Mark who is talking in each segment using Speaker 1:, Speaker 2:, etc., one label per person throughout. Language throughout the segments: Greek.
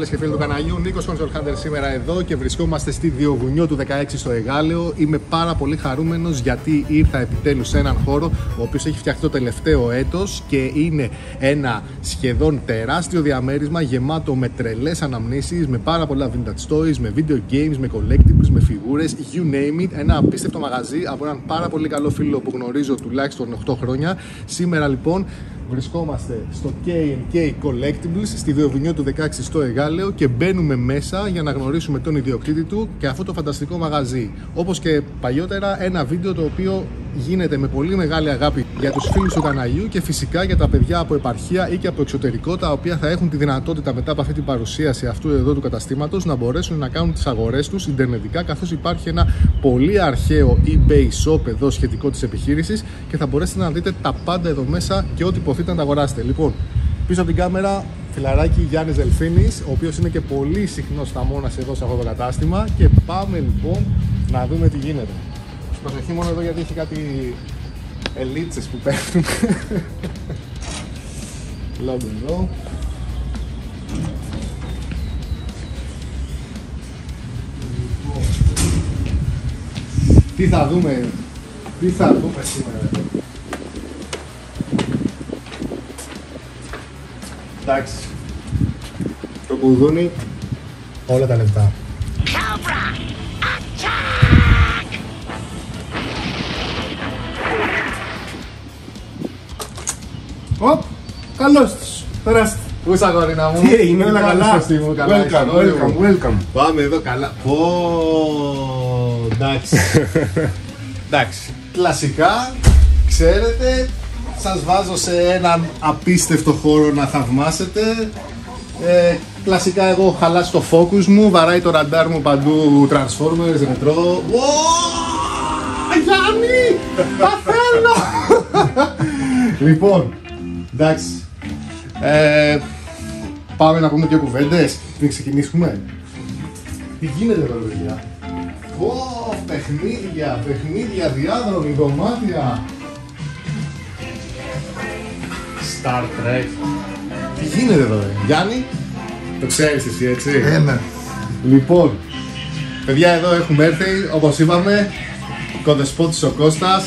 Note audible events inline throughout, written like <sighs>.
Speaker 1: φίλες και φίλοι του καναλιού. Νίκος Console Hunter σήμερα εδώ και βρισκόμαστε στη Διογουνιό του 16 στο Εγάλεο. Είμαι πάρα πολύ χαρούμενος γιατί ήρθα επιτέλους σε έναν χώρο ο οποίος έχει φτιαχτεί το τελευταίο έτος και είναι ένα σχεδόν τεράστιο διαμέρισμα γεμάτο με τρελές αναμνήσεις, με πάρα πολλά vintage toys, με video games, με collectibles, με φιγούρες, you name it. Ένα απίστευτο μαγαζί από έναν πάρα πολύ καλό φίλο που γνωρίζω τουλάχιστον 8 χρόνια. Σήμερα λοιπόν Βρισκόμαστε στο K&K Collectibles στη Διοβινιό του 16 στο Εγάλεο και μπαίνουμε μέσα για να γνωρίσουμε τον ιδιοκτήτη του και αυτό το φανταστικό μαγαζί. Όπως και παλιότερα ένα βίντεο το οποίο γίνεται με πολύ μεγάλη αγάπη για τους φίλους του καναλιού και φυσικά για τα παιδιά από επαρχία ή και από εξωτερικό τα οποία θα έχουν τη δυνατότητα μετά από αυτή την παρουσίαση αυτού εδώ του καταστήματος να μπορέσουν να κάνουν τις αγορές τους ιντερνετικά καθώς υπάρχει ένα πολύ αρχαίο eBay shop εδώ σχετικό της επιχείρησης και θα μπορέσετε να δείτε τα πάντα εδώ μέσα και ό,τι υποθείτε να τα αγοράσετε. Λοιπόν, πίσω από την κάμερα φιλαράκι Γιάννης Δελφίνης, ο οποίος είναι και πολύ συχνός στα μόνας εδώ σε αυτό το κατάστημα και πάμε λοιπόν να δούμε τι γίνεται. Προσοχή μόνο εδώ γιατί έχει κάτι ελίτσες που πέφτουν. Λόγω εδώ. Λοιπόν, Τι θα δούμε, τι θα δούμε σήμερα εδώ. Εντάξει. Το κουδούνι, όλα τα λεφτά. Οπ, καλώς τους. Περάστε. Πού είσαι αγορίνα μου;
Speaker 2: Τι έγινε, όλα καλά.
Speaker 1: Ευχαριστώ, μου, καλά είσαι,
Speaker 2: Welcome,
Speaker 1: αγόρι μου.
Speaker 2: welcome, welcome.
Speaker 1: Πάμε εδώ καλά. Πω, εντάξει. <laughs> εντάξει. Κλασικά, ξέρετε, σας βάζω σε έναν απίστευτο χώρο να θαυμάσετε. Ε, κλασικά εγώ έχω χαλάσει το focus μου, βαράει το ραντάρ μου παντού Transformers, Retro. Wow, Γιάννη, τα θέλω! <laughs> λοιπόν, εντάξει. Ε, πάμε να πούμε δύο κουβέντες πριν ξεκινήσουμε. Τι γίνεται εδώ, παιδιά; Πω, παιχνίδια, παιχνίδια, διάδρομοι, δωμάτια. Star Trek. Τι γίνεται εδώ, ρε; Γιάννη, το ξέρεις εσύ, έτσι;
Speaker 2: Ένα.
Speaker 1: Λοιπόν, παιδιά εδώ έχουμε έρθει, όπως είπαμε, κοντεσπότης ο Κώστας,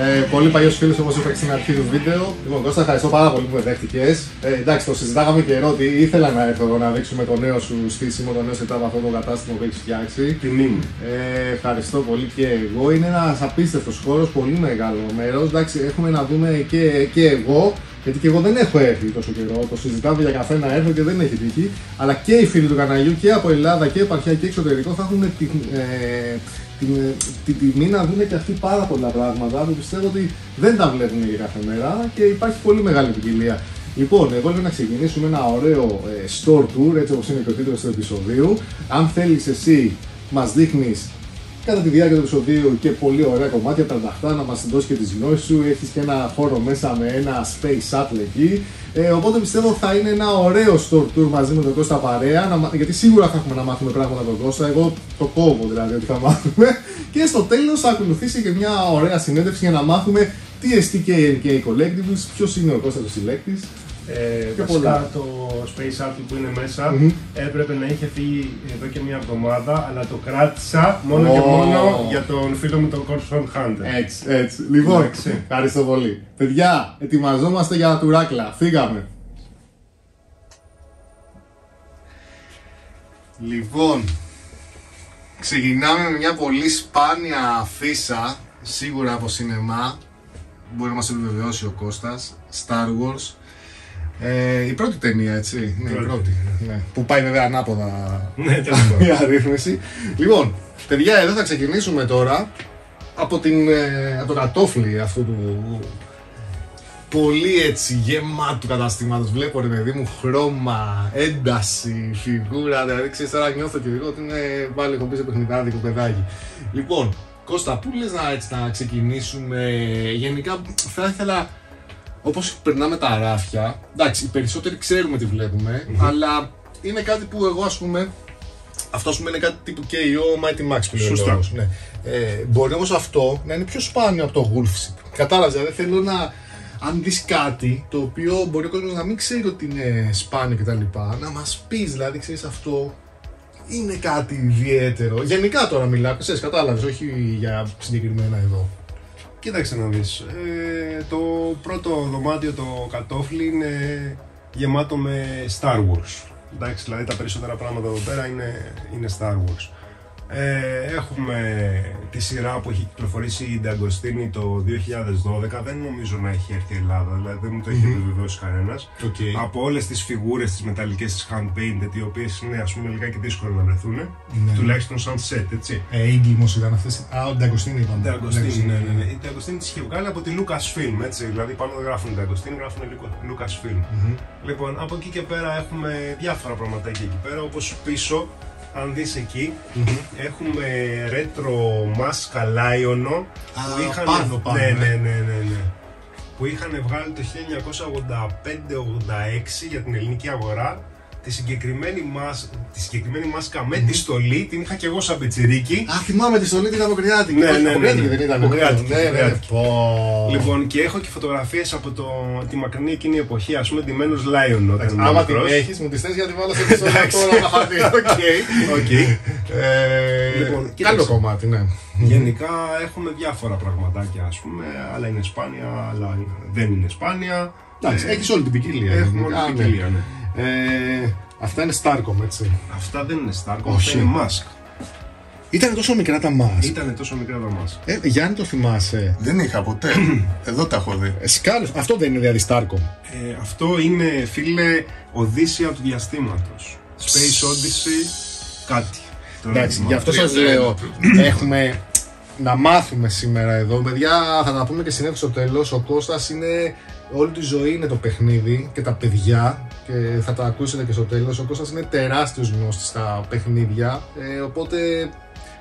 Speaker 1: ε, πολύ παλιός φίλος όπως είπα και στην αρχή του βίντεο. Λοιπόν, Κώστα, ευχαριστώ πάρα πολύ που με δέχτηκες. Ε, εντάξει, το συζητάγαμε καιρό ότι ήθελα να έρθω εδώ να δείξουμε το νέο σου στήσιμο, το νέο setup αυτό το κατάστημα που έχεις φτιάξει.
Speaker 2: Τιμή μου.
Speaker 1: Ε, ευχαριστώ πολύ και εγώ. Είναι ένας απίστευτος χώρος, πολύ μεγάλο μέρος. Εντάξει, έχουμε να δούμε και, και εγώ, γιατί και εγώ δεν έχω έρθει τόσο καιρό. Το συζητάμε για καφέ να έρθω και δεν έχει τύχει. Αλλά και οι φίλοι του καναλιού και από Ελλάδα και επαρχία και εξωτερικό θα έχουν την, ε, την, την τιμή να δουν και αυτοί πάρα πολλά πράγματα που πιστεύω ότι δεν τα βλέπουν για κάθε μέρα και υπάρχει πολύ μεγάλη ποικιλία. Λοιπόν, εγώ λέω να ξεκινήσουμε ένα ωραίο ε, store tour, έτσι όπως είναι και ο τίτλος του επεισοδίου. Αν θέλεις εσύ, μας δείχνεις κατά τη διάρκεια του επεισοδίου και πολύ ωραία κομμάτια, τα να μας δώσει και τις γνώσεις σου. Έχεις και ένα χώρο μέσα με ένα space shuttle εκεί. Ε, οπότε πιστεύω θα είναι ένα ωραίο store tour μαζί με τον Κώστα παρέα, να, μα- γιατί σίγουρα θα έχουμε να μάθουμε πράγματα από τον Κώστα. Εγώ το κόβω δηλαδή ότι θα μάθουμε. <laughs> Και στο τέλος θα ακολουθήσει και μια ωραία συνέντευξη για να μάθουμε τι εστί και Collectibles, ποιος είναι ο Κώστας ο συλλέκτης.
Speaker 2: Ε,
Speaker 1: Και
Speaker 2: βασικά
Speaker 1: πολλά.
Speaker 2: το Space Shuttle που είναι μέσα
Speaker 1: Μμμ.
Speaker 2: έπρεπε να είχε φύγει εδώ και μια εβδομάδα, αλλά το κράτησα μόνο και
Speaker 1: Ω.
Speaker 2: μόνο για τον φίλο μου τον Corson Hunter.
Speaker 1: Έτσι, έτσι. Λοιπόν,
Speaker 2: Εντάξει.
Speaker 1: ευχαριστώ πολύ. Παιδιά, ετοιμαζόμαστε για τουράκλα. Φύγαμε. Λοιπόν, ξεκινάμε με μια πολύ σπάνια αφίσα, σίγουρα από σινεμά, μπορεί να μας επιβεβαιώσει ο Κώστας, Star Wars. Ε, η πρώτη ταινία, έτσι. Ναι, η
Speaker 2: Πρώτη.
Speaker 1: πρώτη. Ναι. Που πάει βέβαια ανάποδα
Speaker 2: Ναι, <laughs> τέλος πάντων.
Speaker 1: η αρρύθμιση. Λοιπόν, παιδιά, εδώ θα ξεκινήσουμε τώρα από, την, ε, από το κατόφλι αυτού του πολύ έτσι γεμάτου καταστήματος. Βλέπω ρε παιδί μου χρώμα, ένταση, φιγούρα. Δηλαδή ξέρεις τώρα νιώθω και εγώ ότι είναι πάλι έχω πει σε παιχνιδάδικο παιδάκι. Λοιπόν, Κώστα, πού λες να, έτσι, να ξεκινήσουμε; Γενικά θα ήθελα όπως περνάμε τα ράφια. Εντάξει, οι περισσότεροι ξέρουμε τι βλεπουμε αλλά είναι κάτι που εγώ ας πούμε αυτό ας πούμε είναι κάτι τύπου KO Mighty Max που λέει ο
Speaker 2: Σωστά.
Speaker 1: λόγος, Ναι. Ε, μπορεί όμως αυτό να είναι πιο σπάνιο από το Wolfsit. Κατάλαβες, δηλαδή θέλω να αν δεις κάτι το οποίο μπορεί ο κόσμος να μην ξέρει ότι είναι σπάνιο κτλ. Να μας πεις δηλαδή, ξέρεις αυτό είναι κάτι ιδιαίτερο. Γενικά τώρα μιλάω, ξέρεις, κατάλαβες, όχι για συγκεκριμένα εδώ.
Speaker 2: Κοίταξε να δεις. Ε, το πρώτο δωμάτιο, το κατόφλι, είναι γεμάτο με Star Wars. Εντάξει, δηλαδή τα περισσότερα πράγματα εδώ πέρα είναι, είναι Star Wars. Ε, έχουμε τη σειρά που έχει κυκλοφορήσει η De Agostini το 2012. Δεν νομίζω να έχει έρθει Ελλάδα, δηλαδή δεν μου το έχει επιβεβαιώσει κανένας.
Speaker 1: Οκ.
Speaker 2: Από όλες τις φιγούρες, τις μεταλλικές, τις hand painted, οι οποίες είναι ας πούμε λιγάκι δύσκολο να βρεθούν.
Speaker 1: Ναι.
Speaker 2: Τουλάχιστον σαν set, έτσι.
Speaker 1: Ε, Eaglemoss ήταν αυτές. Α, ο De Agostini είπαμε.
Speaker 2: De Agostini, ναι, ναι, ναι. Η De Agostini τη είχε βγάλει από τη Lucasfilm, έτσι. Δηλαδή πάνω δεν γράφουν De Agostini, γράφουν Lu- Lucasfilm. Λοιπόν, από εκεί και πέρα έχουμε διάφορα πραγματάκια εκεί πέρα, όπως πίσω, αν δεις εκεί, έχουμε retro μάσκα Lion
Speaker 1: Α,
Speaker 2: που είχαν,
Speaker 1: πάνω, πάνω,
Speaker 2: ναι,
Speaker 1: ναι.
Speaker 2: ναι, ναι, ναι, ναι. που είχαν βγάλει το 1985-86 για την ελληνική αγορά τη συγκεκριμένη, μάσ... τη συγκεκριμένη μάσκα με τη στολή την είχα και εγώ σαν πετσιρίκι
Speaker 1: Α, θυμάμαι τη στολή την αποκριάτικη.
Speaker 2: Ναι,
Speaker 1: Όχι,
Speaker 2: ναι, ναι,
Speaker 1: αποκριάτικη
Speaker 2: ναι.
Speaker 1: δεν ήταν.
Speaker 2: Αποκριάτικη,
Speaker 1: Ναι, ναι, ναι.
Speaker 2: αποκριάτικη.
Speaker 1: Πω.
Speaker 2: Λοιπόν, και έχω και φωτογραφίες από το, τη μακρινή εκείνη εποχή, ας πούμε, ντυμένος Lion όταν
Speaker 1: Εντάξει,
Speaker 2: ήμουν
Speaker 1: Άμα την
Speaker 2: μικρός.
Speaker 1: έχεις, μου τη θες γιατί βάλω σε επεισόδιο τώρα να χαθεί. <laughs> Οκ.
Speaker 2: Οκ.
Speaker 1: Ε,
Speaker 2: Λοιπόν,
Speaker 1: Καλό
Speaker 2: κοίταξε.
Speaker 1: κομμάτι, ναι.
Speaker 2: Γενικά έχουμε διάφορα πραγματάκια, ας πούμε, άλλα είναι σπάνια, άλλα δεν είναι σπάνια.
Speaker 1: Εντάξει,
Speaker 2: Ε,
Speaker 1: έχεις όλη την ποικιλία.
Speaker 2: Έχουμε όλη
Speaker 1: γενικά,
Speaker 2: την
Speaker 1: ναι.
Speaker 2: ποικιλία, ναι.
Speaker 1: Ε, Αυτά είναι Starcom, έτσι.
Speaker 2: Αυτά δεν είναι Starcom,
Speaker 1: Όχι.
Speaker 2: αυτά είναι Mask.
Speaker 1: Ήταν τόσο μικρά τα μας.
Speaker 2: Ήταν τόσο μικρά τα Mask.
Speaker 1: Ε, Γιάννη το θυμάσαι;
Speaker 3: Δεν είχα ποτέ. <clears throat> Εδώ τα έχω δει.
Speaker 1: Ε, Σκάλος, αυτό δεν είναι δηλαδή Starcom.
Speaker 2: Ε, αυτό είναι, φίλε, Οδύσσια του διαστήματος. Space Odyssey, κάτι. Τώρα
Speaker 1: Εντάξει,
Speaker 2: δεν
Speaker 1: γι' αυτό
Speaker 3: τρία
Speaker 1: σας
Speaker 3: δεν
Speaker 1: λέω, έχουμε να μάθουμε σήμερα εδώ. Παιδιά, θα τα πούμε και συνέχεια στο τέλος. Ο Κώστας είναι, όλη τη ζωή είναι το παιχνίδι και τα παιδιά και θα τα ακούσετε και στο τέλος. Ο Κώστας είναι τεράστιος γνώστης στα παιχνίδια, ε, οπότε...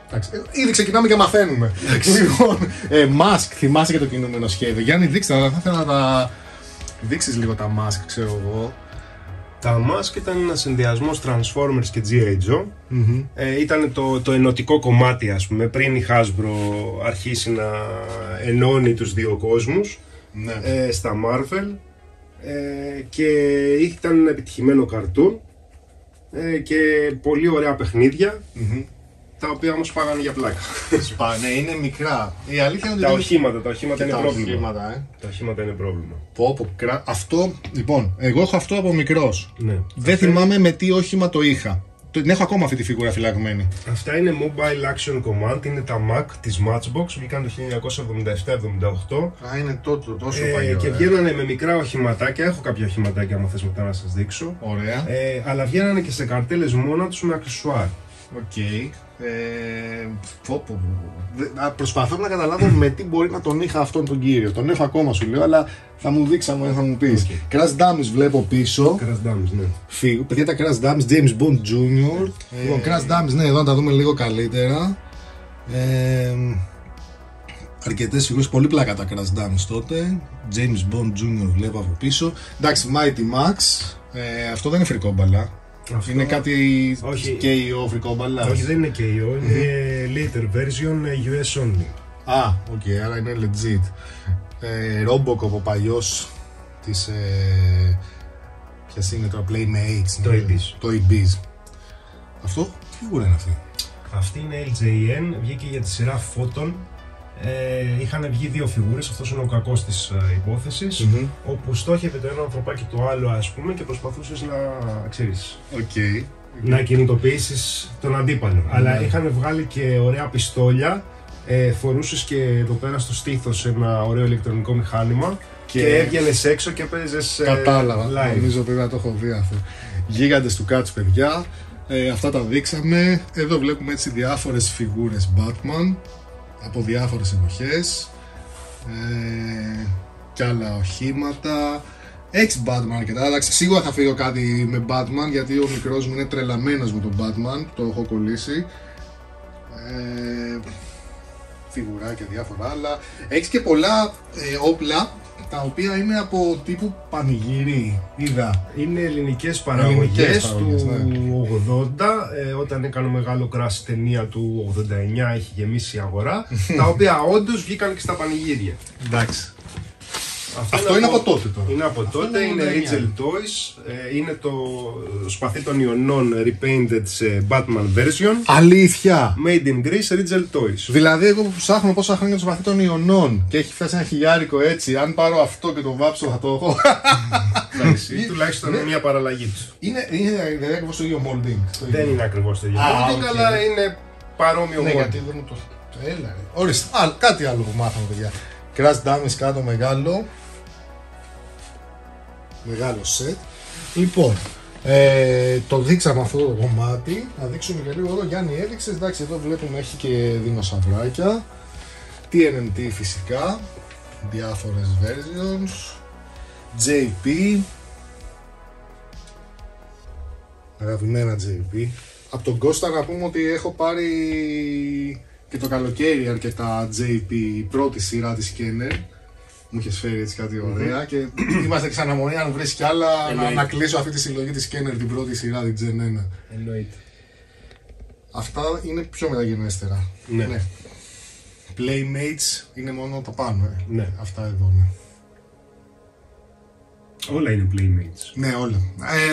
Speaker 1: Εντάξει, ε, ήδη ξεκινάμε και μαθαίνουμε. Λοιπόν, ε, Mask, θυμάσαι και το κινούμενο σχέδιο. Γιάννη, δείξτε, αλλά θα ήθελα να τα δείξεις λίγο τα Mask, ξέρω εγώ.
Speaker 2: Τα Mask ήταν ένα συνδυασμός Transformers και G.I. Joe. Ε, ήταν το, το ενωτικό κομμάτι, ας πούμε, πριν η Hasbro αρχίσει να ενώνει τους δύο κόσμους
Speaker 1: Ναι.
Speaker 2: ε, στα Marvel. Ε, και ήταν ένα επιτυχημένο καρτούν ε, και πολύ ωραία παιχνίδια, τα οποία όμως πάγανε για πλάκα. <laughs>
Speaker 1: Σπα, ναι, είναι μικρά. Η αλήθεια είναι ότι
Speaker 2: τα
Speaker 1: δεν-
Speaker 2: οχήματα, τα οχήματα
Speaker 1: Και
Speaker 2: είναι
Speaker 1: τα
Speaker 2: πρόβλημα.
Speaker 1: οχήματα, ε.
Speaker 2: Τα οχήματα είναι πρόβλημα.
Speaker 1: Πω, πω, κρά... Αυτό, λοιπόν, εγώ έχω αυτό από μικρός.
Speaker 2: Ναι.
Speaker 1: Δεν θυμάμαι με τι όχημα το είχα. Το- Την έχω ακόμα αυτή τη φιγούρα φυλαγμένη.
Speaker 2: Αυτά είναι Mobile Action Command, είναι τα Mac της Matchbox, βγήκαν το 1977-78
Speaker 1: Α, είναι τότε, τόσο
Speaker 2: ε, και βγαίνανε με μικρά οχηματάκια, έχω κάποια οχηματάκια άμα θες μετά να σας δείξω
Speaker 1: Ωραία.
Speaker 2: ε, αλλά βγαίνανε και σε καρτέλες μόνα τους με αξεσουάρ
Speaker 1: Οκ. Ε, πω, πω, πω. Δε- α, Προσπαθώ να καταλάβω με τι μπορεί να τον είχα αυτόν τον κύριο. Τον έχω ακόμα σου λέω, αλλά θα μου δείξει αν θα μου πεις.
Speaker 2: Οκ.
Speaker 1: Crash Dummies βλέπω πίσω.
Speaker 2: Crash Dummies, ναι
Speaker 1: Φύγω. Παιδιά τα Crash Dummies, James Bond Jr. Λοιπόν, Crash Dummies, ναι, εδώ να τα δούμε λίγο καλύτερα. Ε, Αρκετές φιγούρες, πολύ πλάκα τα Crash Dummies τότε. James Bond Jr. βλέπω από πίσω. Εντάξει, Mighty Max. Ε, αυτό δεν είναι φρικόμπαλα.
Speaker 2: Αυτό-
Speaker 1: Είναι κάτι
Speaker 2: Όχι.
Speaker 1: KO φρικόμπαλα.
Speaker 2: Όχι δεν είναι KO, είναι later version ε, US only
Speaker 1: Α, οκ, άρα είναι legit. Ε, Robocop ο παλιός της... Ε, ποιας είναι τώρα, Playmates.
Speaker 2: Toy
Speaker 1: ναι.
Speaker 2: Biz.
Speaker 1: Toy Biz. Αυτό, τι φιγούρα είναι αυτή;
Speaker 2: Αυτή είναι LJN, βγήκε για τη σειρά Photon ε, είχαν βγει δύο φιγούρες, αυτός είναι ο κακός της ε, υπόθεσης
Speaker 1: Μμμ.
Speaker 2: όπου στόχευε το ένα ανθρωπάκι το άλλο ας πούμε και προσπαθούσες να, ξέρεις,
Speaker 1: Οκ.
Speaker 2: να ακινητοποιήσεις τον αντίπαλο. Αλλά
Speaker 1: Ναι.
Speaker 2: είχαν βγάλει και ωραία πιστόλια. Ε, φορούσες και εδώ πέρα στο στήθος ένα ωραίο ηλεκτρονικό μηχάνημα και,
Speaker 1: Και-
Speaker 2: έβγαινες έξω και παίζες.
Speaker 1: Κατάλαβα,
Speaker 2: live.
Speaker 1: νομίζω πρέπει να το έχω δει αυτό. Γίγαντες του κάτσου παιδιά, ε, αυτά τα δείξαμε. Εδώ βλέπουμε έτσι διάφορες φιγούρες Batman από διάφορες εποχές. Ε, και άλλα οχήματα. Έχει Batman αρκετά. Εντάξει, σίγουρα θα φύγω κάτι με Batman γιατί ο μικρός μου είναι τρελαμένος με τον Batman. Το έχω κολλήσει. Ε, φιγουράκια διάφορα άλλα. Έχεις και πολλά ε, όπλα τα οποία είναι από τύπου πανηγύρι. Είδα.
Speaker 2: Είναι ελληνικές παραγωγές
Speaker 1: Ελληνικές παραγωγές, ναι.
Speaker 2: του 80, ε, όταν έκανε μεγάλο crash η ταινία του 89 έχει γεμίσει η αγορά, τα οποία όντως βγήκαν και στα πανηγύρια.
Speaker 1: Εντάξει. Αυτό είναι από τότε τώρα.
Speaker 2: Είναι από
Speaker 1: Αυτό
Speaker 2: τότε,
Speaker 1: είναι
Speaker 2: είναι
Speaker 1: 89.
Speaker 2: Rigel Toys, ε, είναι το σπαθί των Αιώνων repainted σε Batman version,
Speaker 1: Αλήθεια.
Speaker 2: made in Greece, Rigel Toys.
Speaker 1: Δηλαδή, εγώ που ψάχνω πόσα χρόνια το σπαθί των Αιώνων και έχει φτάσει ένα χιλιάρικο έτσι, αν πάρω αυτό και το βάψω θα το έχω.
Speaker 2: Εντάξει, ή τουλάχιστον μια παραλλαγή τους.
Speaker 1: είναι, είναι δηλαδή ακριβώς το ίδιο molding. Το
Speaker 2: Δεν
Speaker 1: ίδιο.
Speaker 2: είναι ακριβώς το ίδιο
Speaker 1: Α,
Speaker 2: molding,
Speaker 1: οκ.
Speaker 2: αλλά είναι παρόμοιο
Speaker 1: Ναι,
Speaker 2: molding.
Speaker 1: γιατί δεν μου το. Έλα, ρε. Ορίστε. Α, κάτι άλλο που μάθαμε, παιδιά. Crash Dummies κάτω μεγάλο. Μεγάλο σετ. Λοιπόν, ε, το δείξαμε αυτό το κομμάτι. Να δείξουμε και λίγο εδώ. Γιάννη έδειξε. Εντάξει, εδώ βλέπουμε έχει και δεινοσαυράκια. TNMT φυσικά. Διάφορες versions. JP. Αγαπημένα JP. Από τον Κώστα να πούμε ότι έχω πάρει και το καλοκαίρι αρκετά JP, η πρώτη σειρά της Kenner. Μου είχες φέρει έτσι κάτι ωραία και είμαστε και σε αναμονή αν βρεις κι άλλα να,
Speaker 2: Εννοείται.
Speaker 1: να κλείσω αυτή τη συλλογή της Kenner την πρώτη σειρά, την Gen 1.
Speaker 2: Εννοείται.
Speaker 1: Αυτά είναι πιο μεταγενέστερα.
Speaker 2: Ναι.
Speaker 1: Playmates είναι μόνο το πάνω. Ε.
Speaker 2: Ναι.
Speaker 1: Αυτά εδώ είναι.
Speaker 2: Όλα είναι Playmates.
Speaker 1: Ναι, όλα.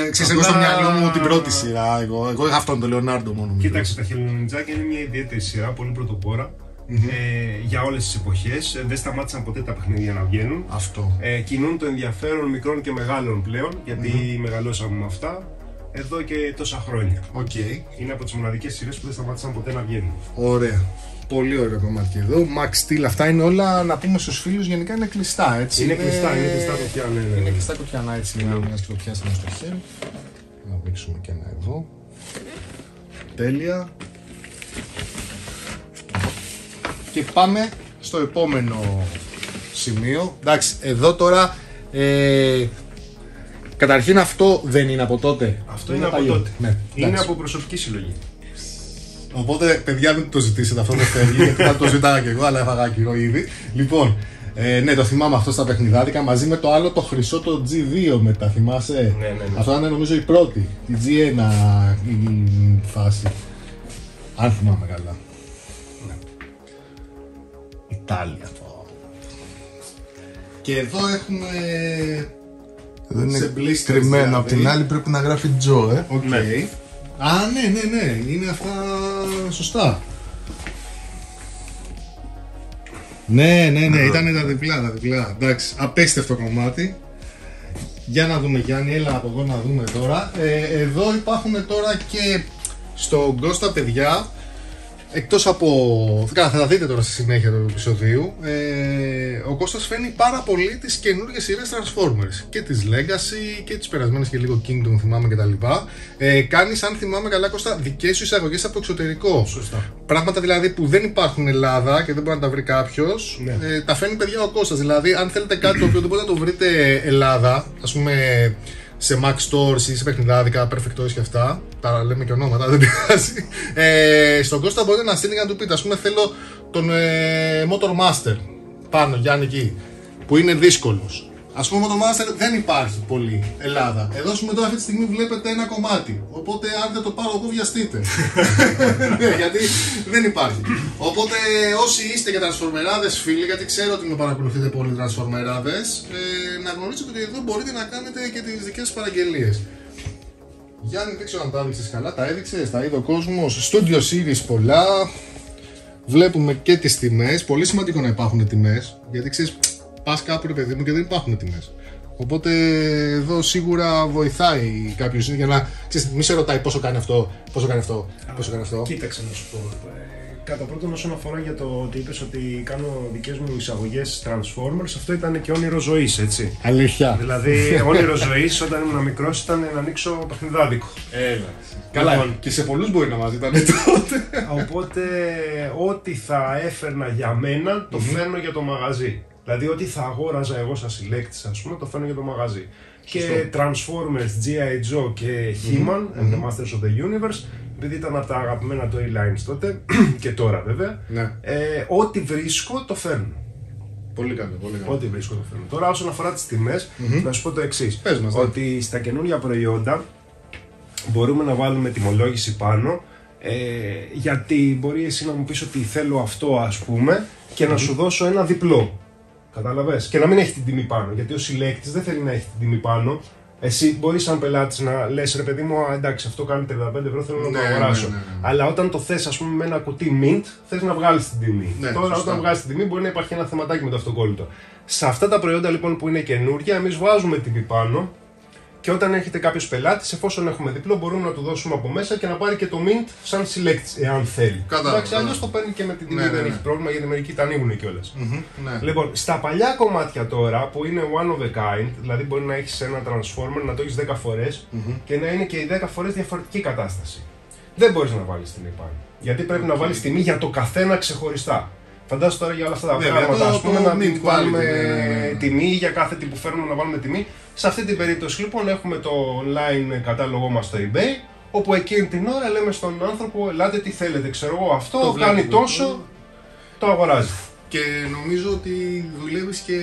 Speaker 1: Ε, ξέρεις, εγώ στο
Speaker 2: Απλά-
Speaker 1: μυαλό μου την πρώτη σειρά. Εγώ, εγώ είχα αυτόν τον Λεωνάρντο μόνο. μικρός.
Speaker 2: Κοίταξε, τα χελονιτζάκια είναι μια ιδιαίτερη σειρά, πολύ πρωτοπόρα. Ε, για όλες τις εποχές. Ε, δεν σταμάτησαν ποτέ τα παιχνίδια να βγαίνουν.
Speaker 1: Αυτό.
Speaker 2: Ε, κινούν το ενδιαφέρον μικρών και μεγάλων πλέον, γιατί μεγαλώσαμε με αυτά εδώ και τόσα χρόνια.
Speaker 1: Οκ.
Speaker 2: Είναι από τις μοναδικές σειρές που δεν σταμάτησαν ποτέ να βγαίνουν.
Speaker 1: Ωραία. Πολύ ωραίο κομμάτι και εδώ. Max Steel, αυτά είναι όλα να πούμε στους φίλους γενικά είναι κλειστά έτσι.
Speaker 2: Είναι κλειστά, είναι κλειστά κουτιά, ναι, ναι, ναι.
Speaker 1: Είναι κλειστά κουτιά, ναι έτσι. Είναι μιας και το πιάσαμε στο χέρι. Να δείξουμε και ένα εδώ. Τέλεια. Και πάμε στο επόμενο σημείο. Εντάξει, εδώ τώρα. Ε, καταρχήν αυτό δεν είναι από τότε.
Speaker 2: Αυτό είναι από
Speaker 1: παλιό.
Speaker 2: τότε.
Speaker 1: Ναι,
Speaker 2: είναι
Speaker 1: εντάξει.
Speaker 2: από προσωπική συλλογή.
Speaker 1: Οπότε, παιδιά, μην το ζητήσετε αυτό, δεν φεύγει. γιατί θα το ζητάγα και εγώ, αλλά έφαγα καιρό ήδη. Λοιπόν, ε, ναι, το θυμάμαι αυτό στα παιχνιδάδικα μαζί με το άλλο το χρυσό το G2 μετά, θυμάσαι;
Speaker 2: Ναι, ναι, ναι.
Speaker 1: Αυτό ήταν νομίζω η πρώτη, η G1 η φάση. Αν θυμάμαι καλά. Ναι. Ιτάλια αυτό. Και εδώ έχουμε.
Speaker 3: Δεν
Speaker 1: σε
Speaker 3: είναι
Speaker 1: blisters
Speaker 3: κρυμμένο.
Speaker 1: δηλαδή.
Speaker 3: Απ' την άλλη πρέπει να γράφει Τζο, ε.
Speaker 1: Οκ.
Speaker 2: Ναι.
Speaker 1: Α, ναι, ναι, ναι, είναι αυτά σωστά. Ναι, ναι, ναι, ήταν τα διπλά, τα διπλά. Εντάξει, απέστευτο κομμάτι. Για να δούμε Γιάννη, έλα από εδώ να δούμε τώρα. Ε, εδώ υπάρχουν τώρα και στο Ghost παιδιά, εκτός από... Καλά, θα τα δείτε τώρα στη συνέχεια του επεισοδίου, ε, ο Κώστας φαίνει πάρα πολύ τις καινούργιες σειρές Transformers και τις Legacy και τις περασμένες και λίγο Kingdom θυμάμαι και τα λοιπά. Ε, κάνεις, αν θυμάμαι καλά Κώστα, δικές σου εισαγωγές από εξωτερικό.
Speaker 2: Σωστά.
Speaker 1: Πράγματα δηλαδή που δεν υπάρχουν Ελλάδα και δεν μπορεί να τα βρει κάποιος.
Speaker 2: Ναι.
Speaker 1: Ε, τα φέρνει παιδιά ο Κώστας. Δηλαδή, αν θέλετε κάτι το οποίο δεν μπορείτε να το βρείτε Ελλάδα, ας πούμε σε Mac Stores ή σε παιχνιδάδικα, Perfect Toys και αυτά. Τα λέμε και ονόματα, <laughs> δεν πειράζει. Ε, στον Κώστα μπορείτε να στείλετε και να του πείτε, ας πούμε, θέλω τον ε, Motor Master πάνω, Γιάννη εκεί, που είναι δύσκολος. Α πούμε, Motor Master δεν υπάρχει πολύ Ελλάδα. Εδώ, ας πούμε, τώρα αυτή τη στιγμή βλέπετε ένα κομμάτι. Οπότε, αν δεν το πάρω εγώ, βιαστείτε. <laughs> ναι, γιατί δεν υπάρχει. Οπότε, όσοι είστε και τρανσφορμεράδες φίλοι, γιατί ξέρω ότι με παρακολουθείτε πολλοί τρανσφορμεράδες, ε, να γνωρίζετε ότι εδώ μπορείτε να κάνετε και τις δικές σας παραγγελίες. Γιάννη, δεν ξέρω αν τα έδειξε καλά. Τα έδειξες, τα είδε ο κόσμος. Studio Series πολλά. Βλέπουμε και τις τιμές. Πολύ σημαντικό να υπάρχουν τιμές. Γιατί ξέρεις, πας κάπου ρε παιδί μου και δεν υπάρχουν τιμές. Οπότε εδώ σίγουρα βοηθάει κάποιος για να. Ξέρεις, μη σε ρωτάει πόσο κάνει αυτό, πόσο κάνει αυτό, πόσο κάνει αυτό.
Speaker 2: Κοίταξε να σου πω. ε, Κατά πρώτον, όσον αφορά για το ότι είπες ότι κάνω δικές μου εισαγωγές Transformers, αυτό ήταν και όνειρο ζωής, έτσι.
Speaker 1: Αλήθεια.
Speaker 2: δηλαδή, όνειρο ζωής όταν ήμουν μικρός ήταν να ανοίξω παιχνιδάδικο.
Speaker 1: Έλα. Καλά,
Speaker 2: Λοιπόν.
Speaker 1: και σε πολλούς μπορεί να μαζί ήταν <laughs> τότε.
Speaker 2: Οπότε, ό,τι θα έφερνα για μένα, το φέρνω για το μαγαζί. Δηλαδή, ό,τι θα αγόραζα εγώ σαν συλλέκτης, ας πούμε, το φέρνω για το μαγαζί. Και Transformers, G.I. Joe και He-Man and the Masters of the Universe, επειδή ήταν από τα αγαπημένα του A-Lines τότε <clears throat> και τώρα βέβαια.
Speaker 1: Ναι.
Speaker 2: Ε, ό,τι βρίσκω το φέρνω.
Speaker 1: Πολύ καλό, πολύ καλό.
Speaker 2: Ό,τι βρίσκω το φέρνω. Τώρα, όσον αφορά τις τιμές, να σου πω το εξής.
Speaker 1: Πες μας, ναι.
Speaker 2: Ότι στα καινούργια προϊόντα μπορούμε να βάλουμε τιμολόγηση πάνω. Ε, γιατί μπορεί εσύ να μου πεις ότι θέλω αυτό ας πούμε και να σου δώσω ένα διπλό. Κατάλαβες; Και να μην έχει την τιμή πάνω. Γιατί ο συλλέκτης δεν θέλει να έχει την τιμή πάνω. Εσύ μπορείς σαν πελάτης να λες ρε παιδί μου, «Α, εντάξει, αυτό κάνει 35 ευρώ, θέλω να το
Speaker 1: Ναι,
Speaker 2: αγοράσω.
Speaker 1: ναι, ναι, ναι.
Speaker 2: Αλλά όταν το θες, ας πούμε, με ένα κουτί mint, θες να βγάλεις την τιμή.
Speaker 1: Ναι,
Speaker 2: Τώρα,
Speaker 1: σωστά.
Speaker 2: όταν βγάζεις την τιμή, μπορεί να υπάρχει ένα θεματάκι με το αυτοκόλλητο. Σε αυτά τα προϊόντα λοιπόν που είναι καινούργια, εμείς βάζουμε τιμή πάνω και όταν έρχεται κάποιος πελάτης, εφόσον έχουμε διπλό, μπορούμε να του δώσουμε από μέσα και να πάρει και το mint σαν select, εάν θέλει.
Speaker 1: Κατάλαβα,
Speaker 2: Εντάξει, αλλιώς
Speaker 1: κατάλαβα.
Speaker 2: το παίρνει και με την τιμή,
Speaker 1: Ναι, ναι,
Speaker 2: δεν
Speaker 1: ναι.
Speaker 2: έχει πρόβλημα γιατί μερικοί τα ανοίγουν κιόλας.
Speaker 1: Μμμ, ναι.
Speaker 2: Λοιπόν, στα παλιά κομμάτια τώρα που είναι one of a kind, δηλαδή μπορεί να έχεις ένα transformer, να το έχεις 10 φορε και να είναι και οι 10 φορές διαφορετική κατάσταση. Δεν μπορείς να βάλεις τιμή πάνω. Γιατί πρέπει να βάλεις τιμή για το καθένα ξεχωριστά. Φαντάζομαι τώρα για όλα αυτά τα
Speaker 1: Βέβαια,
Speaker 2: πράγματα,
Speaker 1: το-
Speaker 2: ας πούμε,
Speaker 1: το
Speaker 2: να
Speaker 1: mint
Speaker 2: μην βάλουμε
Speaker 1: quality, ναι, ναι, ναι.
Speaker 2: τιμή για κάθε τι που φέρνουμε να βάλουμε τιμή. Σε αυτή την περίπτωση λοιπόν έχουμε το online κατάλογό μας στο eBay, όπου εκείνη την ώρα λέμε στον άνθρωπο, ελάτε τι θέλετε, ξέρω εγώ αυτό,
Speaker 1: Το
Speaker 2: κάνει
Speaker 1: βλέπουμε.
Speaker 2: τόσο, το αγοράζει.
Speaker 1: Και νομίζω ότι δουλεύεις και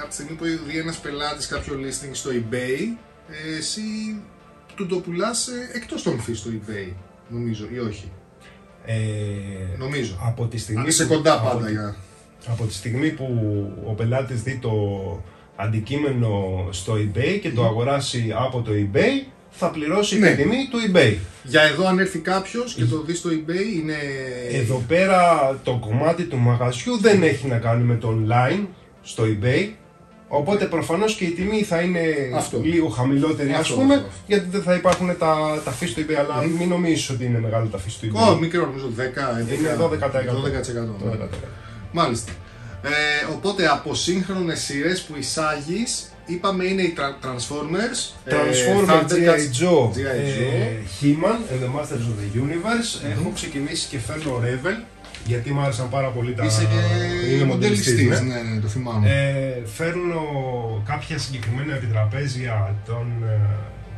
Speaker 1: από τη στιγμή που δει ένας πελάτης κάποιο listing στο eBay, ε, εσύ του το πουλάς εκτός των fees στο eBay. Νομίζω, ή όχι.
Speaker 2: Ε,
Speaker 1: Νομίζω.
Speaker 2: από τη στιγμή
Speaker 1: Αν είσαι
Speaker 2: που-
Speaker 1: κοντά
Speaker 2: από
Speaker 1: πάντα
Speaker 2: τη-
Speaker 1: για.
Speaker 2: Από τη στιγμή που ο πελάτης δει το αντικείμενο στο eBay και το αγοράσει από το eBay, θα πληρώσει
Speaker 1: Ναι.
Speaker 2: την τιμή του eBay.
Speaker 1: Για εδώ, αν έρθει κάποιος και το δει στο eBay, είναι.
Speaker 2: Εδώ πέρα το κομμάτι του μαγαζιού δεν έχει να κάνει με το online στο eBay. Οπότε προφανώς και η τιμή θα είναι
Speaker 1: Αυτό.
Speaker 2: λίγο χαμηλότερη ας
Speaker 1: Αυτό,
Speaker 2: πούμε
Speaker 1: αυτό, αυτό.
Speaker 2: γιατί δεν θα υπάρχουν τα, τα fees στο eBay αλλά μην νομίζεις ότι είναι μεγάλο τα fees στο eBay.
Speaker 1: Ω, μικρό, νομίζω 10, 11,
Speaker 2: Είναι 12%.
Speaker 1: 12%.
Speaker 2: 12%.
Speaker 1: Μάλιστα. Ε, οπότε από σύγχρονες σειρές που εισάγεις, είπαμε είναι οι Tra- Transformers. ε,
Speaker 2: Transformers,
Speaker 1: Thundercats,
Speaker 2: G.I. Joe,
Speaker 1: G.I.
Speaker 2: ε,
Speaker 1: Joe.
Speaker 2: He-Man and the Masters of the Universe. Έχω ξεκινήσει και φέρνω Revel, γιατί μου άρεσαν πάρα πολύ τα...
Speaker 1: Είσαι και
Speaker 2: είναι
Speaker 1: μοντελιστής,
Speaker 2: μοντελιστής,
Speaker 1: ναι, ναι, το θυμάμαι.
Speaker 2: Ε, φέρνω κάποια συγκεκριμένα επιτραπέζια των ε,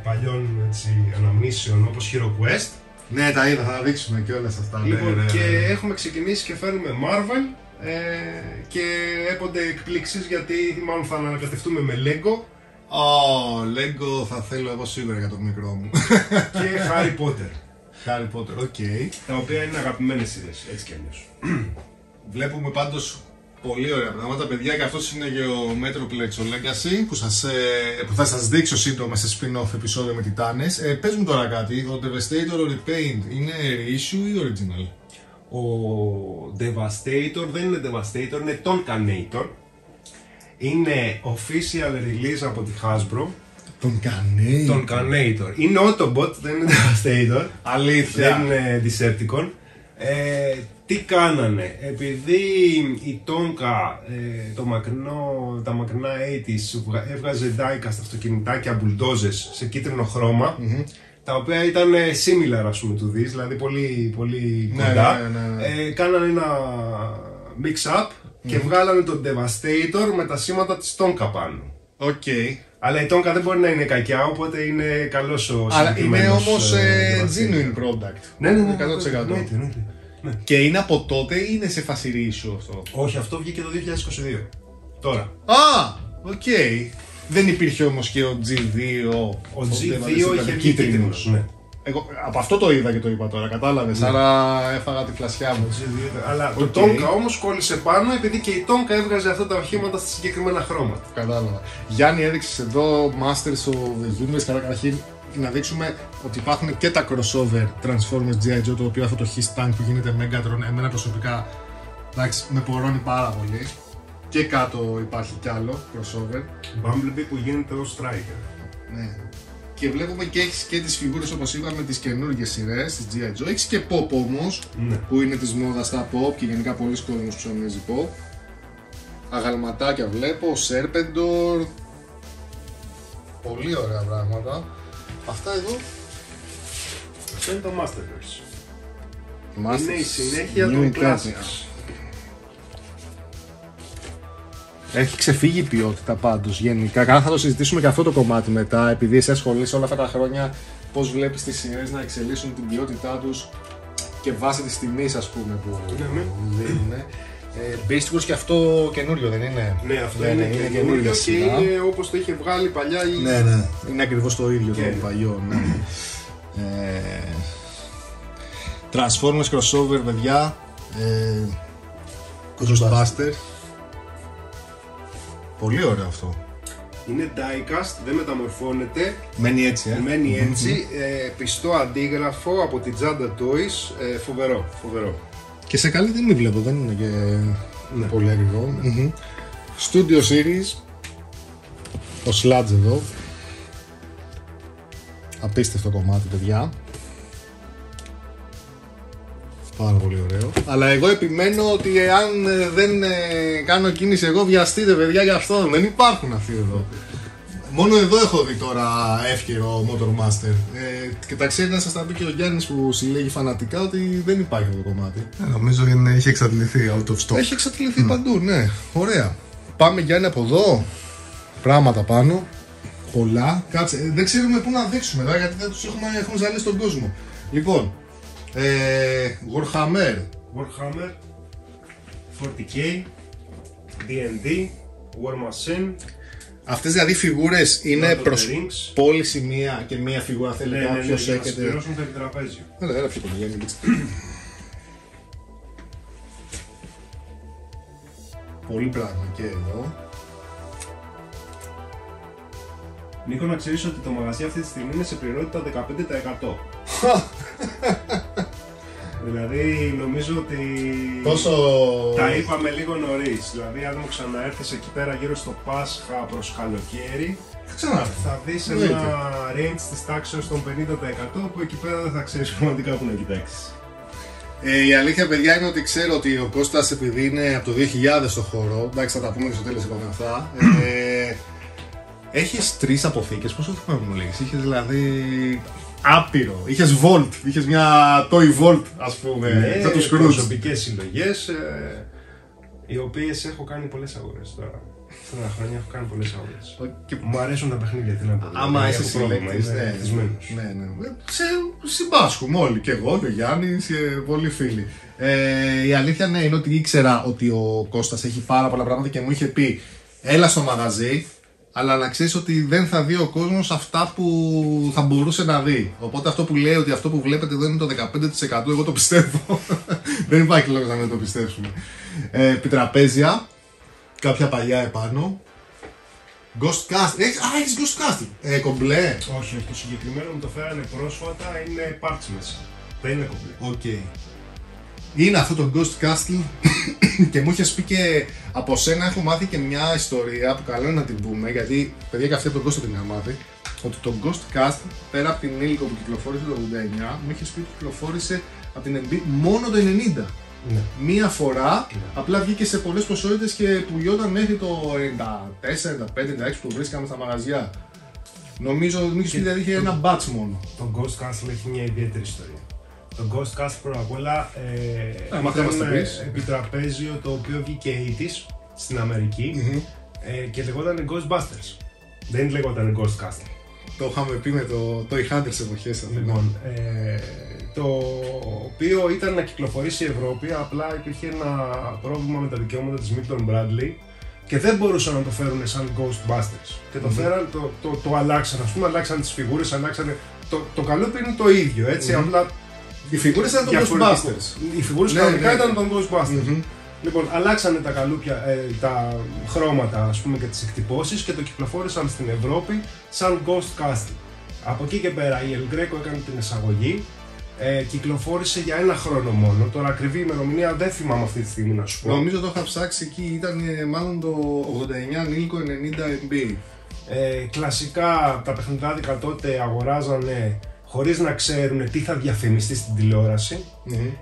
Speaker 2: παλιών έτσι, αναμνήσεων όπως Hero Quest.
Speaker 1: ναι, τα είδα, θα τα δείξουμε και όλα αυτά. ναι,
Speaker 2: Λοιπόν,
Speaker 1: ναι, ναι,
Speaker 2: και
Speaker 1: ναι.
Speaker 2: έχουμε ξεκινήσει και φέρνουμε Marvel ε, και έπονται εκπλήξεις γιατί μάλλον θα ανακατευτούμε με Lego
Speaker 1: Ω, Lego θα θέλω εγώ σίγουρα για το μικρό μου.
Speaker 2: και Harry Potter.
Speaker 1: Harry Potter, οκ.
Speaker 2: τα οποία είναι αγαπημένες σειρές, έτσι κι αλλιώς. <clears throat>
Speaker 1: Βλέπουμε πάντως πολύ ωραία πράγματα, παιδιά, και αυτός είναι και ο Metroplex, ο Legacy, που, σας, ε, που θα σας δείξω σύντομα σε spin-off επεισόδιο με Τιτάνες. Ε, πες μου τώρα κάτι, ο Devastator ο Repaint είναι reissue ή original?
Speaker 2: Ο Devastator δεν είναι Devastator, είναι Tonkanator. Είναι official release από τη Hasbro.
Speaker 1: Τον κανεί.
Speaker 2: Tonkanator. Είναι Autobot, δεν είναι Devastator.
Speaker 1: Αλήθεια.
Speaker 2: Δεν είναι Decepticon. Ε, τι κάνανε, επειδή η Tonka ε, το μακρινό, τα μακρινά 80s βγα- έβγαζε diecast αυτοκινητάκια bulldozers σε κίτρινο χρώμα, τα οποία ήταν ε, similar ας πούμε του δεις, δηλαδή πολύ, πολύ
Speaker 1: Ναι,
Speaker 2: κοντά.
Speaker 1: ναι, ναι, ναι.
Speaker 2: Ε, κάνανε ένα mix-up και βγάλανε τον Devastator με τα σήματα της Tonka πάνω.
Speaker 1: Οκ.
Speaker 2: Αλλά η Tonka δεν μπορεί να είναι κακιά, οπότε είναι καλός ο
Speaker 1: Αλλά είναι
Speaker 2: συγκεκριμένος,
Speaker 1: όμως
Speaker 2: ε,
Speaker 1: ε,
Speaker 2: Devastator.
Speaker 1: genuine product.
Speaker 2: Ναι, ναι, ναι.
Speaker 1: 100%.
Speaker 2: Εννοείται, εννοείται. Ναι.
Speaker 1: Και είναι από τότε ή είναι σε φάση reissue αυτό;
Speaker 2: Όχι, αυτό βγήκε το 2022. Τώρα.
Speaker 1: Α, οκ. Δεν υπήρχε όμως και ο G2.
Speaker 2: Ο G2 είχε βγει κίτρινος. Ναι.
Speaker 1: Εγώ από αυτό το είδα και το είπα τώρα, κατάλαβες. Άρα έφαγα τη φλασιά μου.
Speaker 2: Αλλά
Speaker 1: Οκ.
Speaker 2: το Tonka όμως κόλλησε πάνω επειδή και η Tonka έβγαζε αυτά τα οχήματα στα συγκεκριμένα χρώματα.
Speaker 1: Κατάλαβα. Γιάννη έδειξες εδώ Masters of the Universe. Καταρχήν να δείξουμε ότι υπάρχουν και τα crossover Transformers G.I. Joe το οποίο αυτό το his tank που γίνεται Megatron. Εμένα προσωπικά εντάξει, με πορώνει πάρα πολύ. Και κάτω υπάρχει κι άλλο crossover.
Speaker 2: Bumblebee που γίνεται ως striker.
Speaker 1: Ναι. Και βλέπουμε και έχεις και τις φιγούρες όπως είπαμε, τις καινούργιες σειρές τη G.I. Joe. Έχεις και pop όμως,
Speaker 2: Ναι.
Speaker 1: που είναι της μόδας στα pop και γενικά πολλοί κόσμοι ψωνίζει pop. Αγαλματάκια βλέπω, Serpentor. Πολύ ωραία πράγματα. Αυτά εδώ.
Speaker 2: Αυτό είναι το Masterverse.
Speaker 1: Masters
Speaker 2: Είναι η συνέχεια
Speaker 1: New
Speaker 2: των
Speaker 1: Classics. Έχει ξεφύγει η ποιότητα πάντως γενικά. Καλά θα το συζητήσουμε και αυτό το κομμάτι μετά, επειδή εσύ ασχολείσαι όλα αυτά τα χρόνια πώς βλέπεις τις σειρές να εξελίσσουν την ποιότητά τους και βάσει της τιμής ας πούμε που
Speaker 2: ναι.
Speaker 1: δίνουν. Ε, Beast Wars και αυτό καινούριο δεν είναι;
Speaker 2: Ναι, αυτό
Speaker 1: Ναι,
Speaker 2: είναι,
Speaker 1: ναι, είναι
Speaker 2: καινούριο
Speaker 1: καινούργια
Speaker 2: και
Speaker 1: σειρά.
Speaker 2: είναι όπως το είχε βγάλει παλιά η...
Speaker 1: Ναι, ναι. Είναι ακριβώς το ίδιο
Speaker 2: Και-
Speaker 1: το παλιό. Ναι. ε, Transformers crossover, παιδιά. Ε, Ghostbusters. Πολύ ωραίο αυτό.
Speaker 2: Είναι diecast, δεν μεταμορφώνεται,
Speaker 1: Μένει έτσι, ε.
Speaker 2: μένει έτσι, ε, πιστό αντίγραφο από την Jada Toys, ε, φοβερό, φοβερό.
Speaker 1: Και σε καλή τιμή βλέπω, δεν είναι και
Speaker 2: Ναι.
Speaker 1: πολύ ακριβό. Μμμ. Studio Series. Το Sludge εδώ. Απίστευτο κομμάτι, παιδιά. Πάρα πολύ ωραίο. Αλλά εγώ επιμένω ότι εάν ε, δεν ε, κάνω κίνηση εγώ βιαστείτε παιδιά για αυτό. Δεν υπάρχουν αυτοί εδώ. Μόνο εδώ έχω δει τώρα εύκαιρο Motor Master. Ε, και τα ξέρει να σας τα πει και ο Γιάννης που συλλέγει φανατικά ότι δεν υπάρχει αυτό το κομμάτι.
Speaker 3: Ε, Νομίζω είναι, είχε εξαντληθεί out of stock.
Speaker 1: Έχει εξατληθεί παντού, ναι. Ωραία. Πάμε Γιάννη από εδώ. Πράγματα πάνω. Πολλά. Κάτσε, ε, δεν ξέρουμε πού να δείξουμε εδώ γιατί δεν τους έχουμε, έχουν ζαλίσει τον κόσμο. Λοιπόν, ε, Warhammer.
Speaker 2: Warhammer, 40k, D&D, War Machine,
Speaker 1: Αυτές δηλαδή φιγούρες είναι
Speaker 2: Lord of the
Speaker 1: προς
Speaker 2: Rings.
Speaker 1: πώληση μία και μία φιγούρα. Θέλει
Speaker 2: Ναι, ναι, ναι,
Speaker 1: κάποιο
Speaker 2: για να
Speaker 1: έχετε.
Speaker 2: συμπληρώσουν το επιτραπέζιο.
Speaker 1: Έλα, έλα, πιο πολύ, Γιάννη, κοίταξε. Πολύ πράγμα και εδώ.
Speaker 2: Νίκο, να ξέρεις ότι το μαγαζί αυτή τη στιγμή είναι σε πληρότητα 15%. <laughs> <laughs> δηλαδή, νομίζω ότι
Speaker 1: Τόσο.
Speaker 2: τα είπαμε λίγο νωρίς. Δηλαδή, αν μου ξαναέρθεις εκεί πέρα γύρω στο Πάσχα προς καλοκαίρι,
Speaker 1: Ξανάρθω.
Speaker 2: θα δεις
Speaker 1: Εννοείται.
Speaker 2: ένα range της τάξης των 50% που εκεί πέρα δεν θα ξέρεις πραγματικά που να κοιτάξεις.
Speaker 1: Ε, η αλήθεια, παιδιά, είναι ότι ξέρω ότι ο Κώστας επειδή είναι από το 2000 στο χώρο, εντάξει, θα τα πούμε και στο τέλος είπαμε αυτά. Ε, έχεις τρεις αποθήκες, πόσο θυμάμαι μου λέγεις, είχες δηλαδή άπειρο, είχες Volt, είχες μια Toy Volt, ας πούμε,
Speaker 2: Ναι,
Speaker 1: σαν τους Scrooge.
Speaker 2: προσωπικές συλλογές, ε, οι οποίες έχω κάνει πολλές αγορές τώρα. Αυτά τα χρόνια έχω κάνει πολλές αγορές.
Speaker 1: Και
Speaker 2: Μου αρέσουν τα παιχνίδια, τι να πω.
Speaker 1: Άμα
Speaker 2: δηλαδή,
Speaker 1: είσαι
Speaker 2: έχω πρόβλημα,
Speaker 1: συλλέκτης,
Speaker 2: είμαι
Speaker 1: ναι,
Speaker 2: ευτυχισμένος.
Speaker 1: ναι, ναι. Ε, Σε συμπάσχουμε όλοι, και εγώ και ο Γιάννης και πολλοί φίλοι. Ε, η αλήθεια ναι, είναι ότι ήξερα ότι ο Κώστας έχει πάρα πολλά πράγματα και μου είχε πει έλα στο μαγαζί, αλλά να ξέρεις ότι δεν θα δει ο κόσμος αυτά που θα μπορούσε να δει. Οπότε αυτό που λέει ότι αυτό που βλέπετε εδώ είναι το 15% εγώ το πιστεύω. <laughs> δεν υπάρχει λόγος να μην το πιστέψουμε. Ε, επιτραπέζια, κάποια παλιά επάνω. Ghost Cast. Έχεις, α, έχεις Ghost Cast. Ε, κομπλέ.
Speaker 2: Όχι, όχι, το συγκεκριμένο μου το φέρανε πρόσφατα, είναι parts μέσα. Δεν είναι κομπλέ.
Speaker 1: Οκ. Είναι αυτό το Ghost Castle <coughs> και μου είχες πει και από σένα έχω μάθει και μια ιστορία που καλό είναι να την πούμε γιατί παιδιά και αυτή από τον Ghost την είχα μάθει ότι το Ghost Castle πέρα από την ήλικο που κυκλοφόρησε το 89 μου είχες πει ότι κυκλοφόρησε από την MB μόνο το 90.
Speaker 2: Ναι.
Speaker 1: Μία φορά, απλά βγήκε σε πολλές ποσότητες και πουλιόταν μέχρι το 94, 95, 96 που το βρίσκαμε στα μαγαζιά. Νομίζω ότι δηλαδή είχε ένα batch μόνο.
Speaker 2: Το Ghost Castle έχει μια ιδιαίτερη ιστορία. Το Ghost Castle πρώτα απ' όλα ε,
Speaker 1: Α, μα θα μας το
Speaker 2: ήταν
Speaker 1: πεις.
Speaker 2: επιτραπέζιο το οποίο βγήκε 80's στην αμερικη ε, και λεγόταν Ghostbusters. Δεν λεγόταν Ghost Castle.
Speaker 1: Το είχαμε πει με το Toy Hunters εποχές αυτό.
Speaker 2: Λοιπόν, ε, το οποίο ήταν να κυκλοφορήσει η Ευρώπη, απλά υπήρχε ένα πρόβλημα με τα δικαιώματα της Milton Bradley και δεν μπορούσαν να το φέρουν σαν Ghostbusters. Και το φέραν, το, το, το αλλάξαν, ας πούμε, αλλάξαν τις φιγούρες, αλλάξαν... Το, το καλό είναι το ίδιο, έτσι, απλά
Speaker 1: Οι φιγούρες ήταν το
Speaker 2: διαφορετικό.
Speaker 1: Ghostbusters.
Speaker 2: Οι φιγούρες
Speaker 1: Ναι,
Speaker 2: κανονικά
Speaker 1: ναι,
Speaker 2: ήταν
Speaker 1: ναι.
Speaker 2: των Ghostbusters.
Speaker 1: Μμμ.
Speaker 2: Λοιπόν, αλλάξανε τα καλούπια, ε, τα χρώματα ας πούμε και τις εκτυπώσεις και το κυκλοφόρησαν στην Ευρώπη σαν Ghost Castle. Από εκεί και πέρα η El Greco έκανε την εισαγωγή, ε, κυκλοφόρησε για ένα χρόνο μόνο. Τώρα ακριβή ημερομηνία δεν θυμάμαι αυτή τη στιγμή να σου πω.
Speaker 1: Νομίζω το είχα ψάξει εκεί, ήταν ε, μάλλον το 89 Νίλκο 90 MB.
Speaker 2: Ε, κλασικά τα παιχνιδάδικα τότε αγοράζανε χωρίς να ξέρουν τι θα διαφημιστεί στην τηλεόραση.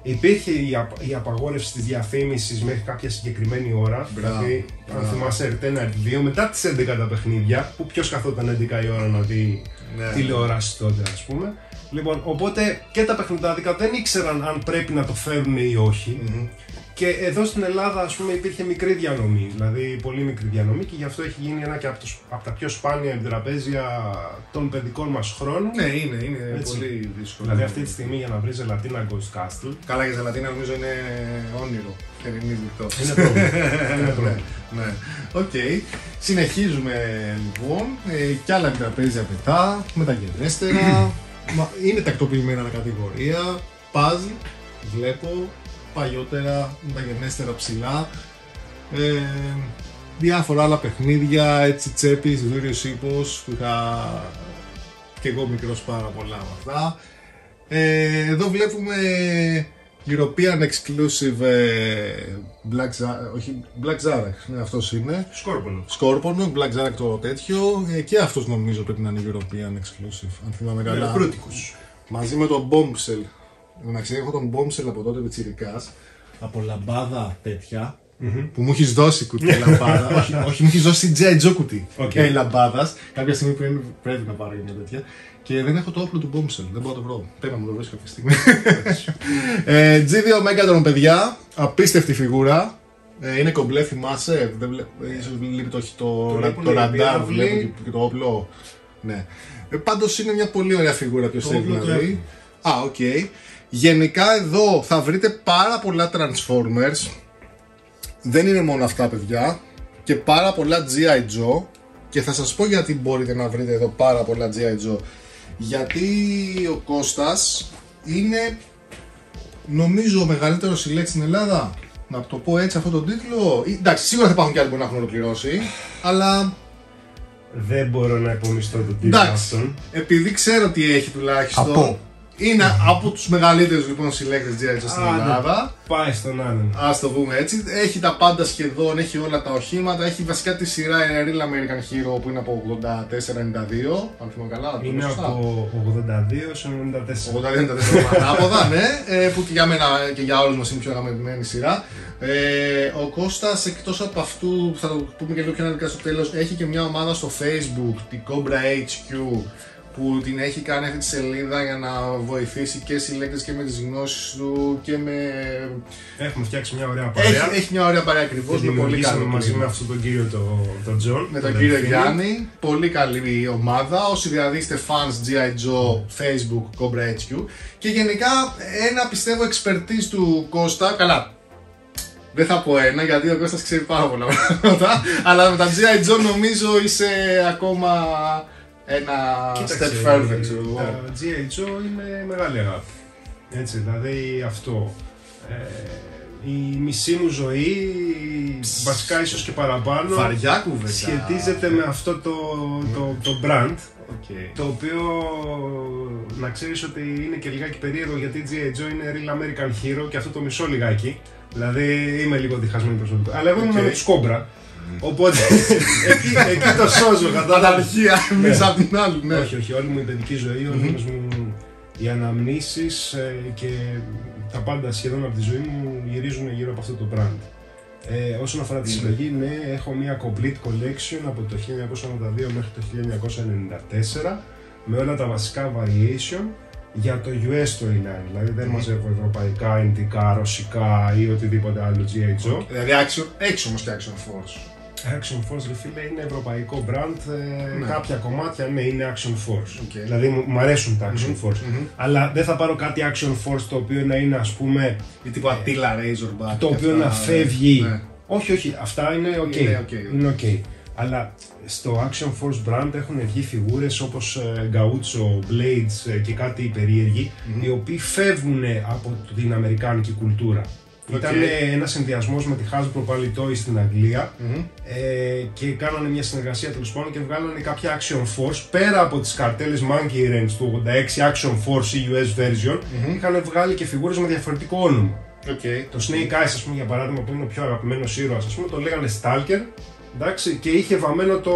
Speaker 2: Υπήρχε η, απ- η απαγόρευση της διαφήμισης μέχρι κάποια συγκεκριμένη ώρα.
Speaker 1: Μπράβο,
Speaker 2: δηλαδή, αν
Speaker 1: μπράβο.
Speaker 2: θυμάσαι RT1, RT2, μετά τις 11 τα παιχνίδια, που ποιος καθόταν 11 η ώρα να δει
Speaker 1: Ναι.
Speaker 2: τηλεόραση τότε ας πούμε. Λοιπόν, οπότε και τα παιχνιδάδικα δεν ήξεραν αν πρέπει να το φέρουν ή όχι. Και εδώ στην Ελλάδα, ας πούμε, υπήρχε μικρή διανομή, δηλαδή πολύ μικρή διανομή και γι' αυτό έχει γίνει ένα και από, τους- από τα πιο σπάνια επιτραπέζια των παιδικών μας χρόνων.
Speaker 1: Ναι, είναι, είναι
Speaker 2: Έτσι.
Speaker 1: πολύ δύσκολο.
Speaker 2: Δηλαδή αυτή τη στιγμή για να βρεις ζελατίνα Ghost Castle
Speaker 1: Καλά για Ζελατίνα νομίζω είναι όνειρο. Ερηνίδητο.
Speaker 2: είναι πρόβλημα. είναι <laughs> πρόβλημα.
Speaker 1: Ναι. Οκ. Συνεχίζουμε λοιπόν. Ε, κι άλλα τραπέζια μετά, μεταγενέστερα. <clears throat> Μα, είναι τακτοποιημένα κατηγορία. Puzzle, βλέπω. Παλιότερα, μεταγενέστερα ψηλά. Ε, διάφορα άλλα παιχνίδια, έτσι τσέπης, δούριος ύπος, που είχα και εγώ μικρός πάρα πολλά από αυτά. Ε, εδώ βλέπουμε European Exclusive ε, Black Za- όχι, Black Zarak, ναι, αυτός είναι.
Speaker 2: Σκόρπονο.
Speaker 1: Σκόρπονο, Black Zarak το τέτοιο ε, και αυτός νομίζω πρέπει να είναι European Exclusive, αν θυμάμαι καλά.
Speaker 2: Με προύτικους.
Speaker 1: Μαζί με τον Bombshell. Εντάξει, έχω τον Bombshell από τότε Πιτσιρικάς, από λαμπάδα τέτοια, που μου έχεις δώσει κουτί λαμπάδα. <laughs> όχι, όχι, μου έχεις δώσει G.I. Joe κουτί
Speaker 2: Οκ.
Speaker 1: ε, λαμπάδας. Κάποια στιγμή πρέπει, πρέπει να πάρω μια τέτοια. Και δεν έχω το όπλο του Bombshell, δεν μπορώ να το βρω. Πρέπει να μου το βρεις κάποια στιγμή. <laughs> ε, G2 Megatron, παιδιά, απίστευτη φιγούρα. Ε, είναι κομπλέ, θυμάσαι; Δεν βλέ... ε, ίσως λείπει το, το, το,
Speaker 2: λείπουν
Speaker 1: το
Speaker 2: οι
Speaker 1: ραντάρ,
Speaker 2: πύραυλοι.
Speaker 1: βλέπω και, και το όπλο. Ναι. Ε, Πάντως είναι μια πολύ ωραία φιγούρα ποιος
Speaker 2: Το
Speaker 1: θέλει
Speaker 2: όπλο
Speaker 1: να
Speaker 2: το
Speaker 1: δει. Α, οκ. Γενικά εδώ θα βρείτε πάρα πολλά Transformers. Δεν είναι μόνο αυτά, παιδιά. Και πάρα πολλά G.I. Joe. Και θα σας πω γιατί μπορείτε να βρείτε εδώ πάρα πολλά G.I. Joe. Γιατί ο Κώστας είναι νομίζω ο μεγαλύτερος συλλέκτης στην Ελλάδα. Να το πω έτσι αυτό τον τίτλο. Ή- Εντάξει, σίγουρα θα υπάρχουν και άλλοι που να έχουν ολοκληρώσει. Αλλά
Speaker 2: Δεν μπορώ να υπομισθώ τον τίτλο
Speaker 1: εντάξει,
Speaker 2: αυτόν.
Speaker 1: επειδή ξέρω τι έχει τουλάχιστον.
Speaker 3: Από.
Speaker 1: Είναι από τους μεγαλύτερους λοιπόν συλλέκτες G.I. Joe στην
Speaker 2: Άντε.
Speaker 1: Ελλάδα.
Speaker 2: Πάει στον άλλον.
Speaker 1: Α το πούμε έτσι. Έχει τα πάντα σχεδόν, έχει όλα τα οχήματα. Έχει βασικά τη σειρά Real American Hero που είναι από 84-92. Αν θυμάμαι καλά. το
Speaker 2: Είναι
Speaker 1: λέω σωστά.
Speaker 2: από 82 σε 94.
Speaker 1: 84 ανάποδα, ναι, ε, που και για μένα και για όλους μας είναι η πιο αγαπημένη σειρά. Ε, ο Κώστας εκτός από αυτού, θα το πούμε και λίγο πιο αναλυτικά στο τέλος, έχει και μια ομάδα στο Facebook, την Cobra HQ, που την έχει κάνει αυτή τη σελίδα για να βοηθήσει και συλλέκτες και με τις γνώσεις του και με...
Speaker 2: Έχουμε φτιάξει μια ωραία παρέα.
Speaker 1: Έχει, έχει μια ωραία παρέα
Speaker 2: Και
Speaker 1: ακριβώς, με πολύ
Speaker 2: δημιουργήσαμε
Speaker 1: καλό
Speaker 2: μαζί
Speaker 1: κλίμα.
Speaker 2: με αυτόν τον κύριο τον το Τζον.
Speaker 1: Με τον κύριο Γιάννη, πολύ καλή ομάδα. Όσοι δηλαδή είστε fans G.I. Joe, Facebook, Cobra HQ. Και γενικά ένα πιστεύω expertise του Κώστα. Καλά, δεν θα πω ένα γιατί ο Κώστας ξέρει πάρα πολλά πράγματα. <laughs> αλλά με τα G.I. Joe νομίζω είσαι ακόμα ένα step further, ξέρω εγώ.
Speaker 2: Τα G.I. Joe είναι μεγάλη αγάπη. Έτσι, δηλαδή αυτό. Ε, η μισή μου ζωή, βασικά ίσως και παραπάνω,
Speaker 1: Βαριά κουβέντα.
Speaker 2: σχετίζεται με αυτό το, το, το brand.
Speaker 1: Οκ.
Speaker 2: Το οποίο να ξέρεις ότι είναι και λιγάκι περίεργο γιατί η G.I. Joe είναι Real American Hero και αυτό το μισό λιγάκι. Δηλαδή είμαι λίγο διχασμένη προσωπικό. Αλλά εγώ είμαι
Speaker 1: Οκ.
Speaker 2: με τους Cobra. Οπότε <laughs> εκεί, εκεί το σώζω κατάλαβες.
Speaker 1: Αναρχία, εμείς
Speaker 2: Ναι.
Speaker 1: απ' την άλλη, ναι.
Speaker 2: Όχι, όχι, όλη μου η παιδική ζωή, όλες μου οι αναμνήσεις ε, και τα πάντα σχεδόν από τη ζωή μου γυρίζουν γύρω από αυτό το brand. Ε, όσον αφορά τη συλλογή, ναι, έχω μια complete collection από το 1982 μέχρι το 1994 με όλα τα βασικά variation για το US storyline. Δηλαδή δεν μαζεύω ευρωπαϊκά, ινδικά, ρωσικά ή οτιδήποτε άλλο G.I. Joe.
Speaker 1: Δηλαδή action, έχεις όμως και action force.
Speaker 2: Action Force, ρε φίλε, είναι ευρωπαϊκό brand. ε,
Speaker 1: Ναι.
Speaker 2: Κάποια κομμάτια ναι, είναι Action Force.
Speaker 1: Οκ.
Speaker 2: Δηλαδή μου, μου αρέσουν τα Action Force.
Speaker 1: μμμ.
Speaker 2: Αλλά δεν θα πάρω κάτι Action Force το οποίο να είναι ας πούμε.
Speaker 1: Ή τύπου Attila Razorback.
Speaker 2: το
Speaker 1: και
Speaker 2: οποίο
Speaker 1: αυτά,
Speaker 2: να φεύγει.
Speaker 1: ναι.
Speaker 2: Όχι, όχι, αυτά είναι ok.
Speaker 1: Είναι ok.
Speaker 2: Είναι ok. Αλλά στο Action Force brand έχουν βγει φιγούρες όπως ε, Gaucho, Blades ε, και κάτι περίεργοι, οι οποίοι φεύγουν από την Αμερικάνικη κουλτούρα.
Speaker 1: Οκ.
Speaker 2: Ήταν ένας συνδυασμός με τη Hasbro Palitoy στην Αγγλία
Speaker 1: Μμμ.
Speaker 2: ε, και κάνανε μια συνεργασία τέλος πάντων και βγάλανε κάποια Action Force πέρα από τις καρτέλες Monkeywrench του 86 Action Force ή US version είχαν βγάλει και φιγούρες με διαφορετικό όνομα.
Speaker 1: Οκ.
Speaker 2: Το Snake Eyes, ας πούμε, για παράδειγμα, που είναι ο πιο αγαπημένος ήρωας, ας πούμε, το λέγανε Stalker, εντάξει, και είχε βαμμένο το...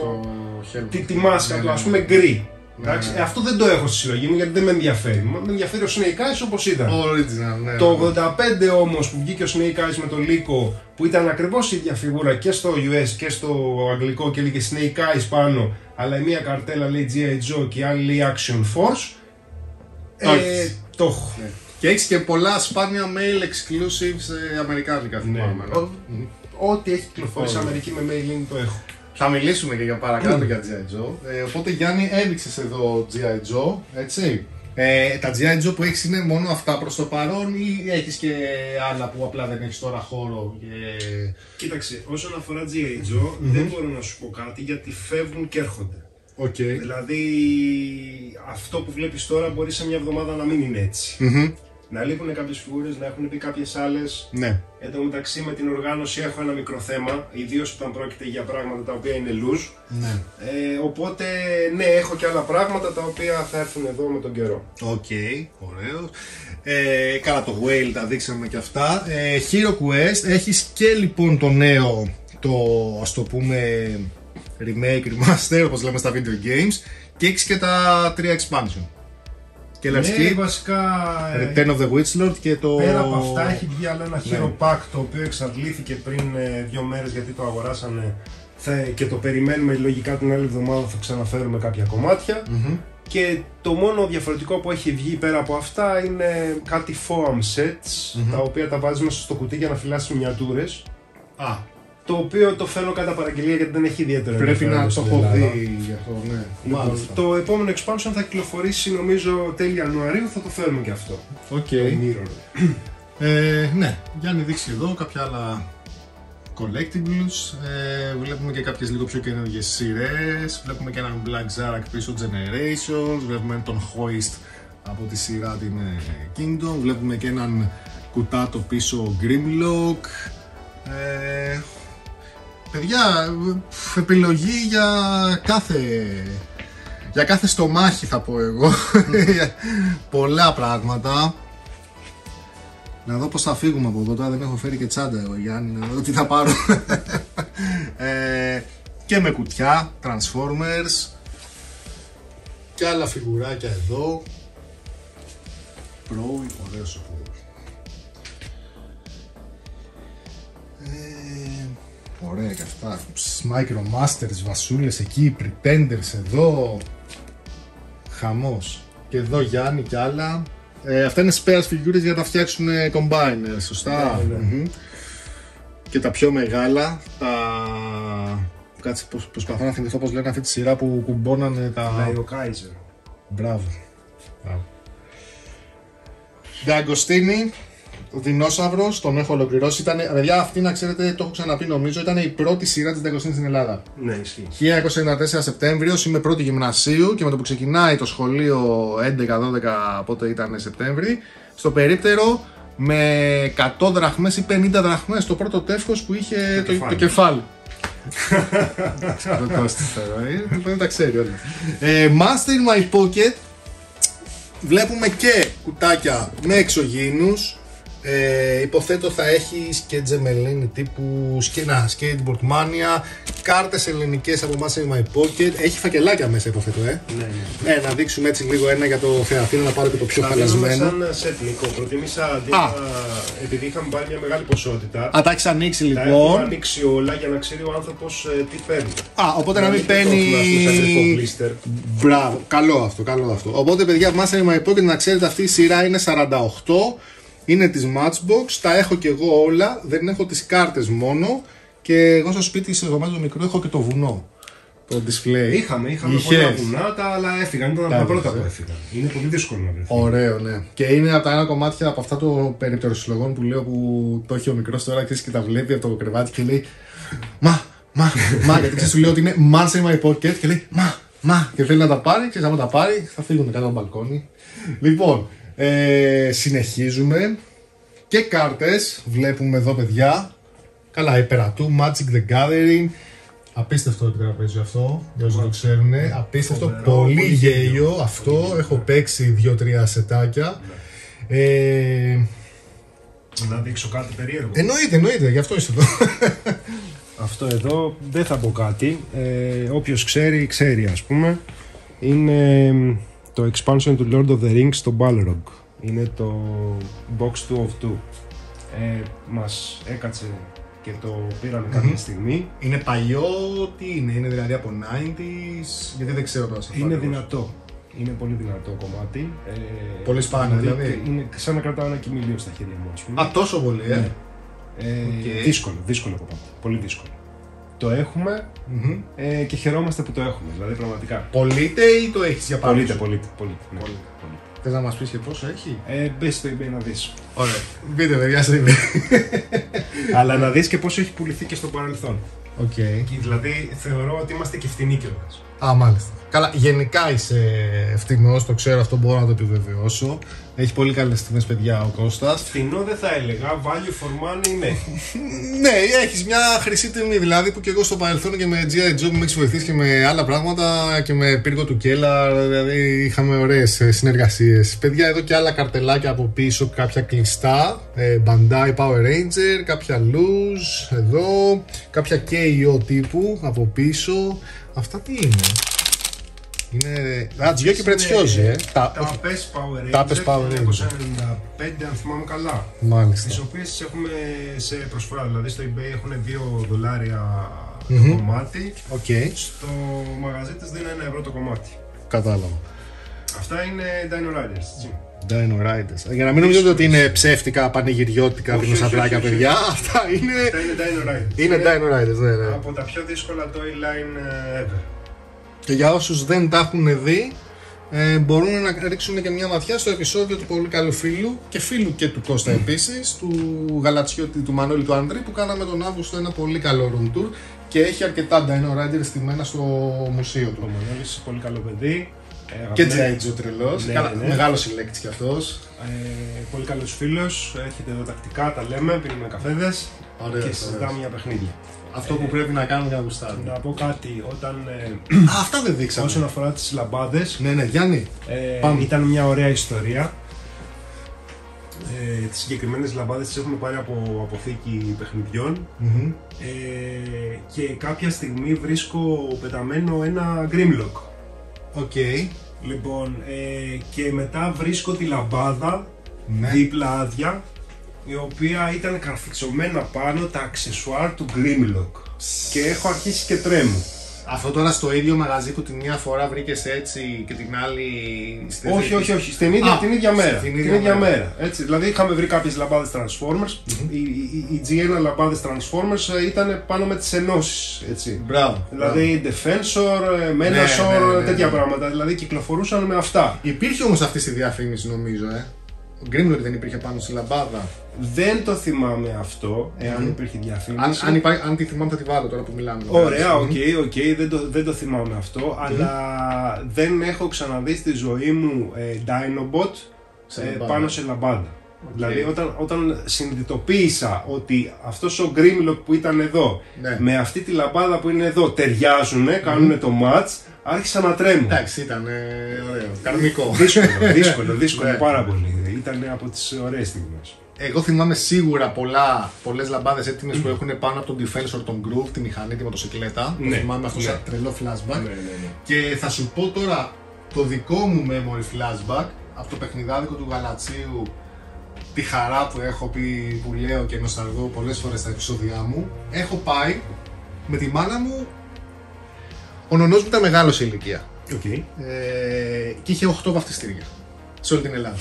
Speaker 1: Το χέρι.
Speaker 2: τη, τη μάσκα
Speaker 1: Ναι,
Speaker 2: του,
Speaker 1: ναι,
Speaker 2: ας
Speaker 1: ναι.
Speaker 2: πούμε, γκρι. Εντάξει,
Speaker 1: ναι.
Speaker 2: ε, αυτό δεν το έχω στη συλλογή μου γιατί δεν με ενδιαφέρει. Με ενδιαφέρει ο Snake Eyes όπως ήταν.
Speaker 1: Original, ναι.
Speaker 2: Το 85 όμως που βγήκε ο Snake Eyes με το Λύκο που ήταν ακριβώς η ίδια φιγούρα και στο US και στο αγγλικό και λέγε Snake Eyes πάνω αλλά η μία καρτέλα λέει G.I. Joe και η άλλη λέει Action Force ε,
Speaker 1: Όχι.
Speaker 2: το έχω.
Speaker 1: Ναι. Και έχεις και πολλά σπάνια mail exclusives ε, αμερικάνικα θυμάμαι.
Speaker 2: Ναι.
Speaker 1: ναι. Μμμ.
Speaker 2: Ό,τι έχει κυκλοφορήσει
Speaker 1: Ωραία.
Speaker 2: Αμερική με mailing το έχω.
Speaker 1: Θα μιλήσουμε και για παρακάτω για G.I. Joe. Ε, οπότε Γιάννη έδειξε εδώ G.I. Joe, έτσι. Ε, τα G.I. Joe που έχεις είναι μόνο αυτά προς το παρόν ή έχεις και άλλα που απλά δεν έχεις τώρα χώρο. Και...
Speaker 2: Κοίταξε, όσον αφορά G.I. Joe, δεν μπορώ να σου πω κάτι γιατί φεύγουν και έρχονται.
Speaker 1: Οκ.
Speaker 2: Δηλαδή, αυτό που βλέπεις τώρα μπορεί σε μια εβδομάδα να μην είναι έτσι.
Speaker 1: Μμμ.
Speaker 2: Να λείπουν κάποιες φιγούρες, να έχουν πει κάποιες άλλες.
Speaker 1: Ναι.
Speaker 2: Εν τω μεταξύ με την οργάνωση έχω ένα μικρό θέμα, ιδίως όταν πρόκειται για πράγματα τα οποία είναι loose.
Speaker 1: Ναι.
Speaker 2: Ε, οπότε, ναι, έχω και άλλα πράγματα τα οποία θα έρθουν εδώ με τον καιρό.
Speaker 1: Οκ, ωραίος. Ε, καλά το Whale τα δείξαμε και αυτά. Ε, Hero Quest, έχεις και λοιπόν το νέο, το ας το πούμε remake, remaster όπως λέμε στα video games και έχεις και τα τρία expansion. Killer
Speaker 2: Ναι,
Speaker 1: Skip,
Speaker 2: βασικά, ε,
Speaker 1: Return of the Witch Lord και το...
Speaker 2: Πέρα από αυτά έχει βγει άλλο ένα
Speaker 1: Ναι.
Speaker 2: Hero Pack το οποίο εξαντλήθηκε πριν ε, δύο μέρες γιατί το αγοράσανε θα, και το περιμένουμε λογικά την άλλη εβδομάδα θα ξαναφέρουμε κάποια κομμάτια.
Speaker 1: Μμμ.
Speaker 2: Και το μόνο διαφορετικό που έχει βγει πέρα από αυτά είναι κάτι foam sets τα οποία τα βάζεις μέσα στο κουτί για να φυλάσσεις μiniατούρες
Speaker 1: Α,
Speaker 2: το οποίο το φέρνω κατά παραγγελία γιατί δεν έχει ιδιαίτερο
Speaker 1: πρέπει
Speaker 2: ενδιαφέρον
Speaker 1: να το
Speaker 2: στην
Speaker 1: έχω
Speaker 2: Ελλάδα.
Speaker 1: δει γι' αυτό, ναι.
Speaker 2: Λοιπόν,
Speaker 1: Μάλιστα.
Speaker 2: το επόμενο expansion θα κυκλοφορήσει νομίζω τέλη Ιανουαρίου, θα το φέρουμε και αυτό.
Speaker 1: Οκ.
Speaker 2: Το Mirror.
Speaker 1: Ε, ναι, Γιάννη δείξει εδώ κάποια άλλα collectibles. Ε, βλέπουμε και κάποιες λίγο πιο καινούργιες σειρές. Βλέπουμε και έναν Black Zarak πίσω Generations. Βλέπουμε τον Hoist από τη σειρά την ε, Kingdom. Βλέπουμε και έναν κουτάτο πίσω Grimlock. Ε, παιδιά, ε, επιλογή για κάθε για κάθε στομάχι θα πω εγώ. <laughs> Πολλά πράγματα. Να δω πώς θα φύγουμε από εδώ. Τώρα δεν έχω φέρει και τσάντα εγώ Γιάννη. Να δω τι θα πάρω. <laughs> ε, και με κουτιά, Transformers. Και άλλα φιγουράκια εδώ. Pro, ωραίος ο ωραία και αυτά. Ψ, Micromasters, βασούλες εκεί, Pretenders εδώ. Χαμός. Και εδώ Γιάννη και άλλα. Ε, αυτά είναι spares figures για να φτιάξουν ε, combiners, σωστά;
Speaker 2: Ναι, ναι.
Speaker 1: Μμμ. Και τα πιο μεγάλα, τα... Κάτσε, πως- προσπαθώ να θυμηθώ πώς λένε αυτή τη σειρά που κουμπώνανε τα...
Speaker 2: Λέει ο Kaiser.
Speaker 1: Μπράβο. Μπράβο. Νταγκοστίνη, ο δεινόσαυρος, τον έχω ολοκληρώσει. Ήταν, παιδιά, αυτή να ξέρετε, το έχω ξαναπεί νομίζω, ήταν η πρώτη σειρά της Νταγκοστίνη στην Ελλάδα.
Speaker 2: Ναι, ισχύει.
Speaker 1: 1994 Σεπτέμβριο, είμαι πρώτη γυμνασίου και με το που ξεκινάει το σχολείο 11-12 πότε ήταν Σεπτέμβρη, στο περίπτερο με 100 δραχμές ή 50 δραχμές το πρώτο τεύχος που είχε το,
Speaker 2: κεφάλι.
Speaker 1: το κεφάλι. <laughs> Δεν το έστειφερα, ε, δεν τα ξέρει όλα. Ε, Master in my pocket βλέπουμε και κουτάκια με εξωγήινους ε, υποθέτω θα έχεις και τζεμελίνη τύπου σκε- να, skateboard mania κάρτες ελληνικές από Master in my pocket έχει φακελάκια μέσα υποθέτω ε.
Speaker 2: Ναι, ναι.
Speaker 1: Ε, να δείξουμε έτσι λίγο ένα για το Θεαθήνα να πάρω και το πιο
Speaker 2: Τα δίνουμε
Speaker 1: χαλασμένο
Speaker 2: σαν set Νίκο. Προτίμησα αντί
Speaker 1: Α.
Speaker 2: να... επειδή είχαμε πάρει μια μεγάλη ποσότητα.
Speaker 1: Α, τα έχεις ανοίξει
Speaker 2: Τα έχουμε
Speaker 1: λοιπόν
Speaker 2: ανοίξει όλα για να ξέρει ο άνθρωπος τι παίρνει.
Speaker 1: Α, οπότε να μην
Speaker 2: το έχουμε στο σαγρικό
Speaker 1: παίρνει
Speaker 2: blister.
Speaker 1: Μπράβο, καλό αυτό, καλό αυτό. Οπότε, παιδιά, Master in My Pocket, να ξέρετε, αυτή η σειρά είναι 48. Είναι της Matchbox, τα έχω και εγώ όλα. Δεν έχω τις κάρτες μόνο. Και εγώ στο σπίτι, σε δωμάτιο μικρό, έχω και το βουνό. Το display.
Speaker 2: Είχαμε, είχαμε
Speaker 1: Είχες.
Speaker 2: πολλά βουνάτα, αλλά έφυγαν. Ήταν από
Speaker 1: Τα
Speaker 2: τα πρώτα
Speaker 1: έβγαζε.
Speaker 2: που έφυγαν. Είναι πολύ δύσκολο να βρεθεί.
Speaker 1: Ωραίο, ναι. Και είναι από τα ένα κομμάτια από αυτά το περιπτεροσυλλογών που λέω που το έχει ο μικρός τώρα ξέρεις, και τα βλέπει από το κρεβάτι και λέει Μα, μα, μα. γιατί ξέρεις, του λέω ότι είναι Monster in my pocket και λέει Μα, μα. Και θέλει να τα πάρει. Και άμα τα πάρει, θα φύγουν κάτω από το μπαλκόνι. Λοιπόν, ε, συνεχίζουμε. Και κάρτες βλέπουμε εδώ, παιδιά. Καλά, υπερατού, Magic the Gathering. Απίστευτο το τραπέζι αυτό, για όσοι δεν το ξέρουν. Απίστευτο,
Speaker 2: Φοβερό,
Speaker 1: πολύ
Speaker 2: πολύ
Speaker 1: γέλιο
Speaker 2: γέλιο.
Speaker 1: αυτό. Έχω παίξει δύο-τρία σετάκια. Ε,
Speaker 2: Να δείξω κάτι περίεργο.
Speaker 1: εννοείται, εννοείται, γι' αυτό είσαι εδώ.
Speaker 2: Αυτό εδώ δεν θα πω κάτι. Ε, όποιος ξέρει, ξέρει ας πούμε. Είναι μ, το expansion του Lord of the Rings στο Balrog. Είναι το Box 2 of 2. Ε, μας έκατσε και το πήραμε κάποια στιγμή.
Speaker 1: Είναι παλιό, τι είναι, είναι δηλαδή από 90s, γιατί δεν ξέρω τώρα. σε
Speaker 2: Είναι
Speaker 1: φάκελος.
Speaker 2: δυνατό. Είναι πολύ δυνατό κομμάτι. Ε,
Speaker 1: Πολύ σπάνιο,
Speaker 2: δηλαδή,
Speaker 1: δηλαδή.
Speaker 2: Είναι σαν να κρατάω ένα κειμήλιο στα χέρια μου, ας πούμε.
Speaker 1: Α, τόσο πολύ, ε.
Speaker 2: Ναι. Ε,
Speaker 1: Οκ.
Speaker 2: Δύσκολο, δύσκολο κομμάτι. Πολύ δύσκολο. Το έχουμε
Speaker 1: Μμμ.
Speaker 2: ε, και χαιρόμαστε που το έχουμε. Δηλαδή, πραγματικά.
Speaker 1: Πωλείται ή το έχεις για πάνω
Speaker 2: Πωλείται,
Speaker 1: σου;
Speaker 2: πωλείται, πωλείται. Ναι.
Speaker 1: Πωλείται.
Speaker 2: πωλείται.
Speaker 1: Θες να μας πεις και πόσο έχει;
Speaker 2: Ε, μπες στο eBay να δεις.
Speaker 1: Ωραία. Μπείτε παιδιά στο eBay. <laughs>
Speaker 2: Αλλά να δεις και πόσο έχει πουληθεί και στο παρελθόν.
Speaker 1: Οκ.
Speaker 2: Και δηλαδή θεωρώ ότι είμαστε και φτηνοί κιόλας.
Speaker 1: Α, μάλιστα. Καλά, γενικά είσαι φτηνός, το ξέρω, αυτό μπορώ να το επιβεβαιώσω. Έχει πολύ καλές τιμές, παιδιά, ο Κώστας.
Speaker 2: Φτηνό δεν θα έλεγα, value for money ναι. <laughs>
Speaker 1: Ναι, έχεις μια χρυσή τιμή. Δηλαδή που και εγώ στο παρελθόν και με GI Joe με έχεις βοηθήσει και με άλλα πράγματα και με πύργο του Κέλλα. Δηλαδή είχαμε ωραίες συνεργασίες. Παιδιά, εδώ και άλλα καρτελάκια από πίσω, κάποια κλειστά. Ε, Bandai Power Ranger, κάποια loose εδώ, κάποια KO τύπου από πίσω. Αυτά τι είναι; Είναι. Α, Giochi Preziosi, ε. Τα...
Speaker 2: Τα PES Power Rangers,
Speaker 1: Τα PES Power Rangers.
Speaker 2: 1995 αν θυμάμαι καλά.
Speaker 1: Μάλιστα.
Speaker 2: Τις οποίες έχουμε σε προσφορά, δηλαδή στο eBay έχουν 2 δολάρια το κομμάτι.
Speaker 1: Οκ,
Speaker 2: Στο μαγαζί τις δίνει 1 ευρώ το κομμάτι.
Speaker 1: κατάλαβα.
Speaker 2: Αυτά είναι Dino Riders, έτσι.
Speaker 1: Dino Riders. Για να μην νομίζετε ότι είναι ψεύτικα, πανηγυριώτικα,
Speaker 2: Όχι,
Speaker 1: δεινοσαυράκια,
Speaker 2: όχι, όχι,
Speaker 1: παιδιά. Αυτά είναι.
Speaker 2: Αυτά είναι Dino Riders.
Speaker 1: Είναι Dino Riders, ναι, ναι.
Speaker 2: Από τα πιο δύσκολα toy line ε, ever.
Speaker 1: Και για όσους δεν τα έχουν δει, ε, μπορούν να ρίξουν και μια ματιά στο επεισόδιο του πολύ καλού φίλου και φίλου και του Κώστα επίσης, του Γαλατσιώτη, του Μανώλη του Άντρη, που κάναμε τον Αύγουστο ένα πολύ καλό room tour και έχει αρκετά Dino Riders στημένα στο μουσείο
Speaker 2: Ο
Speaker 1: του.
Speaker 2: Μανώλης πολύ καλό παιδί. Ε,
Speaker 1: Και
Speaker 2: αγαπημένο-
Speaker 1: G.I. Joe τρελός,
Speaker 2: Ναι,
Speaker 1: Καλά,
Speaker 2: ναι.
Speaker 1: μεγάλος συλλέκτης κι αυτός.
Speaker 2: Ε, πολύ καλός φίλος, έρχεται εδώ τακτικά, τα λέμε, πίνουμε καφέδες
Speaker 1: Ωραίος,
Speaker 2: και συζητάμε
Speaker 1: ωραίος.
Speaker 2: για παιχνίδια.
Speaker 1: Αυτό που πρέπει να κάνουμε για να γουστάρουμε.
Speaker 2: Να πω κάτι, όταν, ε, <clears throat>
Speaker 1: Α, αυτά δεν δείξαμε.
Speaker 2: όσον αφορά τις λαμπάδες,
Speaker 1: Ναι, ναι, Γιάννη.
Speaker 2: ε,
Speaker 1: Πάμε.
Speaker 2: ήταν μια ωραία ιστορία. Ε, τις συγκεκριμένες λαμπάδες τις έχουμε πάρει από αποθήκη παιχνιδιών
Speaker 1: Μμμ.
Speaker 2: ε, και κάποια στιγμή βρίσκω πεταμένο ένα Grimlock.
Speaker 1: Οκ.
Speaker 2: Λοιπόν, ε, και μετά βρίσκω τη λαμπάδα
Speaker 1: Ναι.
Speaker 2: δίπλα άδεια η οποία ήταν καρφιτσωμένα πάνω τα αξεσουάρ του Grimlock και έχω αρχίσει και τρέμω.
Speaker 1: Αυτό τώρα στο ίδιο μαγαζί που την μία φορά βρήκες έτσι και την άλλη. στη
Speaker 2: όχι,
Speaker 1: δεύτερη-
Speaker 2: όχι, όχι, στην ίδια,
Speaker 1: Α,
Speaker 2: την ίδια μέρα.
Speaker 1: στην
Speaker 2: Την
Speaker 1: ίδια
Speaker 2: ίδια,
Speaker 1: μέρα.
Speaker 2: μέρα. Έτσι, δηλαδή είχαμε βρει κάποιες λαμπάδες Transformers. Οι, οι, οι G1 λαμπάδες Transformers ε, ήταν πάνω με τις ενώσεις. Έτσι.
Speaker 1: Μπράβο.
Speaker 2: Δηλαδή Defensor, ε, Menasor,
Speaker 1: Ναι, ναι, ναι,
Speaker 2: τέτοια
Speaker 1: ναι.
Speaker 2: πράγματα. Δηλαδή κυκλοφορούσαν με αυτά.
Speaker 1: Υπήρχε όμως αυτή στη διαφήμιση νομίζω, ε. Ο Grimlock δεν υπήρχε πάνω στη λαμπάδα.
Speaker 2: Δεν το θυμάμαι αυτό, εάν υπήρχε διαφήμιση.
Speaker 1: Αν, αν, υπά- αν τη θυμάμαι θα τη βάλω τώρα που μιλάμε.
Speaker 2: Ωραία,
Speaker 1: Μμμ.
Speaker 2: οκ, οκ, δεν, το, δεν το θυμάμαι αυτό, αλλά δεν έχω ξαναδεί στη ζωή μου ε, Dinobot
Speaker 1: Σε
Speaker 2: ε,
Speaker 1: λαμπάδα.
Speaker 2: πάνω σε λαμπάδα. Δηλαδή όταν, όταν συνειδητοποίησα ότι αυτός ο Grimlock που ήταν εδώ
Speaker 1: Ναι.
Speaker 2: με αυτή τη λαμπάδα που είναι εδώ ταιριάζουν, κάνουν το match, άρχισα να τρέμω.
Speaker 1: Εντάξει, ήταν ε, ωραίο. Καρμικό.
Speaker 2: δύσκολο, δύσκολο, <laughs> δύσκολο
Speaker 1: Ναι.
Speaker 2: πάρα πολύ. Ήταν από τις ωραίες στιγμές.
Speaker 1: Εγώ θυμάμαι σίγουρα πολλά, πολλές λαμπάδες έτοιμες που έχουν πάνω από τον Defensor, τον Groove, τη μηχανή, τη μοτοσυκλέτα. Το
Speaker 2: Ναι,
Speaker 1: θυμάμαι αυτό
Speaker 2: ναι.
Speaker 1: σαν τρελό flashback.
Speaker 2: Ναι, ναι, ναι.
Speaker 1: Και θα σου πω τώρα το δικό μου memory flashback από το παιχνιδάδικο του Γαλατσίου τη χαρά που έχω πει που λέω και νοσταλγώ πολλές φορές στα επεισόδια μου έχω πάει με τη μάνα μου ο νονός μου ήταν μεγάλος σε ηλικία
Speaker 2: Οκ.
Speaker 1: ε, και είχε 8 βαφτιστήρια σε όλη την Ελλάδα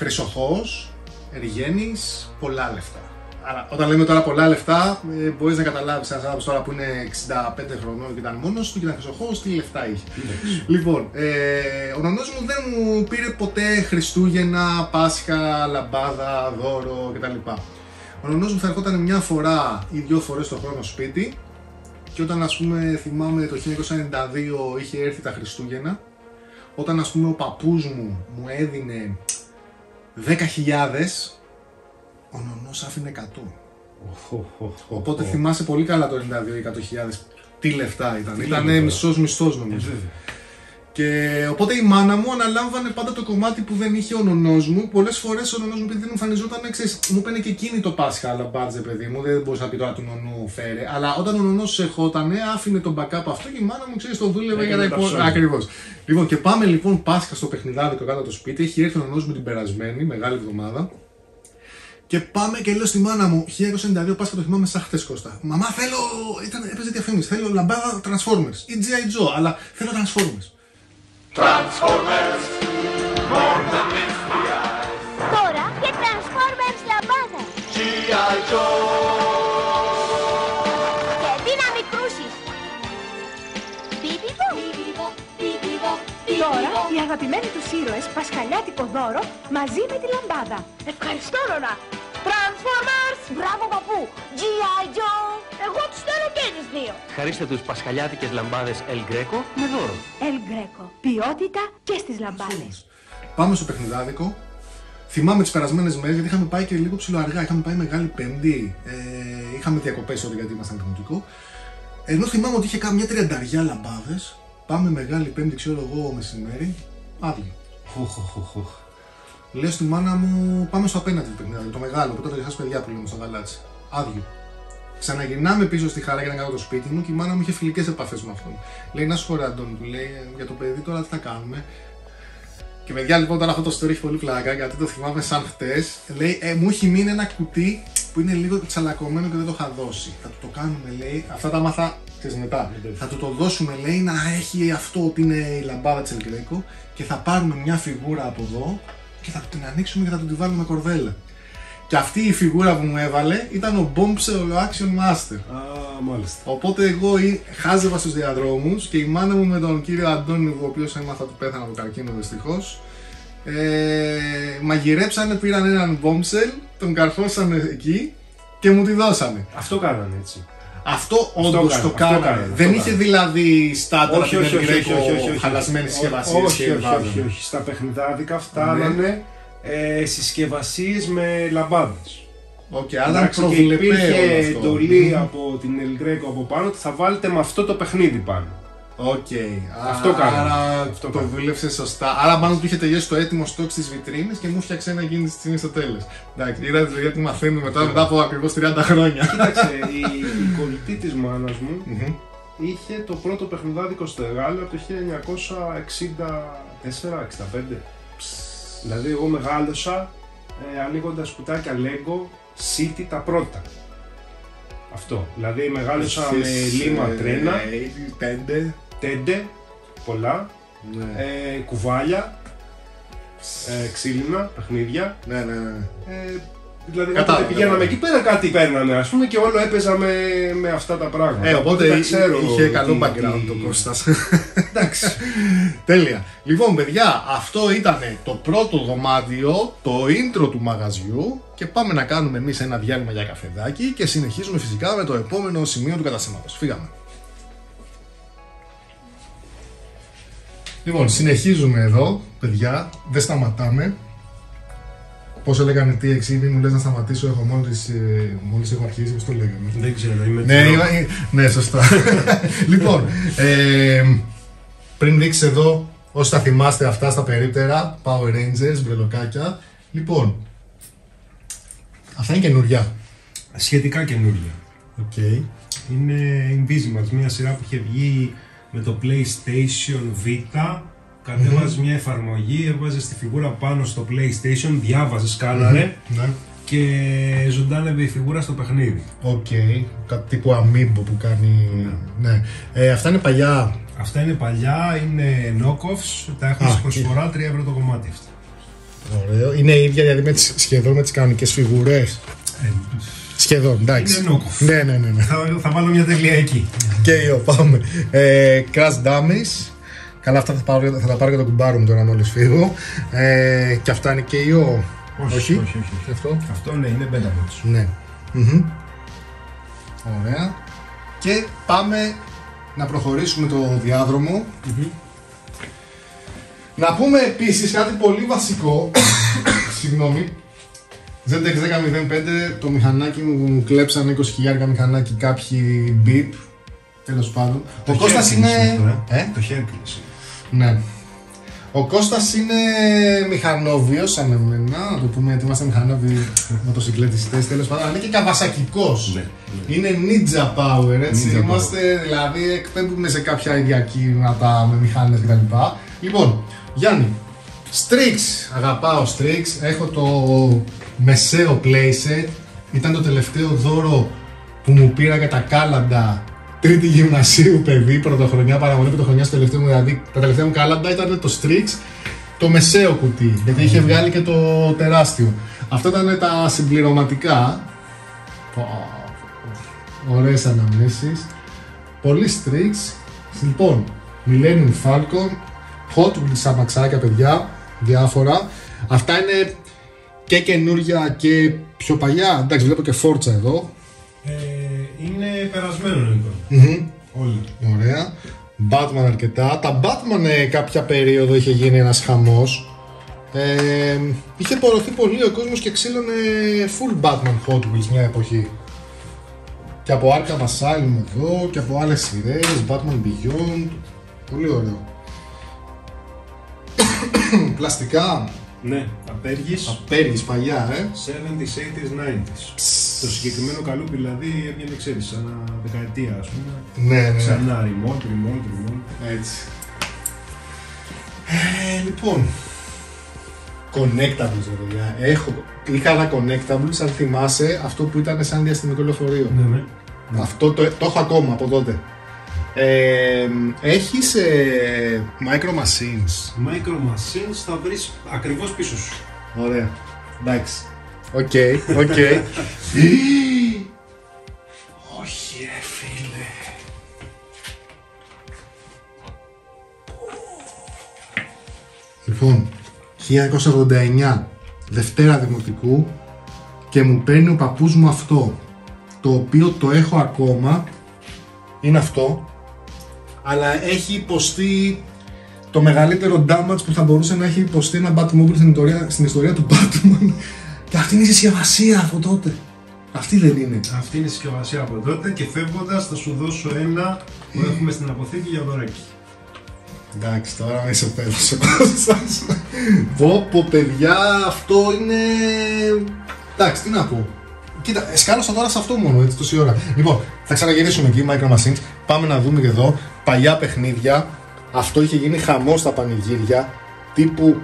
Speaker 1: Χρυσοχόος, εργένης, πολλά λεφτά Άρα, όταν λέμε τώρα πολλά λεφτά, ε, μπορείς να καταλάβεις ένας άνθρωπος τώρα που είναι 65 χρονών και ήταν μόνος του και ήταν χρυσοχόο, τι λεφτά είχε. Λοιπόν, ε, ο νονός μου δεν μου πήρε ποτέ Χριστούγεννα, Πάσχα, λαμπάδα, δώρο κτλ. Ο νονός μου θα ερχόταν μια φορά ή δύο φορές το χρόνο σπίτι και όταν ας πούμε θυμάμαι το 1992 είχε έρθει τα Χριστούγεννα όταν ας πούμε ο παππούς μου μου έδινε 10.000 ο νονός άφηνε 100 Οπότε θυμάσαι πολύ καλά το 92 ή 100.000 τι λεφτά ήταν.
Speaker 2: Τι
Speaker 1: Ήταν
Speaker 2: λέμε τώρα.
Speaker 1: μισός μισθός
Speaker 2: Ε,
Speaker 1: νομίζω. Και οπότε η μάνα μου αναλάμβανε πάντα το κομμάτι που δεν είχε ο νονός μου. Πολλές φορές ο νονός μου, επειδή δεν εμφανιζόταν, ξέρεις, μου έπαιρνε και εκείνη το Πάσχα, αλλά μπάτζε παιδί μου, δεν μπορούσα να πει τώρα του νονού φέρε. Αλλά όταν ο νονός ερχόταν, άφηνε τον backup αυτό και η μάνα μου, ξέρεις, το δούλευε για
Speaker 2: Έκανε
Speaker 1: τα
Speaker 2: τα
Speaker 1: υπόλοιπα.
Speaker 2: ψώνια.
Speaker 1: Ακριβώς. Λοιπόν, και πάμε λοιπόν Πάσχα στο παιχνιδάδικο κάτω από το σπίτι. Έχει έρθει ο νονός μου την περασμένη, μεγάλη εβδομάδα. Και πάμε και λέω στη μάνα μου, 1992 Πάσχα το θυμάμαι σαν χτες Κώστα. Μαμά θέλω, ήταν, έπαιζε διαφήμιση, θέλω λαμπάδα Transformers ή G.I. Joe, αλλά θέλω Transformers.
Speaker 4: Transformers, more than meets the eye.
Speaker 5: Τώρα και Transformers λαμπάδα.
Speaker 4: G.I. Joe.
Speaker 5: Και δύναμη κρούσης. Μπιμπιμπο.
Speaker 6: Τώρα οι αγαπημένοι τους ήρωες πασχαλιάτικο δώρο μαζί με τη λαμπάδα.
Speaker 5: Ευχαριστώ, Ρονα. Transformers. Μπράβο, παππού. G.I. Joe. Εγώ τους θέλω και τους δύο.
Speaker 7: Χαρίστε τους πασχαλιάτικες λαμπάδες El Greco με δώρο.
Speaker 6: El Greco. Ποιότητα και στις λαμπάδες.
Speaker 1: Πάμε στο παιχνιδάδικο. Θυμάμαι τις περασμένες μέρες γιατί είχαμε πάει και λίγο ψηλό αργά. Είχαμε πάει μεγάλη Πέμπτη. Ε, είχαμε διακοπές όλοι γιατί ήμασταν δημοτικό. Ενώ θυμάμαι ότι είχε κάνει μια τριανταριά λαμπάδες. Πάμε μεγάλη Πέμπτη, ξέρω εγώ, μεσημέρι. Άδειο.
Speaker 2: Χοχ, χοχ, χοχ.
Speaker 1: Λέω στη μάνα μου, πάμε στο απέναντι του παιχνίδι, το μεγάλο, που τότε για εσάς παιδιά που λέμε στο γαλάτσι. Άδειο. Ξαναγυρνάμε πίσω στη χαρά για να κάνω το σπίτι μου και η μάνα μου είχε φιλικές επαφές με αυτόν. Λέει, να σου πω, ρε Αντώνη, του λέει, «Ε, για το παιδί τώρα τι θα κάνουμε. Και παιδιά, λοιπόν, τώρα αυτό το story έχει πολύ πλάκα γιατί το θυμάμαι σαν χτες. Λέει, ε, μου έχει μείνει ένα κουτί που είναι λίγο τσαλακωμένο και δεν το είχα δώσει. Θα του το κάνουμε, λέει, αυτά τα μάθα ξέρεις, μετά. Θα του το δώσουμε, λέει, να έχει αυτό ότι είναι η λαμπάδα της Ελγκρέκο και θα πάρουμε μια φιγούρα από εδώ και θα του την ανοίξουμε και θα του τη βάλουμε κορδέλα. Και αυτή η φιγούρα που μου έβαλε ήταν ο Bombshell ο Action Master.
Speaker 2: Α, μάλιστα.
Speaker 1: Οπότε εγώ ή- χάζευα στους διαδρόμους και η μάνα μου με τον κύριο Αντώνη, ο οποίος έμαθα ότι πέθανε από καρκίνο δυστυχώς, ε, μαγειρέψανε, πήραν έναν Bombshell, τον καρφώσανε εκεί και μου τη δώσανε.
Speaker 2: Αυτό κάνανε έτσι.
Speaker 1: Αυτό όντως
Speaker 2: κάνανε,
Speaker 1: το
Speaker 2: αυτό
Speaker 1: κάνανε.
Speaker 2: κάνανε, αυτό
Speaker 1: Δεν
Speaker 2: κάνανε.
Speaker 1: είχε δηλαδή στάνταρ
Speaker 2: όχι, όχι, όχι, όχι, όχι, όχι, όχι.
Speaker 1: χαλασμένες
Speaker 2: Ό-
Speaker 1: συσκευασίες
Speaker 2: όχι,
Speaker 1: και
Speaker 2: όχι,
Speaker 1: βάζανε.
Speaker 2: όχι, όχι. Στα παιχνιδάδικα φτάνανε ε, συσκευασίες με λαμπάδες.
Speaker 1: Οκ, αλλά ήταν
Speaker 2: Εντάξει, και
Speaker 1: προβλεπέ όλο
Speaker 2: υπήρχε
Speaker 1: αυτό.
Speaker 2: εντολή από την El Greco από πάνω ότι θα βάλετε με αυτό το παιχνίδι πάνω.
Speaker 1: Οκ.
Speaker 2: Αυτό κάνανε.
Speaker 1: Άρα
Speaker 2: Αυτό
Speaker 1: το
Speaker 2: κάνανε.
Speaker 1: δούλεψε σωστά. Άρα μάλλον του είχε τελειώσει το έτοιμο στόκ στι βιτρίνε και μου φτιάξε ένα γίνει στη στο τέλο. Εντάξει, είδατε γιατί μαθαίνουμε μετά, μετά από ακριβώς 30 χρόνια.
Speaker 2: Κοίταξε, η, η κολλητή της μάνας μου
Speaker 1: Μμμ.
Speaker 2: είχε το πρώτο παιχνιδάδικο στο Εγάλιο από το 1964-65. Δηλαδή εγώ μεγάλωσα ε, ανοίγοντας κουτάκια Lego City τα πρώτα. Αυτό. Δηλαδή μεγάλωσα με
Speaker 1: Είχες,
Speaker 2: λίμα
Speaker 1: ε,
Speaker 2: τρένα,
Speaker 1: ε, Πέντε.
Speaker 2: Τέντε, πολλά,
Speaker 1: Ναι.
Speaker 2: ε, κουβάλια, ε, ξύλινα, παιχνίδια.
Speaker 1: Ναι, ναι, ναι.
Speaker 2: Ε, δηλαδή
Speaker 1: Κατάλαβα,
Speaker 2: όποτε πηγαίναμε
Speaker 1: κατάλαβα.
Speaker 2: εκεί πέρα κάτι παίρνανε ας πούμε και όλο έπαιζα με, με αυτά τα πράγματα.
Speaker 1: Ε, οπότε
Speaker 2: τα
Speaker 1: εί-
Speaker 2: ξέρω
Speaker 1: είχε καλό
Speaker 2: τι-
Speaker 1: background
Speaker 2: τι-
Speaker 1: το Κώστας. <laughs>
Speaker 2: Εντάξει.
Speaker 1: Τέλεια. Λοιπόν, παιδιά, αυτό ήταν το πρώτο δωμάτιο, το intro του μαγαζιού και πάμε να κάνουμε εμείς ένα διάλειμμα για καφεδάκι και συνεχίζουμε φυσικά με το επόμενο σημείο του καταστήματος. Φύγαμε. Λοιπόν, συνεχίζουμε εδώ, παιδιά, δεν σταματάμε. Πώς έλεγανε τι εξήμι, μου λες να σταματήσω, έχω μόλις, ε, μόλις έχω αρχίσει, πώς το λέγανε.
Speaker 2: Δεν ξέρω, είμαι
Speaker 1: Ναι, είμαι- ναι, σωστά. <laughs> λοιπόν, ε, πριν δείξεις εδώ, όσοι τα θυμάστε αυτά στα περίπτερα, Power Rangers, μπρελοκάκια. Λοιπόν, αυτά είναι καινούρια.
Speaker 2: Σχετικά καινούργια.
Speaker 1: Οκ.
Speaker 2: Είναι Invizimals, μια σειρά που είχε βγει με το PlayStation Vita. Κατέβαζες μια εφαρμογή, έβαζες τη φιγούρα πάνω στο PlayStation, διάβαζες, σκάναρες
Speaker 1: Ναι.
Speaker 2: και ζωντάνευε η φιγούρα στο παιχνίδι.
Speaker 1: Οκ. Κάτι τύπου amiibo που κάνει. Ναι. Ε, αυτά είναι παλιά.
Speaker 2: Αυτά είναι παλιά, είναι knockoffs, τα έχουν
Speaker 1: Α,
Speaker 2: σε προσφορά 3 ευρώ το κομμάτι αυτά.
Speaker 1: Ωραίο. Είναι η ίδια δηλαδή με τις, σχεδόν με τις κανονικές φιγούρες. Σχεδόν, εντάξει.
Speaker 2: Είναι knockoff.
Speaker 1: Ναι, ναι, ναι. ναι.
Speaker 2: Θα, θα βάλω μια τελεία εκεί.
Speaker 1: Και εγώ, πάμε. Ε, Crash Dummies. Καλά, αυτά θα, πάρω, θα τα πάρω για το κουμπάρο μου τώρα μόλις φύγω. Ε, και αυτά είναι και ο.
Speaker 2: Όχι, όχι, όχι, όχι.
Speaker 1: Αυτό.
Speaker 2: Αυτό ναι, είναι Betabots.
Speaker 1: Ναι. Μμμ. Ωραία. Και πάμε να προχωρήσουμε το διαδρομο Να πούμε επίσης κάτι πολύ βασικό. <coughs> Συγγνώμη. ZX1005 το μηχανάκι μου μου κλέψανε 20.000 μηχανάκι κάποιοι beep. Τέλος πάντων. Ο Κώστας είναι... Ε;
Speaker 2: Το Hercules.
Speaker 1: Ναι. Ο Κώστας είναι μηχανόβιος σαν εμένα, να το πούμε γιατί είμαστε μηχανόβιοι μοτοσυκλετιστές τέλος πάντων, αλλά είναι και καβασακικός.
Speaker 2: Ναι,
Speaker 1: Είναι ninja power, έτσι.
Speaker 2: Ninja power.
Speaker 1: είμαστε, δηλαδή, εκπέμπουμε σε κάποια ίδια κύματα με μηχάνες κτλ. Λοιπόν, Γιάννη, Strix, αγαπάω Strix, έχω το μεσαίο playset, ήταν το τελευταίο δώρο που μου πήρα για τα κάλαντα τρίτη γυμνασίου παιδί, πρωτοχρονιά, παραμονή πρωτοχρονιά στο τελευταίο μου, δηλαδή τα τελευταία μου κάλαντα ήταν το Strix, το μεσαίο κουτί, γιατί είχε βγάλει και το τεράστιο. Αυτό ήταν τα συμπληρωματικά. Πω, Ωραίες αναμνήσεις. Πολύ Strix. Λοιπόν, Millennium Falcon, Hot Wheels αμαξάκια παιδιά, διάφορα. Αυτά είναι και καινούρια και πιο παλιά. Εντάξει, βλέπω και Forza εδώ.
Speaker 2: Ε, είναι περασμένο λοιπόν.
Speaker 1: Μμμ.
Speaker 2: Όλοι.
Speaker 1: Ωραία. Batman αρκετά. Τα Batman ε, κάποια περίοδο είχε γίνει ένας χαμός. Ε, είχε πορωθεί πολύ ο κόσμος και ξύλωνε full Batman Hot Wheels μια εποχή. Και από Arkham Asylum εδώ και από άλλες σειρές, Batman Beyond. Πολύ ωραίο. <clears throat> Πλαστικά,
Speaker 2: Ναι, απέργης.
Speaker 1: απέργεις παλιά, ε.
Speaker 2: 70s, 80s, 90s. Το συγκεκριμένο καλούπι δηλαδή έβγαινε, ξέρεις, σαν δεκαετία ας πούμε.
Speaker 1: Ναι, ναι.
Speaker 2: Ξανά remote, remote, remote.
Speaker 1: Έτσι. Ε, λοιπόν. Connectables, ρε παιδιά. Έχω, είχα ένα Connectables, αν θυμάσαι, αυτό που ήταν σαν διαστημικό λεωφορείο.
Speaker 2: Ναι, ναι.
Speaker 1: Αυτό το, το έχω ακόμα από τότε. Ε, έχεις ε, Micro Machines.
Speaker 2: Micro Machines θα βρεις ακριβώς πίσω σου.
Speaker 1: Ωραία. Εντάξει. Οκ, οκ. Όχι ρε φίλε. Λοιπόν, 1989, Δευτέρα Δημοτικού και μου παίρνει ο παππούς μου αυτό, το οποίο το έχω ακόμα, είναι αυτό, αλλά έχει υποστεί το μεγαλύτερο damage που θα μπορούσε να έχει υποστεί ένα Batmobile στην ιστορία, στην ιστορία του Batman. Και αυτή είναι η συσκευασία από τότε. Αυτή δεν είναι.
Speaker 2: Αυτή είναι η συσκευασία από τότε και φεύγοντας θα σου δώσω ένα που έχουμε στην αποθήκη για δωράκι.
Speaker 1: Εντάξει, τώρα με ισοπαίδωσε ο Κώστας. Πω πω παιδιά, αυτό είναι... Εντάξει, τι να πω. Κοίτα, σκάλωσα τώρα σε αυτό μόνο, έτσι, τόση ώρα. Λοιπόν, θα ξαναγυρίσουμε εκεί, Micro Machines. Πάμε να δούμε και εδώ παλιά παιχνίδια. Αυτό είχε γίνει χαμός στα πανηγύρια. Τύπου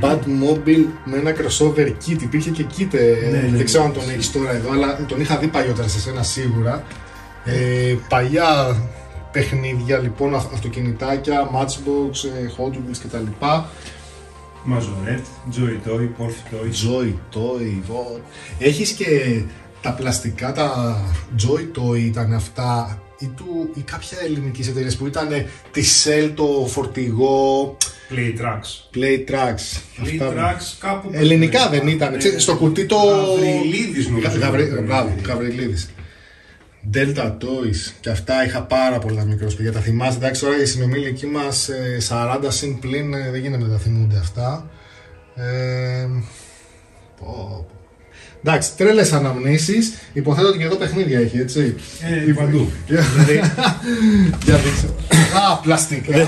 Speaker 1: Batmobile με ένα crossover kit. Υπήρχε και kit, ε,
Speaker 2: Ναι, ναι,
Speaker 1: δεν ξέρω
Speaker 2: ναι.
Speaker 1: αν τον έχεις τώρα εδώ, αλλά τον είχα δει παλιότερα σε σένα σίγουρα. Ε, παλιά παιχνίδια λοιπόν, αυ- αυτοκινητάκια, Matchbox, ε, Hot Wheels κτλ.
Speaker 2: Μαζορέτ, Joy Toy, Porf Toy.
Speaker 1: Joy Toy, βο- Έχεις και τα πλαστικά, τα Joy Toy ήταν αυτά ή, του, ή κάποια ελληνικής εταιρείας που ήταν τη Shell το φορτηγό;
Speaker 2: Play Tracks.
Speaker 1: Play Tracks.
Speaker 2: Play
Speaker 1: Αυτά.
Speaker 2: Tracks κάπου...
Speaker 1: Ελληνικά δεν ήταν.
Speaker 2: Ναι,
Speaker 1: ξέρεις,
Speaker 2: ναι.
Speaker 1: στο κουτί το.
Speaker 2: Γαβριλίδης νομίζω.
Speaker 1: Γα- Γαβρι- Μπράβο, Γαβριλίδης. Delta Toys και αυτά είχα πάρα πολλά μικρός παιδιά. Τα θυμάστε, εντάξει, τώρα οι συνομήλικοι μας 40 συν πλήν ε, δεν γίνεται να τα θυμούνται αυτά. Ε, πω, πω. Εντάξει, τρέλες αναμνήσεις. Υποθέτω ότι και εδώ παιχνίδια έχει, έτσι.
Speaker 2: Ε, παντού.
Speaker 1: Για για δείξε. Α, πλαστικά. ναι,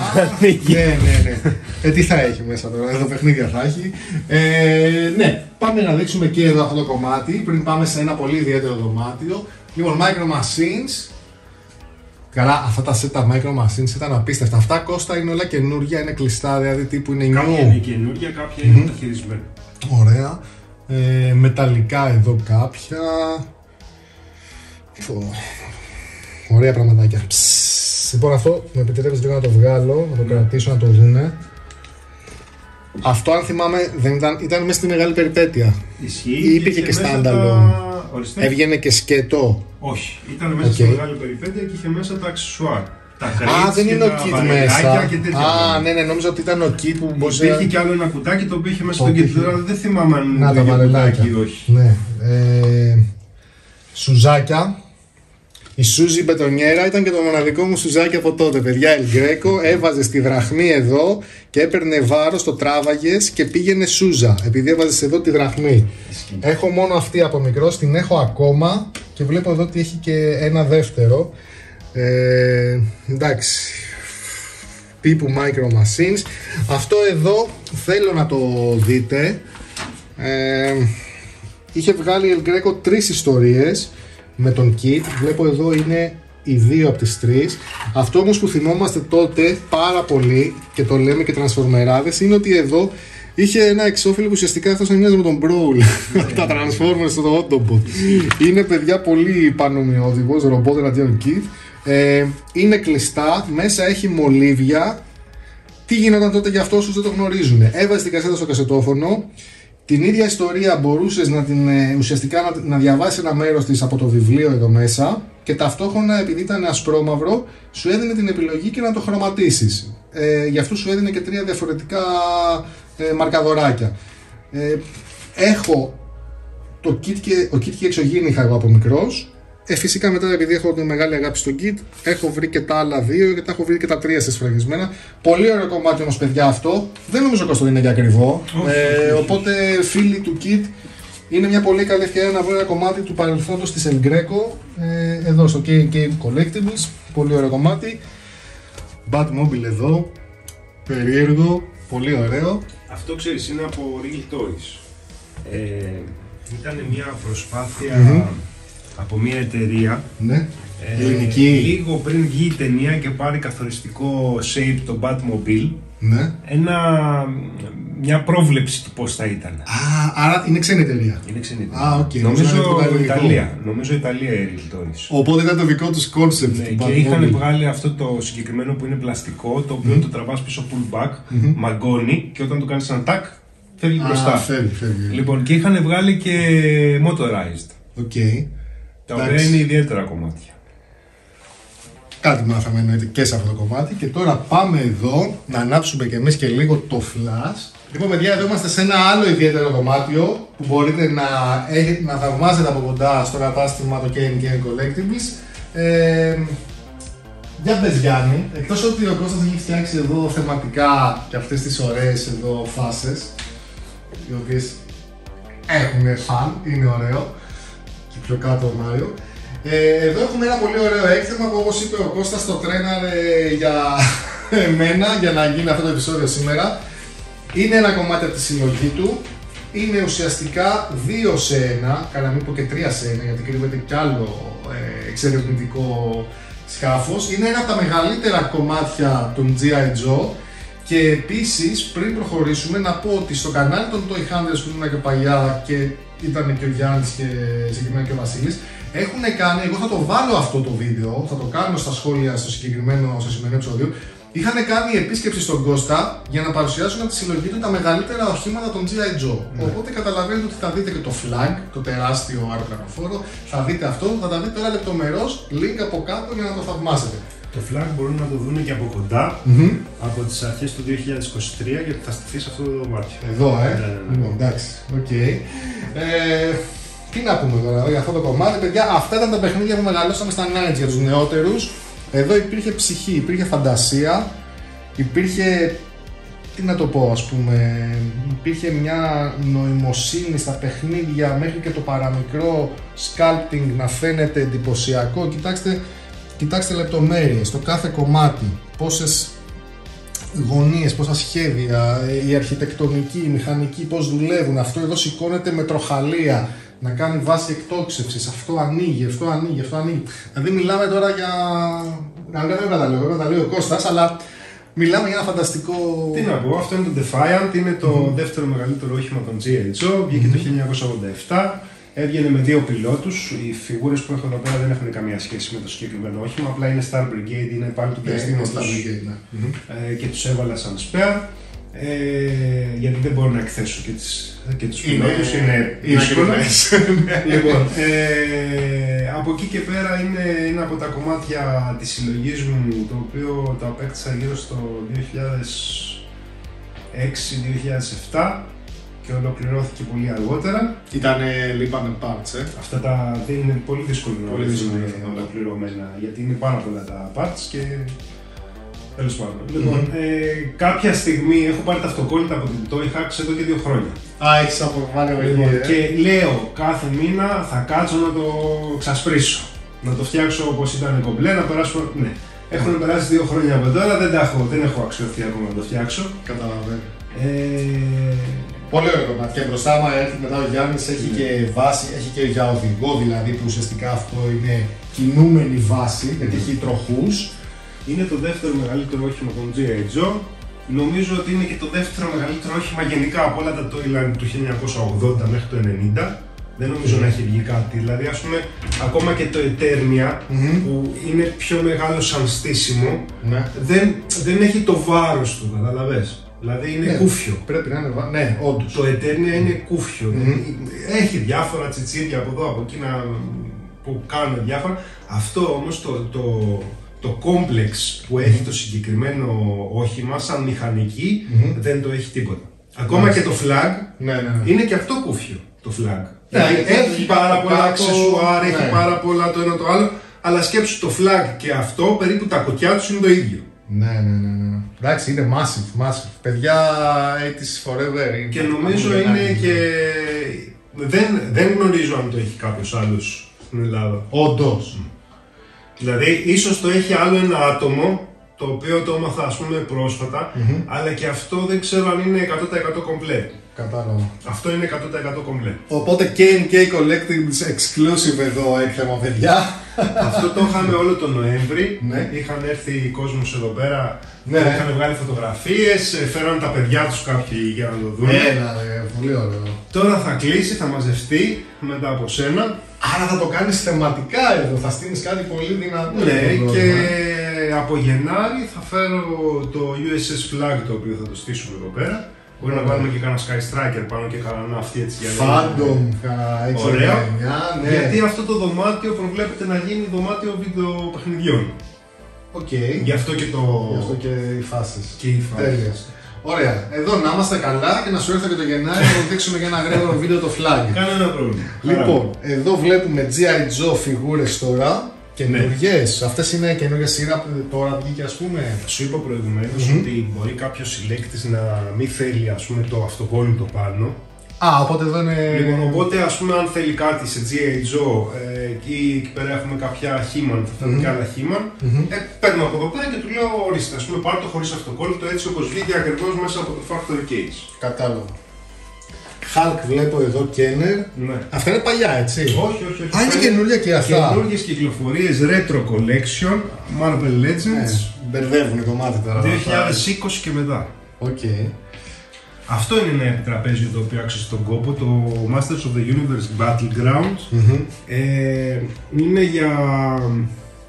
Speaker 1: ναι, ναι. Ε, τι θα έχει μέσα τώρα, εδώ παιχνίδια θα έχει. Ε, ναι, πάμε να δείξουμε και εδώ αυτό το κομμάτι πριν πάμε σε ένα πολύ ιδιαίτερο δωμάτιο. Λοιπόν, Micro Machines. Καλά, αυτά τα set τα Micro Machines ήταν απίστευτα. Αυτά κόστα είναι όλα καινούργια, είναι κλειστά, δηλαδή τύπου είναι
Speaker 2: Κάποια
Speaker 1: new.
Speaker 2: είναι καινούργια, κάποια είναι μεταχειρισμένα.
Speaker 1: Ωραία. Ε, μεταλλικά εδώ κάποια. Πω. Ωραία πραγματάκια. Ψσσ. Λοιπόν, αυτό με επιτρέπεις λίγο να το βγάλω, να το κρατήσω, να το δούνε. Αυτό, αν θυμάμαι, δεν ήταν, ήταν μέσα στη μεγάλη περιπέτεια.
Speaker 2: Ισχύει.
Speaker 1: Ή υπήρχε
Speaker 2: είχε
Speaker 1: και
Speaker 2: μέσα
Speaker 1: standalone.
Speaker 2: τα- Ορίστε.
Speaker 1: Έβγαινε και σκέτο.
Speaker 2: Όχι. Ήταν μέσα
Speaker 1: Οκ.
Speaker 2: στη μεγάλη περιπέτεια και είχε μέσα τα αξεσουάρ. Τα
Speaker 1: Α,
Speaker 2: crates
Speaker 1: δεν
Speaker 2: και
Speaker 1: είναι ο
Speaker 2: τα
Speaker 1: kit
Speaker 2: βαρελάκια
Speaker 1: μέσα.
Speaker 2: Και τέτοια
Speaker 1: Α,
Speaker 2: πράγματα.
Speaker 1: ναι, ναι, νόμιζα ότι ήταν ο kit που μπορούσε
Speaker 2: Υπήρχε και άλλο ένα κουτάκι το οποίο είχε μέσα
Speaker 1: Το
Speaker 2: στο kit.
Speaker 1: οποίο είχε-
Speaker 2: Τώρα δεν θυμάμαι αν είναι
Speaker 1: Να
Speaker 2: το
Speaker 1: τα
Speaker 2: ίδιο
Speaker 1: βαρελάκια.
Speaker 2: κουτάκι ή όχι.
Speaker 1: Ναι. Ε, σουζάκια. Η Σούζη Μπετονιέρα ήταν και το μοναδικό μου σουζάκι από τότε. Παιδιά, El Greco έβαζε τη δραχμή εδώ και έπαιρνε βάρος, το τράβαγες και πήγαινε σούζα. Επειδή έβαζες εδώ τη δραχμή. Έχω μόνο αυτή από μικρό, την έχω ακόμα και βλέπω εδώ ότι έχει και ένα δεύτερο. Ε, εντάξει. Τύπου Micro Machines. Αυτό εδώ θέλω να το δείτε. Ε, είχε βγάλει η El Greco τρεις ιστορίες με τον Kit. Βλέπω εδώ είναι οι δύο από τις τρεις. Αυτό όμως που θυμόμαστε τότε πάρα πολύ και το λέμε και τρανσφορμεράδες είναι ότι εδώ είχε ένα εξώφυλλο που ουσιαστικά αυτό μοιάζει με τον Brawl. Τα Transformers στο Autobot. είναι παιδιά πολύ πανομοιόδηγος, ρομπότ εναντίον Kit. Ε, είναι κλειστά, μέσα έχει μολύβια. Τι γινόταν τότε για αυτό όσους δεν το γνωρίζουν. Έβαζε την κασέτα στο κασετόφωνο. Την ίδια ιστορία μπορούσες να την, ε, ουσιαστικά να, να διαβάσεις ένα μέρος της από το βιβλίο εδώ μέσα και ταυτόχρονα επειδή ήταν ασπρόμαυρο σου έδινε την επιλογή και να το χρωματίσεις. Ε, γι' αυτό σου έδινε και τρία διαφορετικά ε, μαρκαδοράκια. Ε, έχω το kit και, ο kit και η εξωγήινη είχα εγώ από μικρός ε, φυσικά μετά, επειδή έχω τη μεγάλη αγάπη στο Kit, έχω βρει και τα άλλα δύο και τα έχω βρει και τα τρία σε σφραγισμένα. Πολύ ωραίο κομμάτι όμως, παιδιά, αυτό. Δεν νομίζω Κώστο είναι για ακριβό. ε, οπότε, φίλοι του Kit, είναι μια πολύ καλή ευκαιρία να βρω ένα κομμάτι του παρελθόντος της El Greco ε, εδώ στο K&K Collectibles. Πολύ ωραίο κομμάτι. Batmobile εδώ. Περίεργο. Πολύ ωραίο.
Speaker 2: Αυτό ξέρεις είναι από Real Toys. Ε, ήταν μια προσπάθεια
Speaker 1: Μμμ.
Speaker 2: Από μια εταιρεία
Speaker 1: Ναι.
Speaker 2: ε,
Speaker 1: Ελληνική.
Speaker 2: λίγο πριν βγει η ταινία και πάρει καθοριστικό shape το Batmobile
Speaker 1: Ναι.
Speaker 2: ένα, μια πρόβλεψη του πώς θα ήταν.
Speaker 1: Α, άρα είναι ξένη εταιρεία.
Speaker 2: Είναι ξένη.
Speaker 1: Α, οκ. Νομίζω είναι
Speaker 2: Νομίζω
Speaker 1: το ελληνικό.
Speaker 2: Ιταλία. Νομίζω Ιταλία η Real Toys.
Speaker 1: Οπότε ήταν το δικό τους κόνσεπτ
Speaker 2: Ναι,
Speaker 1: του
Speaker 2: και
Speaker 1: Batmobile.
Speaker 2: είχαν βγάλει αυτό το συγκεκριμένο που είναι πλαστικό, το οποίο το τραβάς πίσω pullback, μαγκώνει και όταν το κάνεις ένα τακ, φεύγει
Speaker 1: Α,
Speaker 2: μπροστά.
Speaker 1: φεύγει, φεύγει.
Speaker 2: Λοιπόν, και είχαν βγάλει και motorized,
Speaker 1: Οκ.
Speaker 2: Τα οποία
Speaker 1: Εντάξει.
Speaker 2: είναι ιδιαίτερα κομμάτια.
Speaker 1: Κάτι μάθαμε εννοείται και σε αυτό το κομμάτι. Και τώρα πάμε εδώ να ανάψουμε κι εμείς και λίγο το flash. Λοιπόν, παιδιά, εδώ είμαστε σε ένα άλλο ιδιαίτερο δωμάτιο που μπορείτε να, έχετε, να θαυμάζετε από κοντά στο κατάστημα το Game Game Collectibles. Ε, για πες Γιάννη, εκτός ότι ο Κώστας έχει φτιάξει εδώ θεματικά και αυτές τις ωραίες εδώ φάσεις οι οποίες έχουν φαν, είναι ωραίο και πιο κάτω ο Μάριο. Ε, εδώ έχουμε ένα πολύ ωραίο έκθεμα που όπως είπε ο Κώστας το τρέναρε για <laughs> εμένα για να γίνει αυτό το επεισόδιο σήμερα. Είναι ένα κομμάτι από τη συλλογή του. Είναι ουσιαστικά 2 σε 1, καλά μην πω και 3 σε 1 γιατί κρύβεται κι άλλο ε, εξερευνητικό σκάφος. Είναι ένα από τα μεγαλύτερα κομμάτια των G.I. Joe και επίσης πριν προχωρήσουμε να πω ότι στο κανάλι των Toy Hunters που ήμουν και παλιά και ήταν και ο Γιάννης και συγκεκριμένα και ο Βασίλης έχουν κάνει, εγώ θα το βάλω αυτό το βίντεο, θα το κάνω στα σχόλια στο συγκεκριμένο, στο σημερινό επεισόδιο είχαν κάνει επίσκεψη στον Κώστα για να παρουσιάσουν από τη συλλογή του τα μεγαλύτερα οχήματα των G.I. Joe. Οπότε καταλαβαίνετε ότι θα δείτε και το Flagg, το τεράστιο αεροπλανοφόρο, θα δείτε αυτό, θα τα δείτε όλα λεπτομερώς, link από κάτω για να το θαυμάσετε.
Speaker 2: Το Flagg μπορούν να το δουν και από κοντά από τις αρχές του 2023 γιατί θα στηθεί σε αυτό το δωμάτιο.
Speaker 1: Εδώ, ε.
Speaker 2: Ναι, ναι, ναι.
Speaker 1: Λοιπόν, εντάξει, οκ. Ε, τι να πούμε τώρα για αυτό το κομμάτι, παιδιά. Αυτά ήταν τα παιχνίδια που μεγαλώσαμε στα 90s για τους νεότερους. Εδώ υπήρχε ψυχή, υπήρχε φαντασία, υπήρχε. Τι να το πω, ας πούμε, υπήρχε μια νοημοσύνη στα παιχνίδια μέχρι και το παραμικρό sculpting να φαίνεται εντυπωσιακό. Κοιτάξτε, κοιτάξτε λεπτομέρειες, το κάθε κομμάτι, πόσες γωνίες, πόσα σχέδια, ε, η αρχιτεκτονική, η μηχανική, πώς δουλεύουν. Αυτό εδώ σηκώνεται με τροχαλία, να κάνει βάση εκτόξευσης. Αυτό ανοίγει, αυτό ανοίγει, αυτό ανοίγει. Δηλαδή μιλάμε τώρα για... Να δεν τα λέω, εγώ τα λέει ο Κώστας, αλλά μιλάμε για ένα φανταστικό...
Speaker 2: Τι να πω, αυτό είναι το Defiant, είναι το δεύτερο μεγαλύτερο όχημα των G.I. Joe, βγήκε το 1987, έβγαινε με δύο πιλότους, οι φιγούρες που έχω εδώ πέρα δεν έχουν καμία σχέση με το συγκεκριμένο όχημα, απλά είναι Star Brigade, είναι πάλι του
Speaker 1: Ναι, είναι
Speaker 2: διαστήματος
Speaker 1: στα Brigade, ναι. Μμμ.
Speaker 2: ε, και τους έβαλα σαν spare. Ε, γιατί δεν μπορώ να εκθέσω και, τις, και τους πιλότους, είναι, δύσκολο.
Speaker 1: ακριβές. <laughs>
Speaker 2: λοιπόν, ε, από εκεί και πέρα είναι ένα από τα κομμάτια της συλλογής μου το οποίο το απέκτησα γύρω στο 2006-2007 και ολοκληρώθηκε πολύ αργότερα.
Speaker 1: Ήτανε, λείπανε parts, ε.
Speaker 2: Αυτά τα δεν είναι πολύ δύσκολο να
Speaker 1: Πολύ
Speaker 2: βρεθούν
Speaker 1: δύσκολο αυτό.
Speaker 2: ολοκληρωμένα γιατί είναι πάρα πολλά τα parts και τέλος πάντων. Λοιπόν, ε, κάποια στιγμή έχω πάρει τα αυτοκόλλητα από την Toy Hacks εδώ και δύο χρόνια.
Speaker 1: Α, έχεις αποβάλει
Speaker 2: Λοιπόν,
Speaker 1: ολίγη, ε.
Speaker 2: και λέω κάθε μήνα θα κάτσω να το ξασπρίσω. Να το φτιάξω όπως ήταν κομπλέ, να περάσω. Ναι. Έχουν περάσει δύο χρόνια από τώρα, δεν, τα έχω, δεν έχω αξιωθεί ακόμα να το φτιάξω.
Speaker 1: Καταλαβαίνω.
Speaker 2: Ε,
Speaker 1: Πολύ ωραίο κομμάτι. Και μπροστά μου έρχεται μετά ο Γιάννης, έχει και βάση, έχει και για οδηγό δηλαδή που ουσιαστικά αυτό είναι κινούμενη βάση γιατί έχει τροχούς.
Speaker 2: είναι το δεύτερο μεγαλύτερο όχημα των G.I. Joe. Νομίζω ότι είναι και το δεύτερο μεγαλύτερο όχημα γενικά από όλα τα Toyland του 1980 μέχρι το 90. Δεν νομίζω να έχει βγει κάτι. Δηλαδή, ας πούμε, ακόμα και το Eternia, που είναι πιο μεγάλο σαν στήσιμο,
Speaker 1: Ναι.
Speaker 2: δεν, δεν έχει το βάρος του, καταλαβες. Δηλαδή είναι
Speaker 1: Ναι,
Speaker 2: κούφιο.
Speaker 1: Πρέπει να είναι. βα- Ναι, όντως.
Speaker 2: Το Eternia είναι κούφιο. Έχει διάφορα τσιτσίδια από εδώ, από εκεί να, που κάνουν διάφορα. Αυτό όμως το, το, το κόμπλεξ που έχει το συγκεκριμένο όχημα σαν μηχανικη δεν το έχει τίποτα. Ακόμα και το flag
Speaker 1: Ναι, ναι, ναι.
Speaker 2: είναι και αυτό κούφιο το flag.
Speaker 1: Ναι,
Speaker 2: Δηλαδή
Speaker 1: γιατί
Speaker 2: έχει πάρα πολλά
Speaker 1: κάτω-
Speaker 2: αξεσουάρ, έχει
Speaker 1: ναι.
Speaker 2: πάρα πολλά το ένα το άλλο, αλλά σκέψου το flag και αυτό περίπου τα κουτιά τους είναι το ίδιο.
Speaker 1: Ναι, ναι, ναι, ναι. Εντάξει, είναι massive, massive. Παιδιά, 80's forever. είναι-
Speaker 2: Και νομίζω
Speaker 1: ακούγεται
Speaker 2: είναι
Speaker 1: κάτι.
Speaker 2: και. Δεν, δεν γνωρίζω αν το έχει κάποιος άλλος στην Ελλάδα.
Speaker 1: Όντως.
Speaker 2: Δηλαδή, ίσως το έχει άλλο ένα άτομο το οποίο το έμαθα ας πούμε πρόσφατα, αλλά και αυτό δεν ξέρω αν είναι 100% κομπλέ.
Speaker 1: Κατάλαβα.
Speaker 2: Αυτό είναι 100% κομπλέ.
Speaker 1: Οπότε K&K Collectibles exclusive εδώ έκθεμα, παιδιά.
Speaker 2: Αυτό το είχαμε όλο τον Νοέμβρη.
Speaker 1: Ναι.
Speaker 2: Είχαν έρθει οι κόσμοι εδώ πέρα.
Speaker 1: Ναι.
Speaker 2: Είχαν βγάλει φωτογραφίες, φέραν τα παιδιά τους κάποιοι για να το δουν.
Speaker 1: Έλα, ρε, πολύ ωραίο.
Speaker 2: Τώρα θα κλείσει, θα μαζευτεί μετά από σένα.
Speaker 1: Άρα θα το κάνεις θεματικά εδώ, θα στείλεις κάτι πολύ δυνατό.
Speaker 2: Ναι,
Speaker 1: εδώ,
Speaker 2: και
Speaker 1: ε.
Speaker 2: από Γενάρη θα φέρω το USS Flag το οποίο θα το στήσουμε εδώ πέρα. Μπορεί να βάλουμε και κανένα Sky Striker πάνω και κανένα ναύτη έτσι για να
Speaker 1: Phantom, κα- έτσι,
Speaker 2: Ωραίο.
Speaker 1: εννιά, ναι.
Speaker 2: Γιατί αυτό το δωμάτιο προβλέπεται να γίνει δωμάτιο βιντεοπαιχνιδιών.
Speaker 1: Οκ.
Speaker 2: Γι' αυτό και το.
Speaker 1: Γι' αυτό και οι φάσεις.
Speaker 2: Και οι φάσεις.
Speaker 1: Τέλεια. Ωραία. Εδώ να είμαστε καλά και να σου έρθω και το Γενάρη να το δείξουμε για ένα γρήγορο βίντεο το Flagg.
Speaker 2: Κανένα πρόβλημα.
Speaker 1: Λοιπόν, εδώ βλέπουμε G.I. Joe φιγούρες τώρα. Καινούριες. Αυτές είναι καινούργια σειρά που τώρα βγήκε ας πούμε.
Speaker 2: Σου είπα προηγουμένως ότι μπορεί κάποιος συλλέκτης να μην θέλει ας πούμε, το αυτοκόλλητο πάνω.
Speaker 1: Α, οπότε εδώ είναι...
Speaker 2: Λοιπόν, οπότε ας πούμε αν θέλει κάτι σε G.A. Joe ε, εκεί, εκεί πέρα έχουμε κάποια He-Man, θα φέρνει και άλλα He-Man, ε, παίρνω από εδώ πέρα και του λέω ορίστε, ας πούμε πάρ' το χωρίς αυτοκόλλητο έτσι όπως βγήκε ακριβώς μέσα από το Factory Case.
Speaker 1: Κατάλαβα. Hulk βλέπω εδώ Kenner.
Speaker 2: Ναι.
Speaker 1: Αυτά είναι παλιά, έτσι;
Speaker 2: Όχι, όχι, όχι.
Speaker 1: Α, είναι καινούργια και αυτά.
Speaker 2: Καινούργιες κυκλοφορίες Retro Collection, Marvel Legends,
Speaker 1: Ε, Μπερδεύουν το μάτι τώρα.
Speaker 2: 2020 και μετά.
Speaker 1: Οκ.
Speaker 2: Αυτό είναι ένα επιτραπέζιο το οποίο άξιζε τον κόπο, το Masters of the Universe Battlegrounds. Ε, είναι για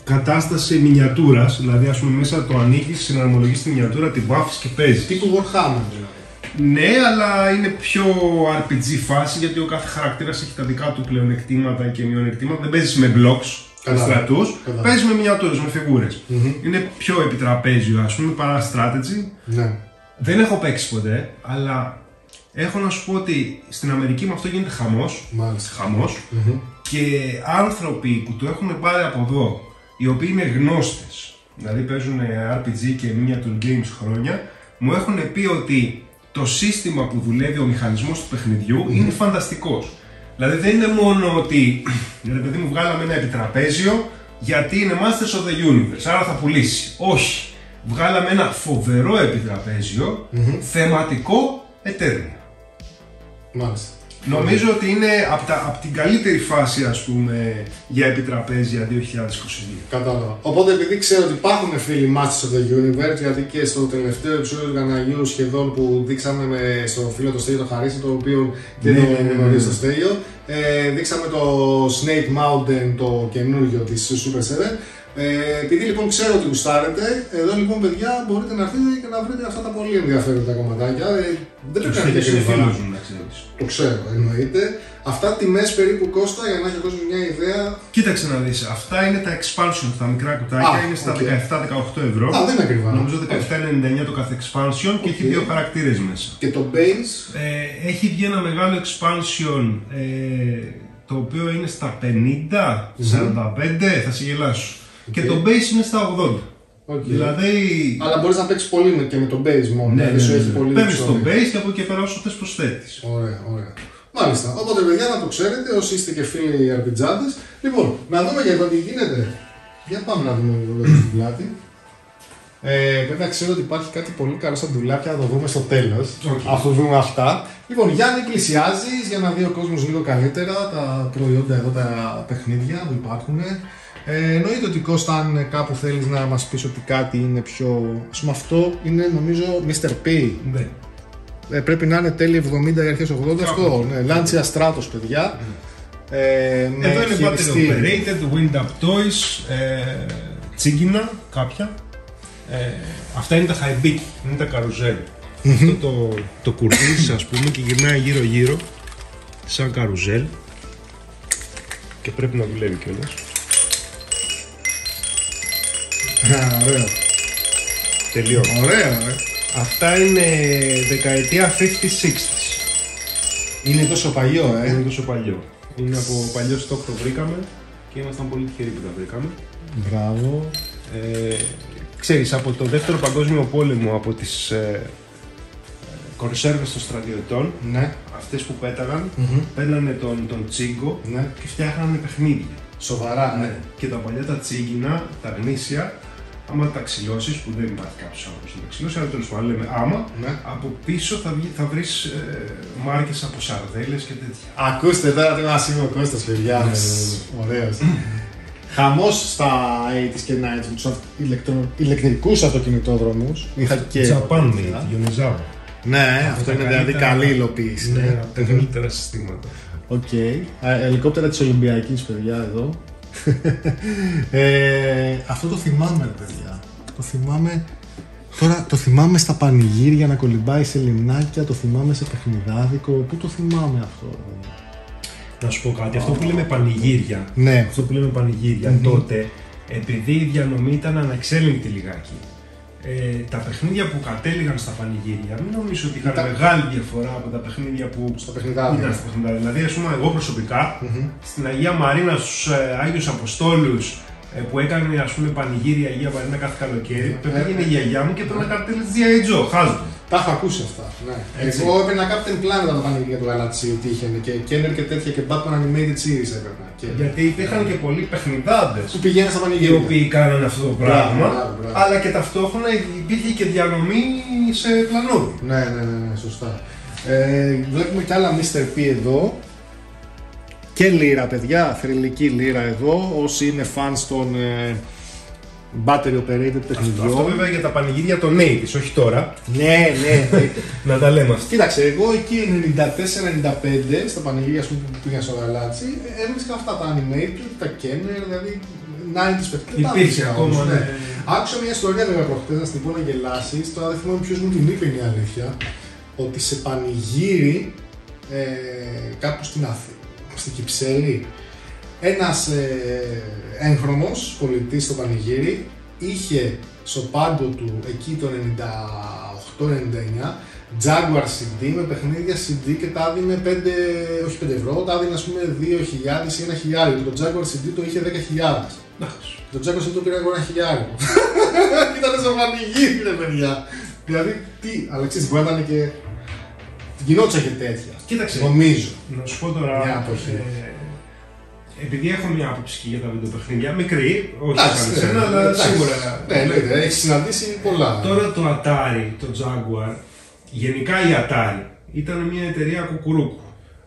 Speaker 2: κατάσταση μινιατούρας, δηλαδή ας πούμε μέσα το ανοίγεις, συναρμολογείς τη μινιατούρα, την βάφεις και παίζεις.
Speaker 1: Τύπου Warhammer δηλαδή.
Speaker 2: Ναι, αλλά είναι πιο RPG φάση γιατί ο κάθε χαρακτήρας έχει τα δικά του πλεονεκτήματα και μειονεκτήματα. Δεν παίζεις με blocks, με
Speaker 1: Κατάλαβα.
Speaker 2: στρατούς,
Speaker 1: Κατάλαβα.
Speaker 2: παίζεις με μινιατούρες, με φιγούρες Είναι πιο επιτραπέζιο ας πούμε παρά strategy.
Speaker 1: Ναι.
Speaker 2: Δεν έχω παίξει ποτέ, αλλά έχω να σου πω ότι στην Αμερική με αυτό γίνεται χαμός.
Speaker 1: Μάλιστα.
Speaker 2: χαμός και άνθρωποι που το έχουν πάρει από εδώ, οι οποίοι είναι γνώστες, δηλαδή παίζουν RPG και miniature games χρόνια, μου έχουν πει ότι το σύστημα που δουλεύει ο μηχανισμός του παιχνιδιού είναι φανταστικός. Δηλαδή δεν είναι μόνο ότι, ρε παιδί μου βγάλαμε ένα επιτραπέζιο γιατί είναι Masters of the Universe, άρα θα πουλήσει. Όχι. Βγάλαμε ένα φοβερό επιτραπέζιο, θεματικό Eternia.
Speaker 1: Μάλιστα.
Speaker 2: Νομίζω ότι είναι από, τα, απ' την καλύτερη φάση ας πούμε για επιτραπέζια 2022.
Speaker 1: Κατάλαβα. Οπότε επειδή ξέρω ότι υπάρχουν φίλοι Masters of the Universe, γιατί και στο τελευταίο επεισόδιο του Καναγιού σχεδόν που δείξαμε με, στο φίλο το Στέλιο το Χαρίσι, το οποίο και
Speaker 2: Ναι,
Speaker 1: το
Speaker 2: ναι, ναι, ναι.
Speaker 1: γνωρίζει το Στέλιο, ε, δείξαμε το Snake Mountain, το καινούργιο της Super 7. Ε, επειδή λοιπόν ξέρω ότι γουστάρετε, εδώ λοιπόν παιδιά μπορείτε να έρθετε και να βρείτε αυτά τα πολύ ενδιαφέροντα κομματάκια. Ε, δεν πρέπει να είναι και ακριβά.
Speaker 2: φίλος μου να ξέρεις.
Speaker 1: Το ξέρω, εννοείται. Αυτά τιμές περίπου Κώστα για να έχει ο κόσμος μια ιδέα.
Speaker 2: Κοίταξε να δεις, αυτά είναι τα expansion, τα μικρά κουτάκια,
Speaker 1: Α,
Speaker 2: είναι στα
Speaker 1: οκ.
Speaker 2: 17-18 ευρώ.
Speaker 1: Α, δεν είναι ακριβά.
Speaker 2: Νομίζω 17,99 το κάθε expansion και έχει
Speaker 1: Οκ.
Speaker 2: δύο χαρακτήρες μέσα.
Speaker 1: Και το base,
Speaker 2: Ε, έχει βγει ένα μεγάλο expansion ε, το οποίο είναι στα 50, 45, θα σε γελάσω. Και το base είναι στα 80.
Speaker 1: Οκ.
Speaker 2: Δηλαδή.
Speaker 1: αλλά μπορείς να παίξεις πολύ με- και με το base μόνο.
Speaker 2: Ναι,
Speaker 1: δηλαδή
Speaker 2: ναι,
Speaker 1: σου
Speaker 2: ναι,
Speaker 1: έχει
Speaker 2: ναι.
Speaker 1: πολύ
Speaker 2: Παίρνεις το
Speaker 1: επεισόδιο.
Speaker 2: base και από εκεί και πέρα όσο θες προσθέτεις.
Speaker 1: Ωραία, ωραία. Μάλιστα. Οπότε, παιδιά, να το ξέρετε όσοι είστε και φίλοι αρπιτζάδες. Λοιπόν, να δούμε για το τι γίνεται. Για πάμε να δούμε λίγο εδώ στην πλάτη. Ε, βέβαια ξέρω ότι υπάρχει κάτι πολύ καλό στα ντουλάπια, θα το δούμε στο τέλος.
Speaker 2: Οκ.
Speaker 1: Αφού δούμε αυτά. Λοιπόν, Γιάννη, πλησιάζεις για να δει ο κόσμος λίγο καλύτερα τα προϊόντα εδώ, τα παιχνίδια που υπάρχουν. Ε, εννοείται ότι Κώστα, αν κάπου θέλεις να μας πεις ότι κάτι είναι πιο. Α πούμε, αυτό είναι νομίζω Mr. P.
Speaker 2: Ναι.
Speaker 1: Ε, πρέπει να είναι τέλη 70 ή αρχές 80 αυτό. Ναι, Lancia Stratos, παιδιά. Ε, με
Speaker 2: Εδώ είναι battery
Speaker 1: χειριστή.
Speaker 2: operated, wind up toys, ε, τσίγκινα κάποια. Ε, αυτά είναι τα high beak, είναι τα καρουζέλ. Αυτό το, το κουρδίζεις ας πούμε και γυρνάει γύρω γύρω σαν καρουζέλ και πρέπει να δουλεύει κιόλας.
Speaker 1: Α, Ωραίο.
Speaker 2: Τελειώνει.
Speaker 1: Ωραίο, ε.
Speaker 2: Αυτά είναι δεκαετία 50-60s.
Speaker 1: Είναι τόσο παλιό, ε.
Speaker 2: Είναι τόσο παλιό. Είναι από παλιό στόχο το βρήκαμε και ήμασταν πολύ τυχεροί που τα βρήκαμε.
Speaker 1: Μπράβο.
Speaker 2: Ε, ξέρεις, από το δεύτερο παγκόσμιο πόλεμο, από τις ε, κονσέρβες των στρατιωτών,
Speaker 1: Ναι,
Speaker 2: αυτές που πέταγαν, παίρνανε τον, τον τσίγκο
Speaker 1: ναι.
Speaker 2: και φτιάχνανε παιχνίδια.
Speaker 1: Σοβαρά, ναι.
Speaker 2: Και τα παλιά τα τσίγκινα, τα γνήσια, άμα τα ξυλώσεις, που δεν υπάρχει κάποιος άνθρωπος να τα ξυλώσει, αλλά τέλος πάντων λέμε άμα,
Speaker 1: Ναι.
Speaker 2: από πίσω θα, βγει, θα βρεις ε, μάρκες από σαρδέλες και τέτοια.
Speaker 1: Ακούστε τώρα τι μας είπε ο Κώστας, παιδιά.
Speaker 2: Ναι,
Speaker 1: Ωραίος. Χαμός στα 80s και 90s με τους αυ- ηλεκτρο... ηλεκτρικούς αυτοκινητόδρομους. Είχα και...
Speaker 2: Japan
Speaker 1: εγώ,
Speaker 2: made, Ιωνιζάβα.
Speaker 1: Ναι, αυτό
Speaker 2: τα
Speaker 1: είναι δηλαδή
Speaker 2: καλύτερα-
Speaker 1: καλή υλοποίηση.
Speaker 2: Ναι,
Speaker 1: Ναι.
Speaker 2: από τα καλύτερα συστήματα.
Speaker 1: Οκ. Α, Ελικόπτερα της Ολυμπιακής, παιδιά, εδώ. <laughs> ε, αυτό το θυμάμαι, ρε παιδιά. Το θυμάμαι... Τώρα το θυμάμαι στα πανηγύρια να κολυμπάει σε λιμνάκια, το θυμάμαι σε παιχνιδάδικο. Πού το θυμάμαι αυτό, ρε παιδιά;
Speaker 2: Να σου πω κάτι, αυτό που λέμε πανηγύρια,
Speaker 1: Ναι.
Speaker 2: αυτό που λέμε πανηγύρια τότε, επειδή η διανομή ήταν αναξέλεγκτη λιγάκι, ε, τα παιχνίδια που κατέληγαν στα πανηγύρια, μην νομίζω ότι είχαν
Speaker 1: Ήταν-
Speaker 2: μεγάλη διαφορά από τα παιχνίδια που
Speaker 1: Στο παιχνιδάδι.
Speaker 2: ήταν στα παιχνίδια. Δηλαδή, ας πούμε, εγώ προσωπικά, στην Αγία Μαρίνα, στους ε, Άγιους Αποστόλους, ε, που έκανε ας πούμε πανηγύρια η Αγία Μαρίνα κάθε καλοκαίρι,
Speaker 1: Ε,
Speaker 2: πήγαινε η γιαγιά μου και έπαιρνα καρτέλες της G.I. Joe, χάζω.
Speaker 1: Τα έχω ακούσει αυτά. Ναι.
Speaker 2: Έτσι.
Speaker 1: Εγώ έπαιρνα Captain Planet από τα πανηγύρια του Γαλατσίου τι είχε και Kenner και τέτοια και Batman Animated Series έπαιρνα. Και...
Speaker 2: Γιατί υπήρχαν και πολλοί παιχνιδάδες
Speaker 1: Που πηγαίνανε στα
Speaker 2: οι
Speaker 1: πανηγύρια.
Speaker 2: οποίοι κάνανε αυτό το πράγμα,
Speaker 1: μπράβο, μπράβο.
Speaker 2: αλλά και ταυτόχρονα υπήρχε και διανομή σε πλανόδι.
Speaker 1: Ναι, ναι, ναι, ναι, σωστά. Ε, βλέπουμε και άλλα Mr. P εδώ. Και λύρα, παιδιά, θρηλυκή λύρα εδώ. Όσοι είναι fans των ε, battery operated παιχνιδιών.
Speaker 2: Αυτό βέβαια για τα πανηγύρια των 80's, όχι τώρα.
Speaker 1: Ναι, ναι. ναι. <laughs>
Speaker 2: Να τα λέμε αυτά.
Speaker 1: Κοίταξε, εγώ εκεί 94-95 στα πανηγύρια ας πούμε, που πήγα στο γαλάτσι, ε, έβρισκα αυτά τα animated, τα Kenner, δηλαδή 90s παιχνίδια. τα
Speaker 2: Υπήρχε
Speaker 1: έβρισκα
Speaker 2: ακόμα,
Speaker 1: όμως,
Speaker 2: ναι.
Speaker 1: Άκουσα μια ιστορία βέβαια προχτές να στην πω να γελάσεις, τώρα δεν θυμάμαι ποιος μου την είπε είναι η αλήθεια, ότι σε πανηγύρι ε, κάπου στην Αθή, στην Κυψέλη, ένας ε, έγχρωμος πολιτής στο πανηγύρι είχε στο πάγκο του εκεί το 98-99 Jaguar CD με παιχνίδια CD και τα έδινε 5, όχι 5 ευρώ, τα έδινε ας πούμε 2.000 ή 1 χιλιάριο και το Jaguar CD το είχε 10.000.
Speaker 2: Εντάξει.
Speaker 1: Το Jaguar CD το πήρα εγώ ένα χιλιάριο. <laughs> Ήταν στο πανηγύρι ρε παιδιά. Δηλαδή τι, αλλά ξέρεις μπορεί να ήταν και... Γινόντουσαν και τέτοια.
Speaker 2: Κοίταξε.
Speaker 1: Νομίζω.
Speaker 2: Να σου πω τώρα.
Speaker 1: Μια αποχή.
Speaker 2: ε, επειδή έχω μια άποψη και για τα βιντεοπαιχνίδια, μικρή, όχι
Speaker 1: Εντάξει,
Speaker 2: σαν
Speaker 1: ναι,
Speaker 2: εσένα, αλλά
Speaker 1: εντάξει.
Speaker 2: σίγουρα.
Speaker 1: Ναι, εννοείται, έχεις συναντήσει πολλά.
Speaker 2: Τώρα το Atari, το Jaguar, γενικά η Atari, ήταν μια εταιρεία κουκουρούκου.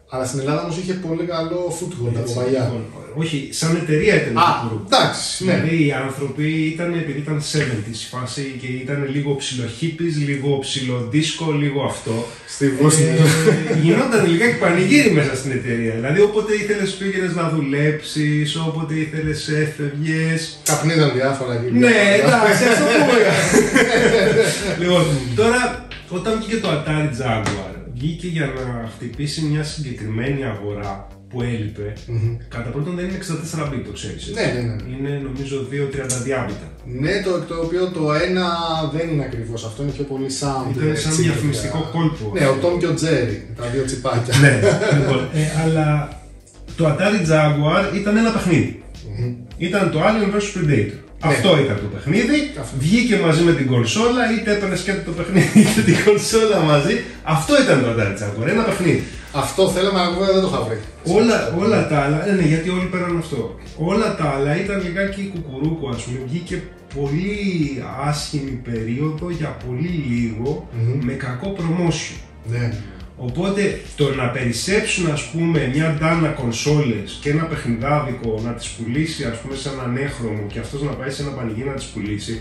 Speaker 1: Αλλά στην Ελλάδα όμως είχε πολύ καλό foothold από
Speaker 2: Έτσι,
Speaker 1: παλιά.
Speaker 2: λοιπόν, όχι, σαν εταιρεία ήταν
Speaker 1: Α,
Speaker 2: κουκουρούκου.
Speaker 1: εντάξει, ναι.
Speaker 2: Δηλαδή οι άνθρωποι ήταν, επειδή ήταν 70s η φάση και ήταν λίγο ψιλοχίπης, λίγο ψιλοδίσκο, λίγο αυτό.
Speaker 1: Στη Βόσνη.
Speaker 2: Ε, γινόταν λιγάκι πανηγύρι μέσα στην εταιρεία. Δηλαδή όποτε ήθελες πήγαινες να δουλέψεις, όποτε ήθελες έφευγες.
Speaker 1: Καπνίζαν διάφορα εκεί.
Speaker 2: Ναι, εντάξει, αυτό που έλεγα. Λοιπόν, τώρα όταν βγήκε το Atari Jaguar, βγήκε για να χτυπήσει μια συγκεκριμένη αγορά που έλειπε. Κατά πρώτον δεν είναι 64 bit, το ξέρεις. έτσι.
Speaker 1: Ναι, ναι, ναι.
Speaker 2: Είναι νομίζω 2-30 διάβητα.
Speaker 1: Ναι, το, το οποίο το ένα δεν είναι ακριβώς αυτό, είναι πιο πολύ sound.
Speaker 2: Ήταν
Speaker 1: ε,
Speaker 2: σαν
Speaker 1: τσίπια.
Speaker 2: διαφημιστικό κόλπο.
Speaker 1: Ναι, ο Tom και ο Τζέρι, τα δύο τσιπάκια.
Speaker 2: ναι, λοιπόν, ε, αλλά το Atari Jaguar ήταν ένα παιχνίδι. Ήταν το Alien vs Predator. Αυτό ήταν το παιχνίδι.
Speaker 1: Ναι. Αυτό.
Speaker 2: Βγήκε μαζί με την κονσόλα, είτε έπαιρνες και το παιχνίδι είτε την κονσόλα μαζί. Αυτό ήταν το Atari Jaguar, ένα παιχνίδι.
Speaker 1: Αυτό θέλαμε, αλλά βέβαια δεν το είχα βρει.
Speaker 2: Όλα, όλα τα άλλα, ναι, ναι, γιατί όλοι πέραν αυτό. Όλα τα άλλα ήταν λιγάκι κουκουρούκο, ας πούμε. Βγήκε πολύ άσχημη περίοδο για πολύ λίγο, με κακό promotion.
Speaker 1: Ναι.
Speaker 2: Οπότε το να περισσέψουν ας πούμε μια ντάνα κονσόλες και ένα παιχνιδάδικο να τις πουλήσει ας πούμε σε έναν έχρωμο και αυτός να πάει σε ένα πανηγύρι να τις πουλήσει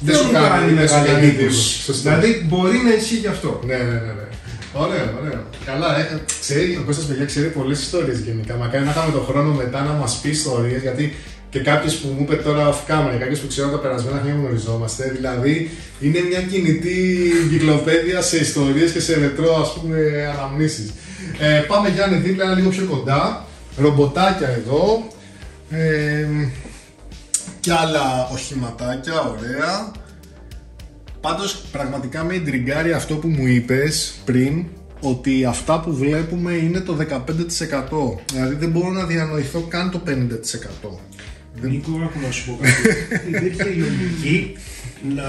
Speaker 1: Δεν
Speaker 2: δεν
Speaker 1: σου
Speaker 2: μου
Speaker 1: κάνει
Speaker 2: κάνει
Speaker 1: μεγάλη
Speaker 2: μεγάλη
Speaker 1: εντύπωση.
Speaker 2: εντύπωση.
Speaker 1: Σωστά.
Speaker 2: Δηλαδή μπορεί να ισχύει και αυτό.
Speaker 1: Ναι, ναι, ναι. ναι. Ωραίο, ωραίο. Καλά, ε, ξέρει, ο Κώστας παιδιά ξέρει πολλές ιστορίες γενικά. Μακάρι να είχαμε τον χρόνο μετά να μας πει ιστορίες, γιατί και κάποιο που μου είπε τώρα off camera, κάποιο που ξέρω τα περασμένα χρόνια γνωριζόμαστε. Δηλαδή, είναι μια κινητή κυκλοπαίδεια σε ιστορίες και σε ρετρό, ας πούμε, αναμνήσεις. Ε, πάμε Γιάννη δίπλα, ένα λίγο πιο κοντά. Ρομποτάκια εδώ. Ε, και άλλα οχηματάκια, ωραία. Πάντως πραγματικά με εντριγκάρει αυτό που μου είπες πριν ότι αυτά που βλέπουμε είναι το 15%. Δηλαδή δεν μπορώ να διανοηθώ καν το 50%.
Speaker 2: Νίκο, άκου να σου πω κάτι. Υπήρχε η λογική να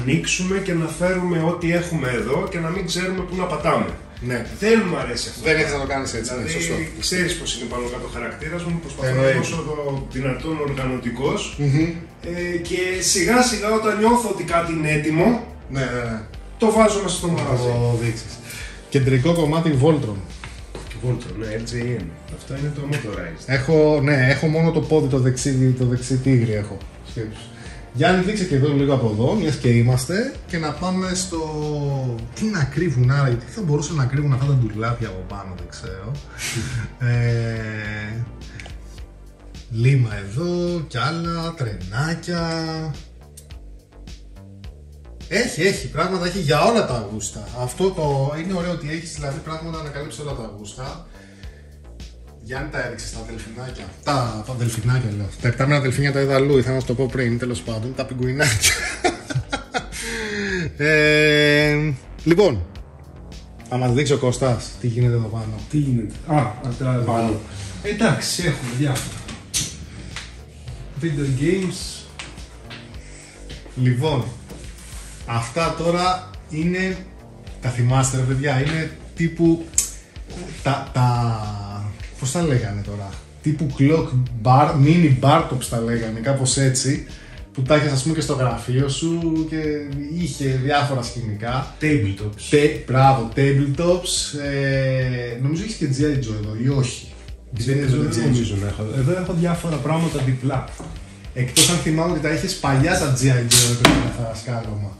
Speaker 2: ανοίξουμε και να φέρουμε ό,τι έχουμε εδώ και να μην ξέρουμε πού να πατάμε.
Speaker 1: Ναι.
Speaker 2: Δεν μου αρέσει αυτό.
Speaker 1: Δεν έχεις να το κάνεις έτσι, ναι, σωστό.
Speaker 2: Δηλαδή, ξέρεις πώς είναι πάνω κάτω ο χαρακτήρας μου, προσπαθώ να
Speaker 1: Εννοείται.
Speaker 2: είμαι όσο το δυνατόν οργανωτικός. ε, και σιγά σιγά όταν νιώθω ότι κάτι είναι έτοιμο,
Speaker 1: Ναι, ναι, ναι.
Speaker 2: το βάζω μέσα στο
Speaker 1: Να
Speaker 2: μαγαζί.
Speaker 1: το δείξεις. Κεντρικό κομμάτι Voltron.
Speaker 2: Voltron, ναι, LJN. Αυτό είναι το motorized.
Speaker 1: Έχω, ναι, έχω μόνο το πόδι, το δεξί, το δεξί τίγρη έχω. Σκέψου. Γιάννη, δείξε και εδώ λίγο από εδώ, μιας και είμαστε, και να πάμε στο. Τι να κρύβουν άρα, γιατί θα μπορούσαν να κρύβουν αυτά τα ντουλάπια από πάνω, δεν ξέρω. <laughs> ε, λίμα εδώ κι άλλα, τρενάκια. Έχει, έχει πράγματα, έχει για όλα τα γούστα. Αυτό το είναι ωραίο ότι έχεις δηλαδή πράγματα να καλύψεις όλα τα γούστα. Γιάννη τα έδειξες στα αδελφινάκια. Τα, τα αδελφινάκια λέω. Τα επτάμενα αδελφίνια τα είδα αλλού, ήθελα να σου το πω πριν, τέλος πάντων. Τα πιγκουινάκια. <laughs> ε, λοιπόν, θα μα δείξει ο Κώστας τι γίνεται εδώ πάνω.
Speaker 2: Τι γίνεται. Α, αυτά πάνω. Εντάξει, έχουμε διάφορα. Video games.
Speaker 1: Λοιπόν, αυτά τώρα είναι. Τα θυμάστε, ρε παιδιά, είναι τύπου. Τα. τα Πώς τα λέγανε τώρα. Τύπου clock bar, mini bar tops τα λέγανε, κάπως έτσι. Που τα είχε, ας πούμε, και στο γραφείο σου και είχε διάφορα σκηνικά.
Speaker 2: Tabletops.
Speaker 1: Τε, μπράβο, tabletops. Ε, νομίζω έχεις και G.I. Joe εδώ, ή όχι; Δεν είναι
Speaker 2: Δεν
Speaker 1: το G.I. Joe.
Speaker 2: νομίζω να έχω. Εδώ έχω διάφορα πράγματα διπλά.
Speaker 1: Εκτός αν θυμάμαι ότι τα είχες παλιά τα G.I. Joe, ρε παιδιά, τα σκάλωμα.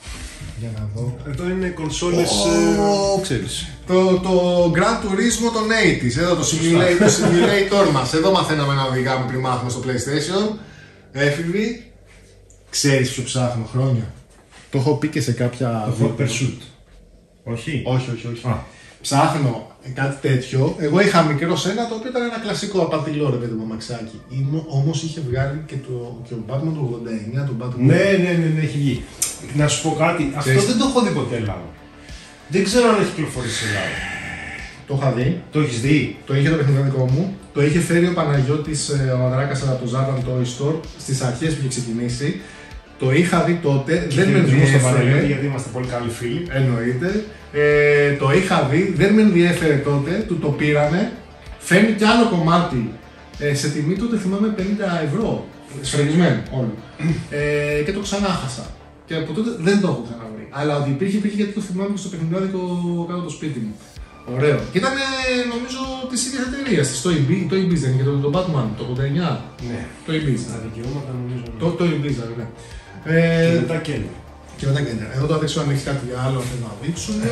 Speaker 1: Για να δω.
Speaker 2: Εδώ είναι κονσόλες,
Speaker 1: Ω,
Speaker 2: ε, ξέρεις.
Speaker 1: Το, το Gran Turismo των 80s, εδώ το simulator, το simulator μας. Εδώ μαθαίναμε να οδηγάμε πριν μάθουμε στο PlayStation. Έφηβοι, ξέρεις ποιο ψάχνω χρόνια. Το έχω πει και σε κάποια
Speaker 2: Το
Speaker 1: βίντεο.
Speaker 2: Hot Pursuit. Όχι;
Speaker 1: Όχι, όχι, όχι.
Speaker 2: Α.
Speaker 1: Ψάχνω κάτι τέτοιο. Εγώ είχα μικρό ένα το οποίο ήταν ένα κλασικό απατηλό ρε παιδί μου αμαξάκι. Όμως είχε βγάλει και, το, και ο Batman του 89, τον Batman.
Speaker 2: Ναι, ναι, ναι, ναι, έχει βγει. Να σου πω κάτι, αυτό
Speaker 1: Ξέρεις-
Speaker 2: δεν το έχω δει ποτέ Ελλάδα. Δεν ξέρω αν έχει κυκλοφορήσει σε Ελλάδα.
Speaker 1: Το είχα δει.
Speaker 2: Το έχεις δει;
Speaker 1: Το είχε το παιχνιδικό μου. Το είχε φέρει ο Παναγιώτης ε, ο Ανδράκας από το Zardan Toy Store στις αρχές που είχε ξεκινήσει. Το είχα δει τότε, δεν με ενδιαφέρει στο παρελθόν.
Speaker 2: Γιατί είμαστε πολύ καλοί φίλοι.
Speaker 1: Εννοείται. Ε, το είχα δει, δεν με ενδιέφερε τότε, του το πήρανε. Φέρνει κι άλλο κομμάτι ε, σε τιμή τότε θυμάμαι 50 ευρώ. Σφραγισμένο όλο. Ε, και το ξανά χάσα. Και από τότε δεν το έχω ξαναβρει. Αλλά ότι υπήρχε, υπήρχε γιατί το θυμάμαι και στο παιχνιδάδικο κάτω από το σπίτι μου. Ωραίο. Και ήταν ε, νομίζω της ίδιας εταιρείας. Το Ibiza, το Ibiza δεν είναι και το, το Batman, το 89.
Speaker 2: Ναι.
Speaker 1: Το Ibiza.
Speaker 2: Τα δικαιώματα νομίζω. ναι.
Speaker 1: Το, το Ibiza, ναι.
Speaker 2: Και
Speaker 1: Ε,
Speaker 2: μετά Kenner.
Speaker 1: Και μετά και Εδώ το δείξω αν έχει κάτι άλλο θέλω να δείξουμε.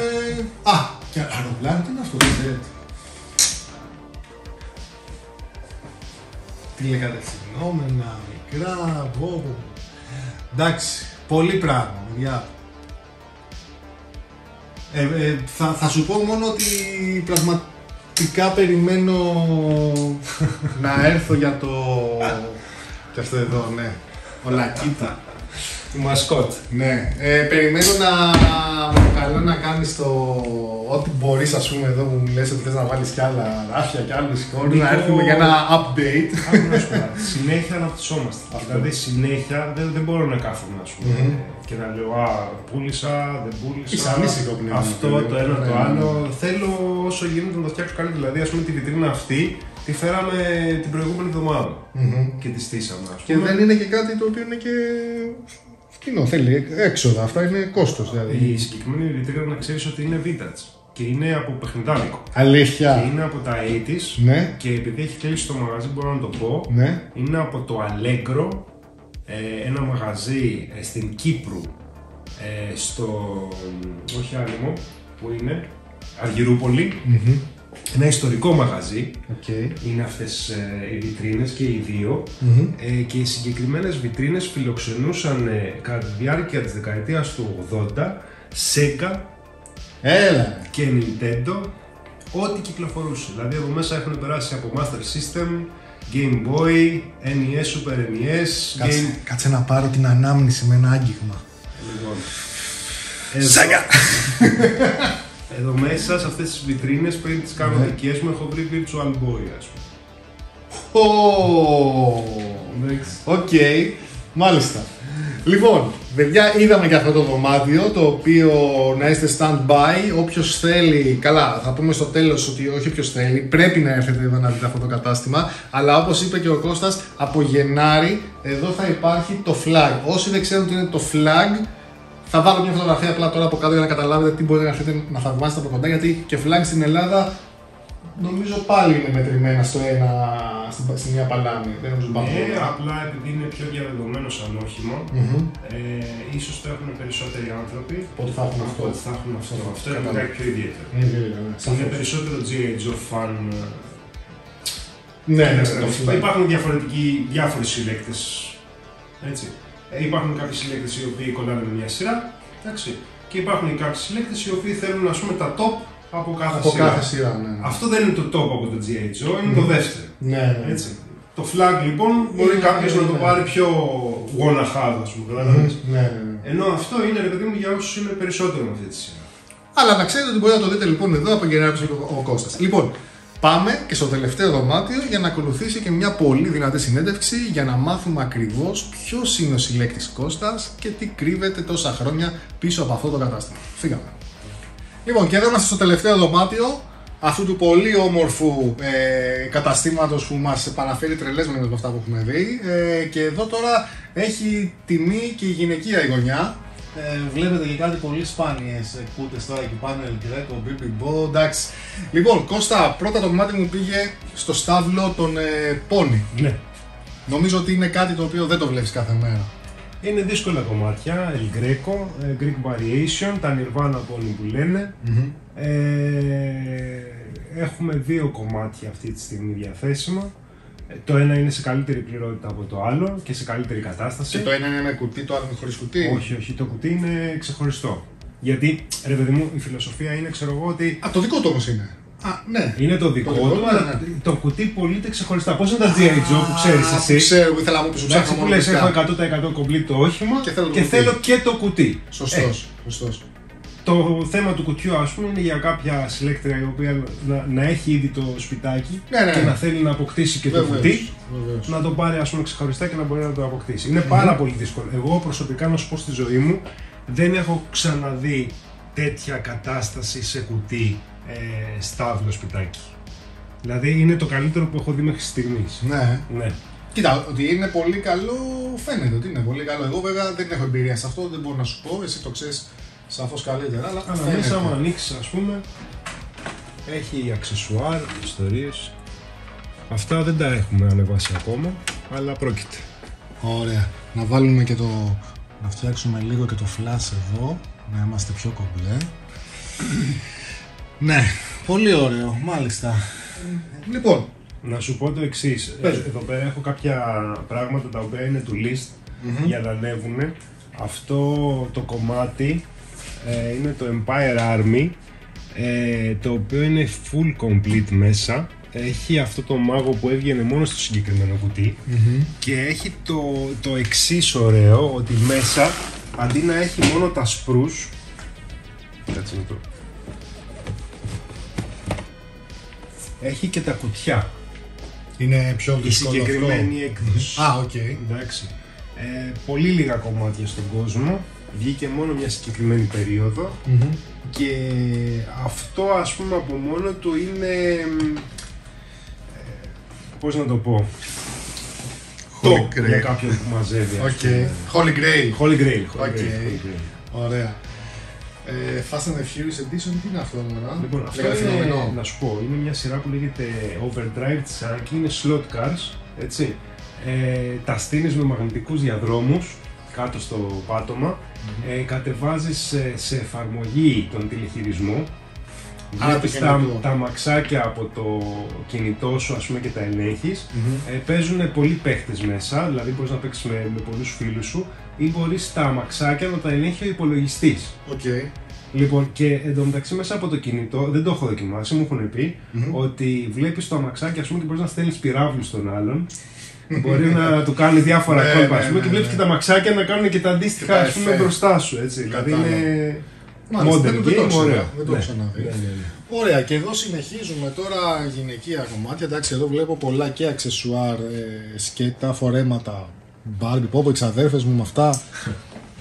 Speaker 1: Α, και αεροπλάνο, τι είναι αυτό το jet. Τηλεκατευθυνόμενα, μικρά, βόβο. Εντάξει, πολύ πράγμα, παιδιά. Ε, ε, θα, θα σου πω μόνο ότι πραγματικά περιμένω <laughs> να έρθω για το... <laughs> και αυτό εδώ, ναι. Ο Λακίτα.
Speaker 2: Του μασκότ.
Speaker 1: Ναι, ε, περιμένω να μου καλό να κάνεις το ό,τι μπορείς ας πούμε εδώ που μου λες ότι θες να βάλεις κι άλλα ράφια κι άλλους χώρους να
Speaker 2: Νίκο-
Speaker 1: έρθουμε για ένα update.
Speaker 2: Άκου να σου πω κάτι. Συνέχεια αναπτυσσόμαστε. Δηλαδή συνέχεια δεν, δεν μπορώ να κάθομαι ας πούμε, και να λέω Α, πούλησα, δεν πούλησα.
Speaker 1: Είσαι ανήσυχο πνεύμα,
Speaker 2: Αυτό
Speaker 1: παιδί μου.
Speaker 2: το ένα
Speaker 1: Ναι,
Speaker 2: το
Speaker 1: ναι,
Speaker 2: άλλο. Θέλω όσο γίνεται να το φτιάξω καλύτερα. Δηλαδή, ας πούμε τη βιτρίνα αυτή τη φέραμε την προηγούμενη εβδομάδα και τη στήσαμε. Ας
Speaker 1: Και
Speaker 2: πούμε.
Speaker 1: δεν είναι και κάτι το οποίο είναι και φτηνό, θέλει έξοδα, αυτά είναι κόστος δηλαδή.
Speaker 2: Η συγκεκριμένη βιτρίνα να ξέρεις ότι είναι vintage και είναι από παιχνιδάδικο. Και
Speaker 1: Αλήθεια.
Speaker 2: είναι από τα 80s
Speaker 1: Ναι,
Speaker 2: και επειδή έχει κλείσει το μαγαζί, μπορώ να το πω.
Speaker 1: ναι.
Speaker 2: Είναι από το Allegro, ε, ένα μαγαζί ε, στην Κύπρου, ε, στο, όχι Άλιμο, που είναι, Αργυρούπολη. Ένα ιστορικό μαγαζί.
Speaker 1: Οκ.
Speaker 2: Είναι αυτές ε, οι βιτρίνες και οι δύο. Ε, και οι συγκεκριμένες βιτρίνες φιλοξενούσαν ε, κατά τη διάρκεια της δεκαετίας του 80 Sega
Speaker 1: Έλα.
Speaker 2: και Nintendo ό,τι κυκλοφορούσε. Δηλαδή εδώ μέσα έχουν περάσει από Master System, Game Boy, NES, Super NES,
Speaker 3: Κάτσε,
Speaker 2: Game...
Speaker 3: κάτσε να πάρω την ανάμνηση με ένα άγγιγμα.
Speaker 2: Λοιπόν, εδώ, <laughs> εδώ μέσα σε αυτές τις βιτρίνες πριν τις κάνω δικές μου έχω βρει Virtual Boy ας πούμε.
Speaker 1: Ω,
Speaker 2: Εντάξει.
Speaker 1: Οκ, μάλιστα. Λοιπόν, παιδιά, είδαμε και αυτό το δωμάτιο το οποίο να είστε stand-by. Όποιος θέλει, καλά, θα πούμε στο τέλος ότι όχι όποιος θέλει, πρέπει να έρθετε εδώ να δείτε αυτό το κατάστημα. Αλλά όπως είπε και ο Κώστας, από Γενάρη εδώ θα υπάρχει το flag. Όσοι δεν ξέρουν τι είναι το flag, θα βάλω μια φωτογραφία απλά τώρα από κάτω για να καταλάβετε τι μπορείτε να έρθετε να θαυμάσετε από κοντά. Γιατί και flag στην Ελλάδα νομίζω πάλι είναι μετρημένα στο ένα, στην, στην μια παλάμη. Δεν νομίζω πάμε
Speaker 2: Ναι,
Speaker 1: πολλά.
Speaker 2: απλά επειδή είναι πιο διαδεδομένο σαν οχημα ε, ίσως το έχουν περισσότεροι άνθρωποι.
Speaker 1: Οπότε θα έχουν αυτό.
Speaker 2: Οπότε θα έχουν αυτό. Αυτό είναι
Speaker 1: Κατάλαβα.
Speaker 2: κάτι πιο ιδιαίτερο.
Speaker 1: Είναι ιδιαίτερα, ναι.
Speaker 2: Είναι
Speaker 1: Σαφώς.
Speaker 2: περισσότερο G.I. Joe fan. ε,
Speaker 1: Ναι, ναι,
Speaker 2: Εντάξει,
Speaker 1: το flag.
Speaker 2: Υπάρχουν διαφορετικοί, διάφοροι συλλέκτες. Έτσι. Ε, υπάρχουν κάποιοι συλλέκτες οι οποίοι κολλάνε με μια σειρά. Έτσι. Και υπάρχουν κάποιοι συλλέκτες οι οποίοι θέλουν ας πούμε, τα top από κάθε
Speaker 1: Από
Speaker 2: σειρά.
Speaker 1: κάθε σειρά, ναι. ναι.
Speaker 2: Αυτό δεν είναι το top από το G.I. Joe, είναι το δεύτερο.
Speaker 1: Ναι, ναι.
Speaker 2: Έτσι. Το flag λοιπόν μπορεί
Speaker 1: Είναι-
Speaker 2: κάποιος να το
Speaker 1: ναι.
Speaker 2: πάρει πιο wanna have, ας πούμε. κατάλαβες.
Speaker 1: Ναι, ναι, ναι.
Speaker 2: Ενώ αυτό είναι ρε παιδί μου για όσους είναι περισσότερο με αυτή τη σειρά.
Speaker 1: Αλλά να ξέρετε ότι μπορείτε να το δείτε λοιπόν εδώ από Γενάρη που είπε ο ο Κώστας. Λοιπόν, πάμε και στο τελευταίο δωμάτιο για να ακολουθήσει και μια πολύ δυνατή συνέντευξη για να μάθουμε ακριβώς ποιος είναι ο συλλέκτης Κώστας και τι κρύβεται τόσα χρόνια πίσω από αυτό το κατάστημα. Φύγαμε. Λοιπόν, και εδώ είμαστε στο τελευταίο δωμάτιο αυτού του πολύ όμορφου ε, καταστήματος που μας παραφέρει τρελέσμενος με αυτά που έχουμε δει ε, και εδώ τώρα έχει τιμή και η γυναικεία η γωνιά ε, βλέπετε και κάτι πολύ σπάνιες κούτες τώρα εκεί πάνω, El Greco, BB Bo, εντάξει. Λοιπόν, Κώστα, πρώτα το κομμάτι μου πήγε στο στάβλο των ε, Pony.
Speaker 2: Ναι.
Speaker 1: Νομίζω ότι είναι κάτι το οποίο δεν το βλέπεις κάθε μέρα.
Speaker 2: Είναι δύσκολα κομμάτια, El Greco, ε, Greek Variation, τα Nirvana Pony που λένε. Ε, έχουμε δύο κομμάτια αυτή τη στιγμή διαθέσιμα. Ε, Το ένα είναι σε καλύτερη πληρότητα από το άλλο και σε καλύτερη κατάσταση.
Speaker 1: Και το ένα είναι με κουτί, το άλλο είναι χωρίς κουτί;
Speaker 2: Όχι, όχι, το κουτί είναι ξεχωριστό. Γιατί, ρε παιδί μου, η φιλοσοφία είναι, ξέρω εγώ, ότι
Speaker 1: Α, το δικό του όμως είναι. Α, ναι.
Speaker 2: είναι το δικό
Speaker 1: Το δικό
Speaker 2: του,
Speaker 1: του,
Speaker 2: αλλά
Speaker 1: ναι.
Speaker 2: το κουτί πωλείται ξεχωριστά. Πώς είναι τα G.I. Joe που ξέρεις
Speaker 1: Α,
Speaker 2: εσύ;
Speaker 1: που Ξέρω, ήθελα να μου πεις
Speaker 2: Εντάξει,
Speaker 1: ψάχνω
Speaker 2: που
Speaker 1: μόνο
Speaker 2: λες
Speaker 1: κουτιά.
Speaker 2: έχω 100% complete το όχημα
Speaker 1: Και θέλω το
Speaker 2: και
Speaker 1: κουτί.
Speaker 2: θέλω και το κουτί.
Speaker 1: Σωστός, σωστός.
Speaker 2: Το θέμα του κουτιού, ας πούμε, είναι για κάποια συλλέκτρια η οποία να, να έχει ήδη το σπιτάκι
Speaker 1: Ναι, ναι,
Speaker 2: και
Speaker 1: ναι.
Speaker 2: να θέλει να αποκτήσει και το
Speaker 1: Βεβαίως,
Speaker 2: κουτί,
Speaker 1: βεβαίως.
Speaker 2: να το πάρει ας πούμε, ξεχωριστά και να μπορεί να το αποκτήσει. Είναι πάρα πολύ δύσκολο. Εγώ προσωπικά να σου πω στη ζωή μου δεν έχω ξαναδεί τέτοια κατάσταση σε κουτί ε, στάβλο σπιτάκι. Δηλαδή είναι το καλύτερο που έχω δει μέχρι στιγμής.
Speaker 1: Ναι.
Speaker 2: Ναι.
Speaker 1: Κοίτα, ότι είναι πολύ καλό φαίνεται ότι είναι πολύ καλό. Εγώ βέβαια δεν έχω εμπειρία σε αυτό, δεν μπορώ να σου πω. Εσύ το ξέρεις σαφώς καλύτερα. Αλλά,
Speaker 2: Αλλά
Speaker 1: φαίνεται.
Speaker 2: μέσα, άμα ανοίξεις, ας πούμε, έχει αξεσουάρ, ιστορίες. Αυτά δεν τα έχουμε ανεβάσει ακόμα, αλλά πρόκειται.
Speaker 1: Ωραία. Να βάλουμε και το. Να φτιάξουμε λίγο και το flash εδώ. Να είμαστε πιο κομπλέ. ναι, πολύ ωραίο, μάλιστα. Λοιπόν,
Speaker 2: Να σου πω το εξής. Εδώ πέρα έχω κάποια πράγματα τα οποία είναι του list για να ανέβουν. Αυτό το κομμάτι ε, είναι το Empire Army ε, το οποίο είναι full complete μέσα. Έχει αυτό το μάγο που έβγαινε μόνο στο συγκεκριμένο κουτί και έχει το, το εξής ωραίο ότι μέσα αντί να έχει μόνο τα σπρούς κάτσε να το έχει και τα κουτιά
Speaker 1: είναι πιο
Speaker 2: η
Speaker 1: δύσκολο αυτό.
Speaker 2: συγκεκριμένη έκδοση.
Speaker 1: Α, οκ.
Speaker 2: Εντάξει. Ε, πολύ λίγα κομμάτια στον κόσμο. Βγήκε μόνο μια συγκεκριμένη περίοδο. Και αυτό ας πούμε από μόνο του είναι... μ, Ε, πώς να το πω...
Speaker 1: Holy
Speaker 2: top
Speaker 1: Grail.
Speaker 2: για κάποιον που μαζεύει. ας
Speaker 1: Οκ.
Speaker 2: πούμε.
Speaker 1: Holy Grail.
Speaker 2: Holy Grail. Holy
Speaker 1: Οκ.
Speaker 2: Grail, Holy Grail.
Speaker 1: Ωραία. Ε, Fast and the Furious Edition, τι είναι αυτό τώρα.
Speaker 2: Λοιπόν, αυτό
Speaker 1: Λέγανε
Speaker 2: είναι,
Speaker 1: φαινόμενο.
Speaker 2: να σου πω, είναι μια σειρά που λέγεται Overdrive Τσάκι, είναι slot cars, έτσι. Ε, τα στήνεις με μαγνητικούς διαδρόμους κάτω στο πάτωμα ε, κατεβάζεις σε, σε εφαρμογή τον τηλεχειρισμό
Speaker 1: Άρα
Speaker 2: Βλέπεις
Speaker 1: το
Speaker 2: τα,
Speaker 1: κινητό.
Speaker 2: τα αμαξάκια από το κινητό σου ας πούμε και τα ελέγχεις Ε, παίζουν πολλοί παίχτες μέσα, δηλαδή μπορείς να παίξεις με, με πολλούς φίλους σου ή μπορείς τα αμαξάκια να τα ελέγχει ο υπολογιστής.
Speaker 1: Οκ.
Speaker 2: Λοιπόν, και εντωμεταξύ μέσα από το κινητό, δεν το έχω δοκιμάσει, μου έχουν πει ότι βλέπεις το αμαξάκι ας πούμε, και μπορείς να στέλνεις πυραύλους στον άλλον. Μπορεί να του κάνει διάφορα
Speaker 1: Ναι,
Speaker 2: κόλπα
Speaker 1: ναι,
Speaker 2: ας πούμε,
Speaker 1: ναι,
Speaker 2: και βλέπεις
Speaker 1: ναι.
Speaker 2: και τα αμαξάκια να κάνουν και τα αντίστοιχα
Speaker 1: Και τα
Speaker 2: ας πούμε,
Speaker 1: effect.
Speaker 2: μπροστά σου. Έτσι. Δηλαδή
Speaker 1: Κατάλαβα.
Speaker 2: είναι.
Speaker 1: Μάλιστα,
Speaker 2: modern
Speaker 1: δεν, δεν το
Speaker 2: game,
Speaker 1: ξέρω,
Speaker 2: ωραίο.
Speaker 1: δεν το
Speaker 2: Ναι.
Speaker 1: έχω ξαναδεί.
Speaker 2: Ναι, ναι, ναι.
Speaker 1: Ωραία, και εδώ συνεχίζουμε τώρα γυναικεία κομμάτια. Εντάξει, εδώ βλέπω πολλά και αξεσουάρ, ε, σκέτα, φορέματα. Μπάρμπι, πω πω, οι ξαδέρφες μου με αυτά.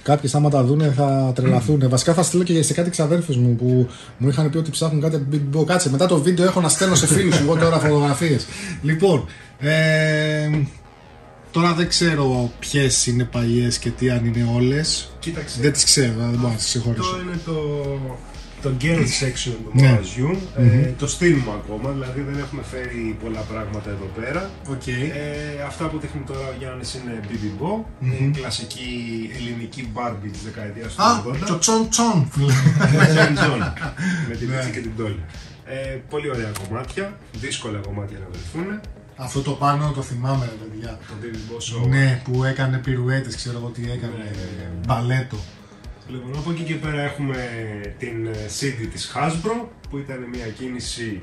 Speaker 1: Κάποιες άμα τα δούνε θα τρελαθούν. Βασικά θα στείλω και σε κάτι ξαδέρφες μου που μου είχαν πει ότι ψάχνουν κάτι. από την BB Bo. Κάτσε, μετά το βίντεο έχω να στέλνω σε φίλους εγώ τώρα φωτογραφίες. Λοιπόν, ε, τώρα δεν ξέρω ποιες είναι παλιές και τι αν είναι όλες.
Speaker 2: Κοίταξε.
Speaker 1: Δεν τις ξέρω, δεν μπορώ να τις συγχωρήσω.
Speaker 2: Αυτό είναι το, το girl section του
Speaker 1: Ναι.
Speaker 2: μαγαζιού. Ε, το στήνουμε ακόμα, δηλαδή δεν έχουμε φέρει πολλά πράγματα εδώ πέρα.
Speaker 1: Οκ.
Speaker 2: Ε, αυτά που δείχνει τώρα ο Γιάννης είναι Bibi-Bo, η κλασική ελληνική Barbie της δεκαετίας του
Speaker 1: Α,
Speaker 2: 80.
Speaker 1: το τσον τσον.
Speaker 2: John John, με την Πίτσι και την Τόλη. Ε, πολύ ωραία κομμάτια, δύσκολα κομμάτια να βρεθούν.
Speaker 1: Αυτό το πάνω το θυμάμαι, ρε παιδιά.
Speaker 2: Το Bibi-Bo Show.
Speaker 1: Ναι, που έκανε πιρουέτες, ξέρω εγώ τι έκανε.
Speaker 2: Ναι, ναι, ναι.
Speaker 1: Μπαλέτο.
Speaker 2: Λοιπόν, από εκεί και πέρα έχουμε την ε, Sindy της Hasbro, που ήταν μια κίνηση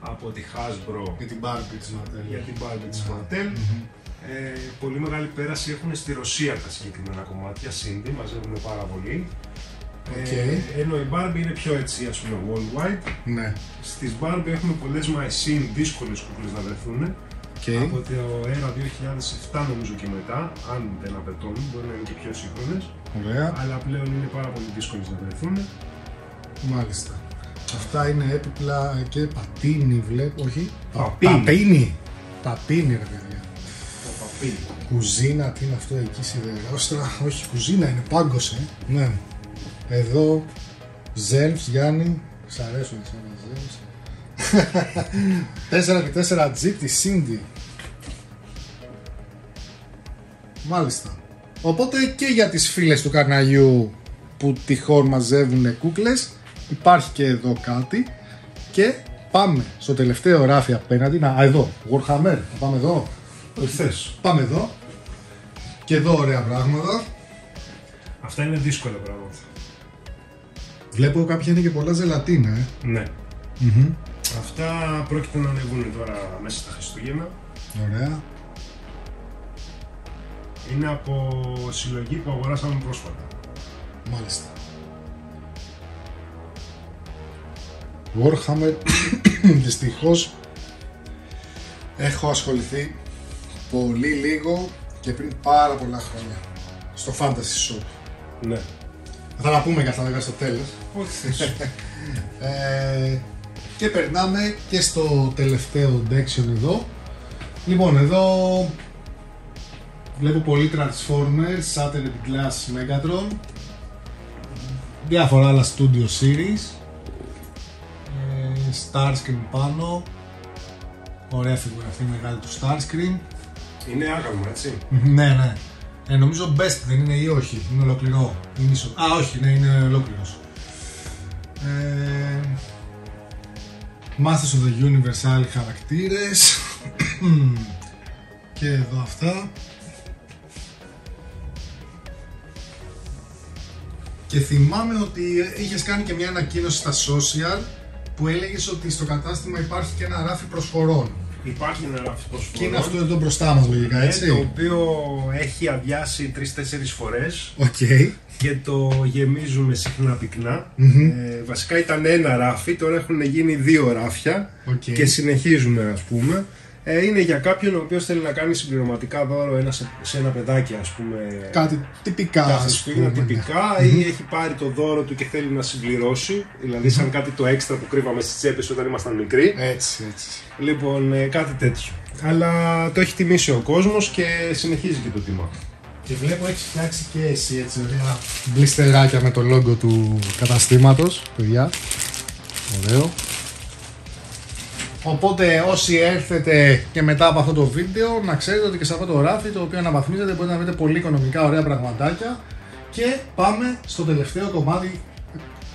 Speaker 2: από τη Hasbro
Speaker 1: Για την Barbie της Mattel.
Speaker 2: για την Barbie της Mattel. Ε, πολύ μεγάλη πέραση έχουν στη Ρωσία τα συγκεκριμένα κομμάτια, Sindy, μαζεύουν πάρα πολύ.
Speaker 1: Οκ.
Speaker 2: Ε, ενώ η Barbie είναι πιο έτσι, ας πούμε, worldwide.
Speaker 1: Ναι.
Speaker 2: Στις Barbie έχουμε πολλές My Scene δύσκολες κούκλες να βρεθούν.
Speaker 1: Οκ.
Speaker 2: Από το ERA 2007 νομίζω και μετά, αν δεν απαιτούν, μπορεί να είναι και πιο σύγχρονες.
Speaker 1: Ωραία.
Speaker 2: Αλλά πλέον είναι πάρα πολύ δύσκολες να βρεθούν.
Speaker 1: Μάλιστα. Αυτά είναι έπιπλα και πατίνι, βλέπω. Όχι.
Speaker 2: Παπίνι.
Speaker 1: Παπίνι. Παπίνι, ρε παιδιά.
Speaker 2: Το παπίλι.
Speaker 1: Κουζίνα, τι είναι αυτό εκεί σιδερόστρα. Όχι, κουζίνα είναι, πάγκος, ε. Ναι. Εδώ, Ζέλφς, Γιάννη. Σ' αρέσουν σαν Ζέλφς. <laughs> 4x4 Jeep τη Cindy. Μάλιστα. Οπότε και για τις φίλες του καρναγιού που τυχόν μαζεύουν κούκλες υπάρχει και εδώ κάτι και πάμε στο τελευταίο ράφι απέναντι. Να, α, εδώ, Warhammer. Θα πάμε εδώ.
Speaker 2: Ορθές.
Speaker 1: Πάμε εδώ. Και εδώ ωραία πράγματα.
Speaker 2: Αυτά είναι δύσκολα πράγματα.
Speaker 1: Βλέπω κάποια είναι και πολλά ζελατίνα, ε.
Speaker 2: Ναι. Αυτά πρόκειται να ανεβούν τώρα μέσα στα Χριστούγεννα.
Speaker 1: Ωραία.
Speaker 2: Είναι από συλλογή που αγοράσαμε πρόσφατα.
Speaker 1: Μάλιστα. Warhammer <coughs> δυστυχώς έχω ασχοληθεί πολύ λίγο και πριν πάρα πολλά χρόνια στο Fantasy Shop.
Speaker 2: Ναι.
Speaker 1: Θα τα πούμε για αυτά βέβαια στο τέλος.
Speaker 2: Όχι θες.
Speaker 1: Ε, και περνάμε και στο τελευταίο dection εδώ. Λοιπόν, εδώ βλέπω πολύ Transformers, Satellite Glass Megatron, διάφορα άλλα Studio Series, ε, Starscream πάνω, ωραία φιγούρα αυτή η μεγάλη του Starscream.
Speaker 2: είναι άγαλμα, έτσι.
Speaker 1: ναι, ναι. Ε, νομίζω best δεν είναι ή όχι, είναι ολοκληρό. Είναι ίσο... Α, όχι, ναι, είναι ολόκληρος. Ε, Masters of the Universe άλλοι χαρακτήρες. <clears throat> και εδώ αυτά. Και θυμάμαι ότι είχες κάνει και μια ανακοίνωση στα social που έλεγες ότι στο κατάστημα υπάρχει και ένα ράφι προσφορών.
Speaker 2: Υπάρχει ένα ράφι προσφορών.
Speaker 1: Και είναι αυτό εδώ μπροστά μας λογικά,
Speaker 2: ναι,
Speaker 1: έτσι.
Speaker 2: το οποίο έχει αδειάσει τρεις-τέσσερις φορές
Speaker 1: Οκ.
Speaker 2: και το γεμίζουμε συχνά πυκνά. Ε, βασικά ήταν ένα ράφι, τώρα έχουν γίνει δύο ράφια
Speaker 1: Οκ.
Speaker 2: και συνεχίζουμε ας πούμε. Ε, είναι για κάποιον ο οποίος θέλει να κάνει συμπληρωματικά δώρο ένα σε, σε ένα παιδάκι ας πούμε
Speaker 1: Κάτι τυπικά,
Speaker 2: τα
Speaker 1: ας
Speaker 2: Χριστούγεννα
Speaker 1: πούμε. ναι.
Speaker 2: τυπικά ή έχει πάρει το δώρο του και θέλει να συμπληρώσει, δηλαδή σαν κάτι το έξτρα που κρύβαμε στις τσέπες όταν ήμασταν μικροί.
Speaker 1: Έτσι, έτσι.
Speaker 2: Λοιπόν, ε, κάτι τέτοιο. Αλλά το έχει τιμήσει ο κόσμος και συνεχίζει και το τιμά.
Speaker 1: Και βλέπω έχεις φτιάξει και εσύ έτσι ωραία μπλιστεράκια με το λόγο του καταστήματος, παιδιά. Ωραίο. Οπότε όσοι έρθετε και μετά από αυτό το βίντεο να ξέρετε ότι και σε αυτό το ράφι το οποίο αναβαθμίζετε μπορείτε να βρείτε πολύ οικονομικά ωραία πραγματάκια και πάμε στο τελευταίο κομμάτι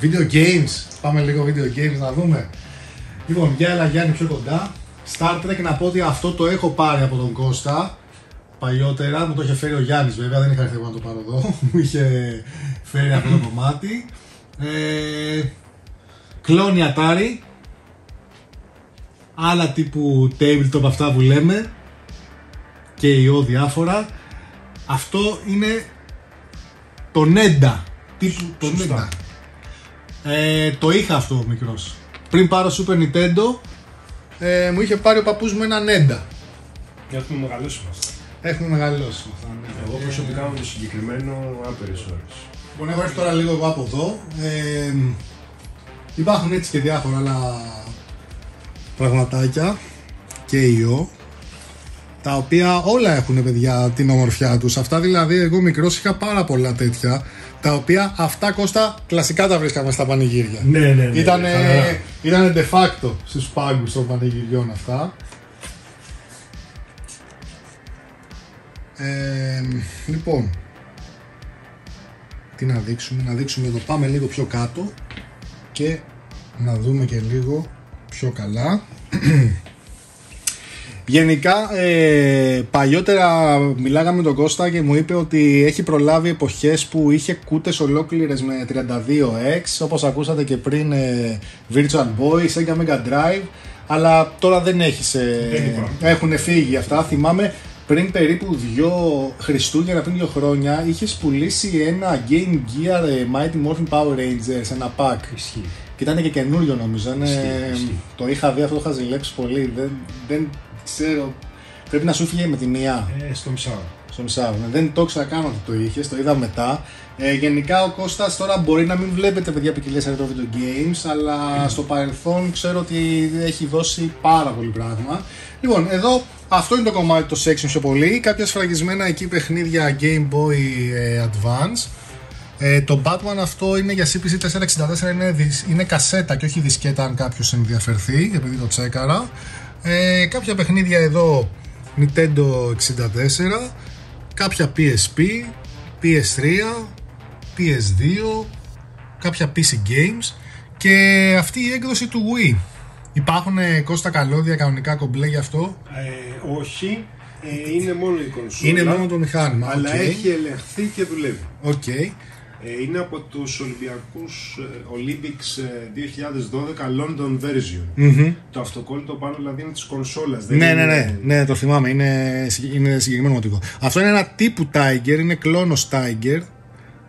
Speaker 1: Video games. Πάμε λίγο video games να δούμε. Λοιπόν, για έλα Γιάννη πιο κοντά. Star Trek να πω ότι αυτό το έχω πάρει από τον Κώστα. Παλιότερα μου το είχε φέρει ο Γιάννης βέβαια, δεν είχα έρθει εγώ να το πάρω εδώ. <laughs> Μου είχε φέρει αυτό το κομμάτι. Ε, κλόνι Atari. Άλλα τύπου tabletop αυτά που λέμε. Και ιό διάφορα. Αυτό είναι το Nenda. Τύπου το
Speaker 2: Σωστά.
Speaker 1: Nenda. Ε, το είχα αυτό μικρός. Πριν πάρω Super Nintendo, ε, μου είχε πάρει ο παππούς μου ένα Nenda.
Speaker 2: Έχουμε μεγαλώσει μας.
Speaker 1: Έχουμε μεγαλώσει με αυτά. ναι.
Speaker 2: Εγώ προσωπικά με το συγκεκριμένο άπειρες ώρες.
Speaker 1: Λοιπόν, έχω έρθει τώρα λίγο εγώ από εδώ. Ε, υπάρχουν έτσι και διάφορα άλλα πραγματάκια και ιό τα οποία όλα έχουν παιδιά την ομορφιά τους αυτά δηλαδή εγώ μικρός είχα πάρα πολλά τέτοια τα οποία αυτά κόστα κλασικά τα βρίσκαμε στα πανηγύρια
Speaker 2: Ναι, ναι, ναι.
Speaker 1: ήταν,
Speaker 2: Χαρά.
Speaker 1: ήταν de facto στους πάγκους των πανηγυριών αυτά ε, λοιπόν τι να δείξουμε, να δείξουμε εδώ πάμε λίγο πιο κάτω και να δούμε και λίγο πιο καλά Γενικά, ε, παλιότερα μιλάγαμε με τον Κώστα και μου είπε ότι έχει προλάβει εποχές που είχε κούτες ολόκληρες με 32X, όπως ακούσατε και πριν ε, Virtual Boy, Sega Mega Drive, αλλά τώρα δεν έχεις, ε,
Speaker 2: Δεν υπάρχουν.
Speaker 1: έχουν φύγει αυτά. Θυμάμαι πριν περίπου δύο Χριστούγεννα, πριν δύο χρόνια, είχες πουλήσει ένα Game Gear ε, Mighty Morphin Power Rangers, ένα pack.
Speaker 2: Ισχύει.
Speaker 1: Και ήταν και καινούριο νομίζω. Είναι...
Speaker 2: Ισχύει, ισχύει.
Speaker 1: Το είχα δει, αυτό το είχα ζηλέψει πολύ. Δεν, δεν ξέρω. Πρέπει να σου φύγε με τη μία
Speaker 2: Ε, στο μισάο.
Speaker 1: στο μισάρο. Δεν το ήξερα καν ότι το είχες, το είδα μετά. Ε, γενικά ο Κώστας τώρα μπορεί να μην βλέπετε παιδιά ποικιλίες retro video games, αλλά στο παρελθόν ξέρω ότι έχει δώσει πάρα πολύ πράγμα. Λοιπόν, εδώ αυτό είναι το κομμάτι το section πιο πολύ. Κάποια σφραγισμένα εκεί παιχνίδια Game Boy ε, Advance. Ε, το Batman αυτό είναι για CPC 464, είναι, δις- είναι κασέτα και όχι δισκέτα αν κάποιος ενδιαφερθεί, επειδή το τσέκαρα. Ε, κάποια παιχνίδια εδώ Nintendo 64, κάποια PSP, PS3, PS2, κάποια PC Games και αυτή η έκδοση του Wii. Υπάρχουν ε, Κώστα καλώδια κανονικά κομπλέ γι' αυτό;
Speaker 2: Ε, όχι, ε, είναι μόνο η κονσόλα.
Speaker 1: Είναι μόνο το μηχάνημα.
Speaker 2: Αλλά
Speaker 1: οκ.
Speaker 2: έχει ελεγχθεί και δουλεύει.
Speaker 1: Οκ.
Speaker 2: Ε, είναι από τους Ολυμπιακούς ε, Olympics ε, 2012 London version.
Speaker 1: Μμμ.
Speaker 2: Το αυτοκόλλητο πάνω δηλαδή είναι της κονσόλας. δεν
Speaker 1: Ναι,
Speaker 2: είναι-
Speaker 1: ναι, ναι, ναι, το θυμάμαι. Είναι, συγκε- είναι συγκεκριμένο μοτίβο. Αυτό είναι ένα τύπου Tiger, είναι κλόνος Tiger.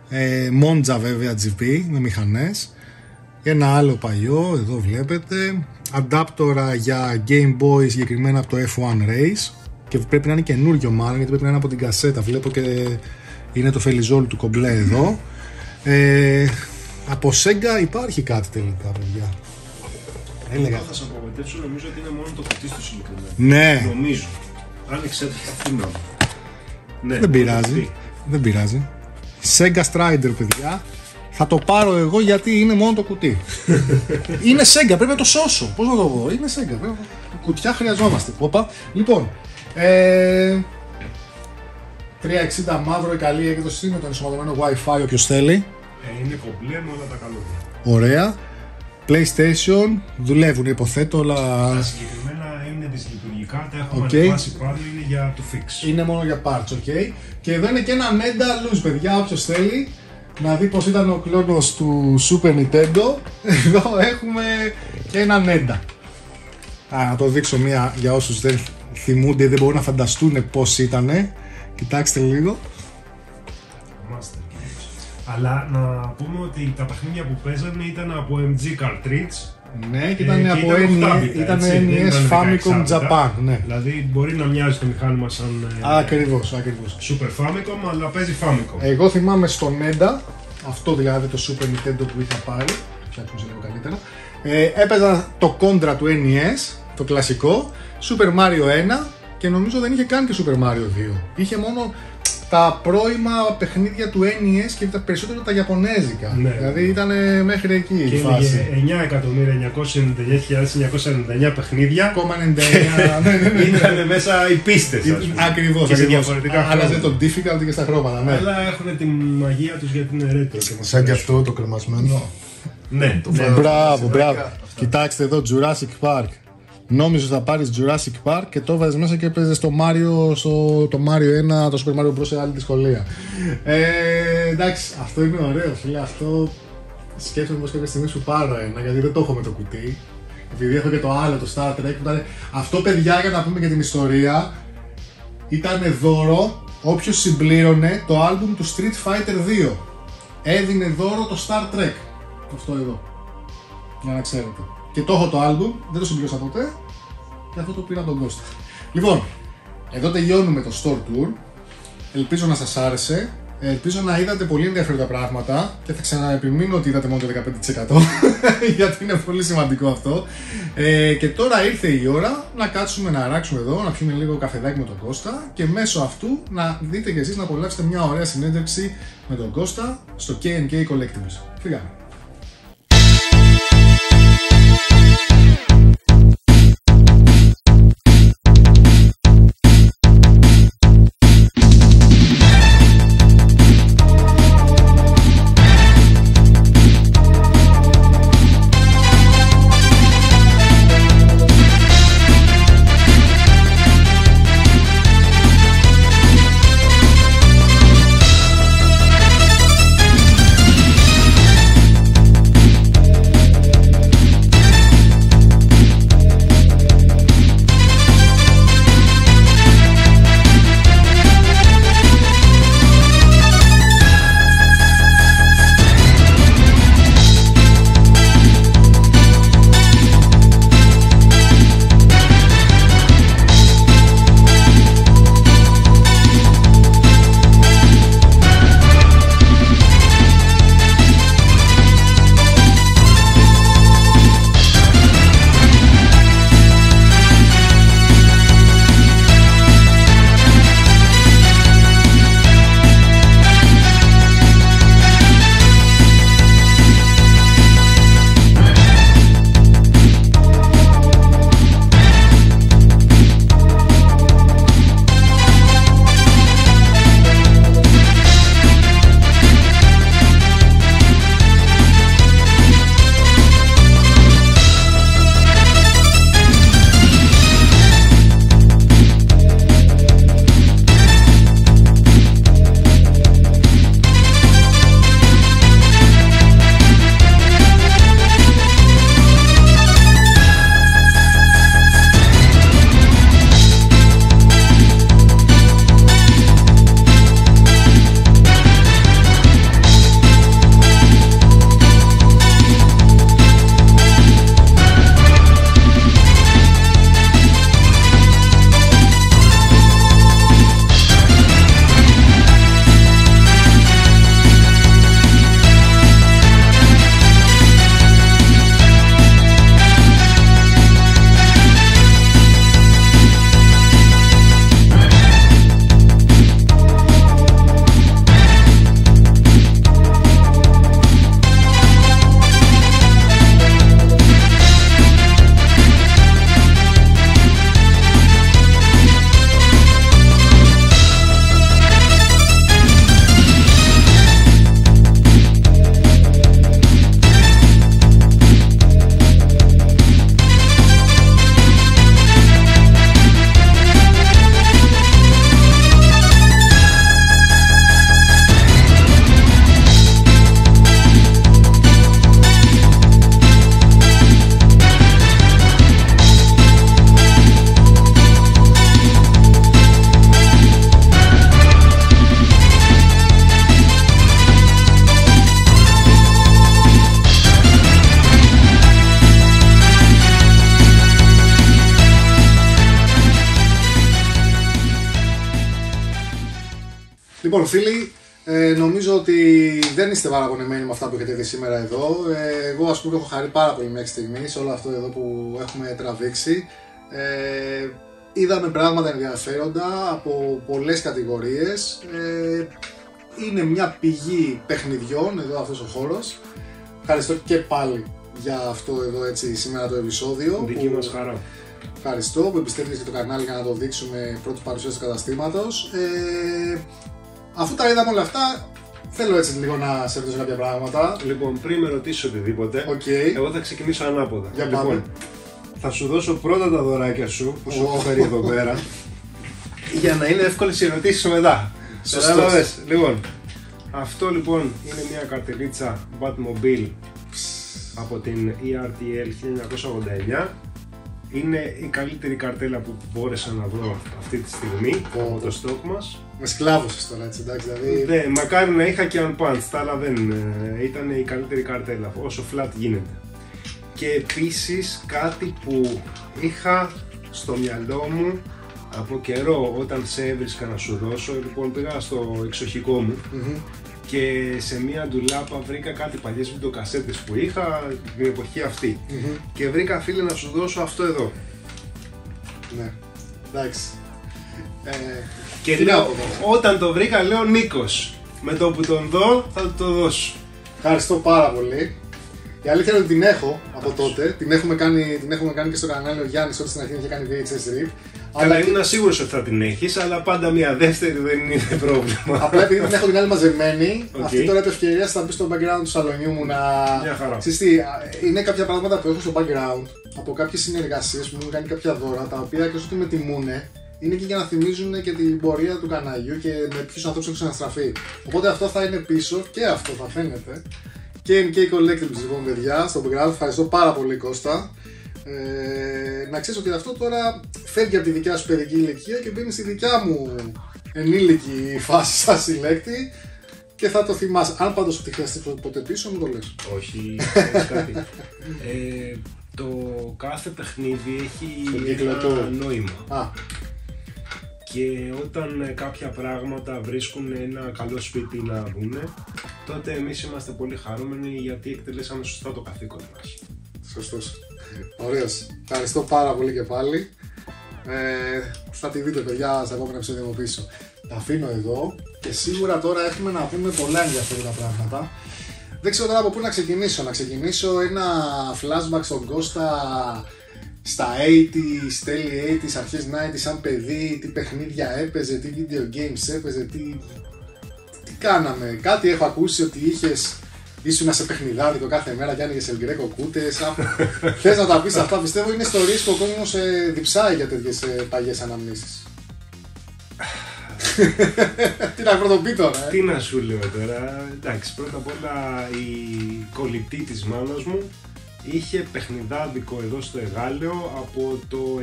Speaker 1: Ε, Monza βέβαια GP με μηχανές. Ένα άλλο παλιό, εδώ βλέπετε. Αντάπτορα για Game Boy συγκεκριμένα από το F1 Race. Και πρέπει να είναι καινούριο μάλλον γιατί πρέπει να είναι από την κασέτα. Βλέπω και είναι το φελιζόλ του κομπλέ εδώ. Ε, από Sega υπάρχει κάτι τελικά, παιδιά. Έλεγα.
Speaker 2: Εγώ θα σας απογοητεύσω, νομίζω ότι είναι μόνο το κουτί στο συγκεκριμένο.
Speaker 1: Ναι,
Speaker 2: Νομίζω. Άνοιξε το θυμάμαι. Ναι,
Speaker 1: Δεν
Speaker 2: το
Speaker 1: πειράζει.
Speaker 2: κουτί.
Speaker 1: Δεν πειράζει. Sega Strider, παιδιά. Θα το πάρω εγώ γιατί είναι μόνο το κουτί. <laughs> είναι Sega, πρέπει να το σώσω. Πώς να το πω, είναι Sega. Πρέπει... να- Κουτιά χρειαζόμαστε. Όπα. Λοιπόν, ε... 360 μαύρο, η καλή έκδοση με το ενσωματωμένο WiFi όποιος θέλει.
Speaker 2: Ε, είναι κομπλέ με όλα τα καλώδια.
Speaker 1: Ωραία. PlayStation, δουλεύουν υποθέτω, αλλά
Speaker 2: Τα συγκεκριμένα είναι δυσλειτουργικά, τα έχουμε
Speaker 1: Οκ.
Speaker 2: ανεβάσει πάνω, είναι για το fix.
Speaker 1: είναι μόνο για parts, ok. Και εδώ είναι και ένα Nenda Loose, παιδιά, όποιος θέλει να δει πως ήταν ο κλόνος του Super Nintendo. Εδώ έχουμε και ένα Nenda. Α, να το δείξω μία για όσους δεν θυμούνται, δεν μπορούν να φανταστούν πώς ήτανε. Κοιτάξτε λίγο.
Speaker 2: Master Games. Αλλά να πούμε ότι τα παιχνίδια που παίζανε ήταν από MG Cartridge.
Speaker 1: Ναι, και
Speaker 2: ε,
Speaker 1: ήταν
Speaker 2: και
Speaker 1: από
Speaker 2: ήταν
Speaker 1: NES,
Speaker 2: 8-bit,
Speaker 1: ήταν
Speaker 2: έτσι, δεν
Speaker 1: NES
Speaker 2: ήταν
Speaker 1: Famicom
Speaker 2: 16-bit.
Speaker 1: Japan, ναι.
Speaker 2: Δηλαδή μπορεί να μοιάζει το μηχάνημα σαν ε,
Speaker 1: Ακριβώς, ακριβώς.
Speaker 2: Super Famicom, αλλά παίζει Famicom.
Speaker 1: Εγώ θυμάμαι στο Nenda, αυτό δηλαδή το Super Nintendo που είχα πάρει, το φτιάξουμε σε λίγο καλύτερα, ε, έπαιζα το Contra του NES, το κλασικό, Super Mario 1 και νομίζω δεν είχε καν και Super Mario 2. Είχε μόνο τα πρώιμα παιχνίδια του NES και τα περισσότερο τα Ιαπωνέζικα.
Speaker 2: Ναι.
Speaker 1: Δηλαδή ήταν μέχρι εκεί
Speaker 2: Και
Speaker 1: η φάση.
Speaker 2: έλεγε 9.999.999 παιχνίδια.
Speaker 1: 99, ναι, ναι, ναι.
Speaker 2: Ήταν μέσα οι πίστες, ας πούμε.
Speaker 1: Ακριβώς,
Speaker 2: Και σε
Speaker 1: ακριβώς.
Speaker 2: διαφορετικά
Speaker 1: Άλλαζε
Speaker 2: χρώματα.
Speaker 1: το difficulty και στα χρώματα, ναι.
Speaker 2: Αλλά έχουν τη μαγεία τους γιατί είναι retro. και μας
Speaker 3: Σαν και
Speaker 2: αρέσουν.
Speaker 3: αυτό το κρεμασμένο.
Speaker 2: Ναι, το
Speaker 1: Ναι, μπράβο, μπράβο. Κοιτάξτε εδώ, Jurassic Park. Νόμιζες ότι θα πάρεις Jurassic Park και το έβαζες μέσα και έπαιζες στο Mario, στο, το Mario 1, το Super Mario Bros. σε άλλη δυσκολία. Ε, εντάξει, αυτό είναι ωραίο, φίλε. Αυτό σκέφτομαι πως κάποια στιγμή σου πάρω ένα, γιατί δεν το έχω με το κουτί. Επειδή έχω και το άλλο, το Star Trek. που ήταν- Αυτό, παιδιά, για να πούμε και την ιστορία, ήταν δώρο όποιος συμπλήρωνε το άλμπουμ του Street Fighter 2. Έδινε δώρο το Star Trek. Αυτό εδώ. Για να ξέρετε. Και το έχω το άλμπουμ, δεν το συμπλήρωσα ποτέ. Και αυτό το πήρα από τον Κώστα. Λοιπόν, εδώ τελειώνουμε το Store Tour. Ελπίζω να σας άρεσε. Ελπίζω να είδατε πολύ ενδιαφέροντα πράγματα και θα ξαναεπιμείνω ότι είδατε μόνο το 15% <laughs> γιατί είναι πολύ σημαντικό αυτό. Ε, και τώρα ήρθε η ώρα να κάτσουμε να αράξουμε εδώ, να πιούμε λίγο καφεδάκι με τον Κώστα και μέσω αυτού να δείτε και εσείς να απολαύσετε μια ωραία συνέντευξη με τον Κώστα στο K&K Collectibles. Φύγαμε. Με αυτά που έχετε δει σήμερα εδώ. Ε, εγώ, ας πούμε, έχω χαρεί πάρα πολύ μέχρι στιγμής σε όλο αυτό εδώ που έχουμε τραβήξει. Ε, είδαμε πράγματα ενδιαφέροντα από πολλές κατηγορίες. Ε, είναι μια πηγή παιχνιδιών εδώ αυτός ο χώρος. Ευχαριστώ και πάλι για αυτό εδώ έτσι σήμερα το επεισόδιο.
Speaker 2: Δική
Speaker 1: που-
Speaker 2: μας χαρά.
Speaker 1: Ευχαριστώ που επιστρέφετε στο κανάλι για να το δείξουμε πρώτη παρουσίαση του καταστήματος. Ε, αφού τα είδαμε όλα αυτά, Θέλω έτσι λίγο να σε ρωτήσω κάποια πράγματα.
Speaker 2: Λοιπόν, πριν με ρωτήσεις οτιδήποτε,
Speaker 1: Οκ.
Speaker 2: εγώ θα ξεκινήσω ανάποδα.
Speaker 1: Για
Speaker 2: λοιπόν,
Speaker 1: πάμε.
Speaker 2: θα σου δώσω πρώτα τα δωράκια σου που σου
Speaker 1: Ω.
Speaker 2: έχω φέρει εδώ πέρα. για να είναι εύκολες οι ερωτήσεις μετά.
Speaker 1: Σωστός.
Speaker 2: Κατάλαβες; Λοιπόν, αυτό λοιπόν είναι μια καρτελίτσα Batmobile από την E ERTL 1989. Είναι η καλύτερη καρτέλα που μπόρεσα να βρω αυτή τη στιγμή
Speaker 1: Ω.
Speaker 2: από το stock μας.
Speaker 1: Με σκλάβωσες τώρα έτσι, εντάξει. Δηλαδή.
Speaker 2: Ναι, μακάρι να είχα και unpunched, αλλά δεν ε, ήταν η καλύτερη καρτέλα, όσο flat γίνεται. Και επίσης κάτι που είχα στο μυαλό μου από καιρό όταν σε έβρισκα να σου δώσω, λοιπόν πήγα στο εξοχικό μου
Speaker 1: Μμμ.
Speaker 2: και σε μία ντουλάπα βρήκα κάτι παλιές βιντεοκασέτες που είχα την εποχή αυτή.
Speaker 1: Μμμ.
Speaker 2: Και βρήκα φίλε να σου δώσω αυτό εδώ.
Speaker 1: Ναι. Εντάξει. Ε,
Speaker 2: Και
Speaker 1: τι να
Speaker 2: λέω,
Speaker 1: πω τώρα.
Speaker 2: όταν το βρήκα λέω Νίκος. Με το που τον δω θα του το δώσω.
Speaker 1: Ευχαριστώ πάρα πολύ. Η αλήθεια είναι ότι την έχω από τότε. Την έχουμε κάνει, την έχουμε κάνει και στο κανάλι ο Γιάννης όταν στην αρχή είχε κάνει VHS Rip.
Speaker 2: Αλλά
Speaker 1: Αλλά
Speaker 2: ήμουν σίγουρος ότι θα την έχεις, αλλά πάντα μια δεύτερη δεν είναι πρόβλημα.
Speaker 1: απλά επειδή την έχω την άλλη μαζεμένη,
Speaker 2: Οκ.
Speaker 1: αυτή τώρα επ' ευκαιρία θα μπει στο background του σαλονιού μου να.
Speaker 2: Μια χαρά.
Speaker 1: Ξέρεις τι, είναι κάποια πράγματα που έχω στο background από κάποιες συνεργασίες που μου έχουν κάνει κάποια δώρα τα οποία εκτός ότι με τιμούνε είναι και για να θυμίζουν και την πορεία του καναλιού και με ποιους ανθρώπους έχω συναστραφεί. Οπότε αυτό θα είναι πίσω και αυτό θα φαίνεται. Και NK Collectibles λοιπόν παιδιά στο background. Ευχαριστώ πάρα πολύ Κώστα. Ε, να ξέρεις ότι αυτό τώρα φεύγει από τη δικιά σου παιδική ηλικία και μπαίνει στη δικιά μου ενήλικη φάση σαν συλλέκτη και θα το θυμάσαι. Αν πάντως τη χρειαστεί ποτέ πίσω μου το λες.
Speaker 2: Όχι, ξέρεις κάτι. <laughs> Ε, το κάθε παιχνίδι έχει
Speaker 1: Τον κύκλο
Speaker 2: ένα
Speaker 1: του.
Speaker 2: νόημα.
Speaker 1: Α,
Speaker 2: Και όταν ε, κάποια πράγματα βρίσκουν ένα καλό σπίτι να βγουν, τότε εμείς είμαστε πολύ χαρούμενοι γιατί εκτελέσαμε σωστά το καθήκον μας.
Speaker 1: σωστός. Ωραίος. Ευχαριστώ πάρα πολύ και πάλι. Ε, θα τη δείτε παιδιά στα επόμενα επεισόδια από πίσω. Τα αφήνω εδώ και σίγουρα τώρα έχουμε να πούμε πολλά ενδιαφέροντα πράγματα. Δεν ξέρω τώρα από πού να ξεκινήσω. Να ξεκινήσω ένα flashback στον Κώστα στα 80s, τέλη 80s, αρχές 90s σαν παιδί, τι παιχνίδια έπαιζε, τι video games έπαιζε, τι, τι κάναμε. Κάτι έχω ακούσει ότι είχες ήσουν σε παιχνιδάδικο κάθε μέρα και άνοιγες ελγκρέκο κούτες. <laughs> Θες να τα πεις αυτά, πιστεύω είναι ιστορίες που ο κόσμος ε, διψάει για τέτοιες ε, παλιές αναμνήσεις. <sighs> Τι να πρωτοπεί τώρα, ε.
Speaker 2: Τι να σου λέω τώρα, εντάξει, πρώτα απ' όλα η κολλητή της μάνας μου είχε παιχνιδάδικο εδώ στο Εγάλεο από το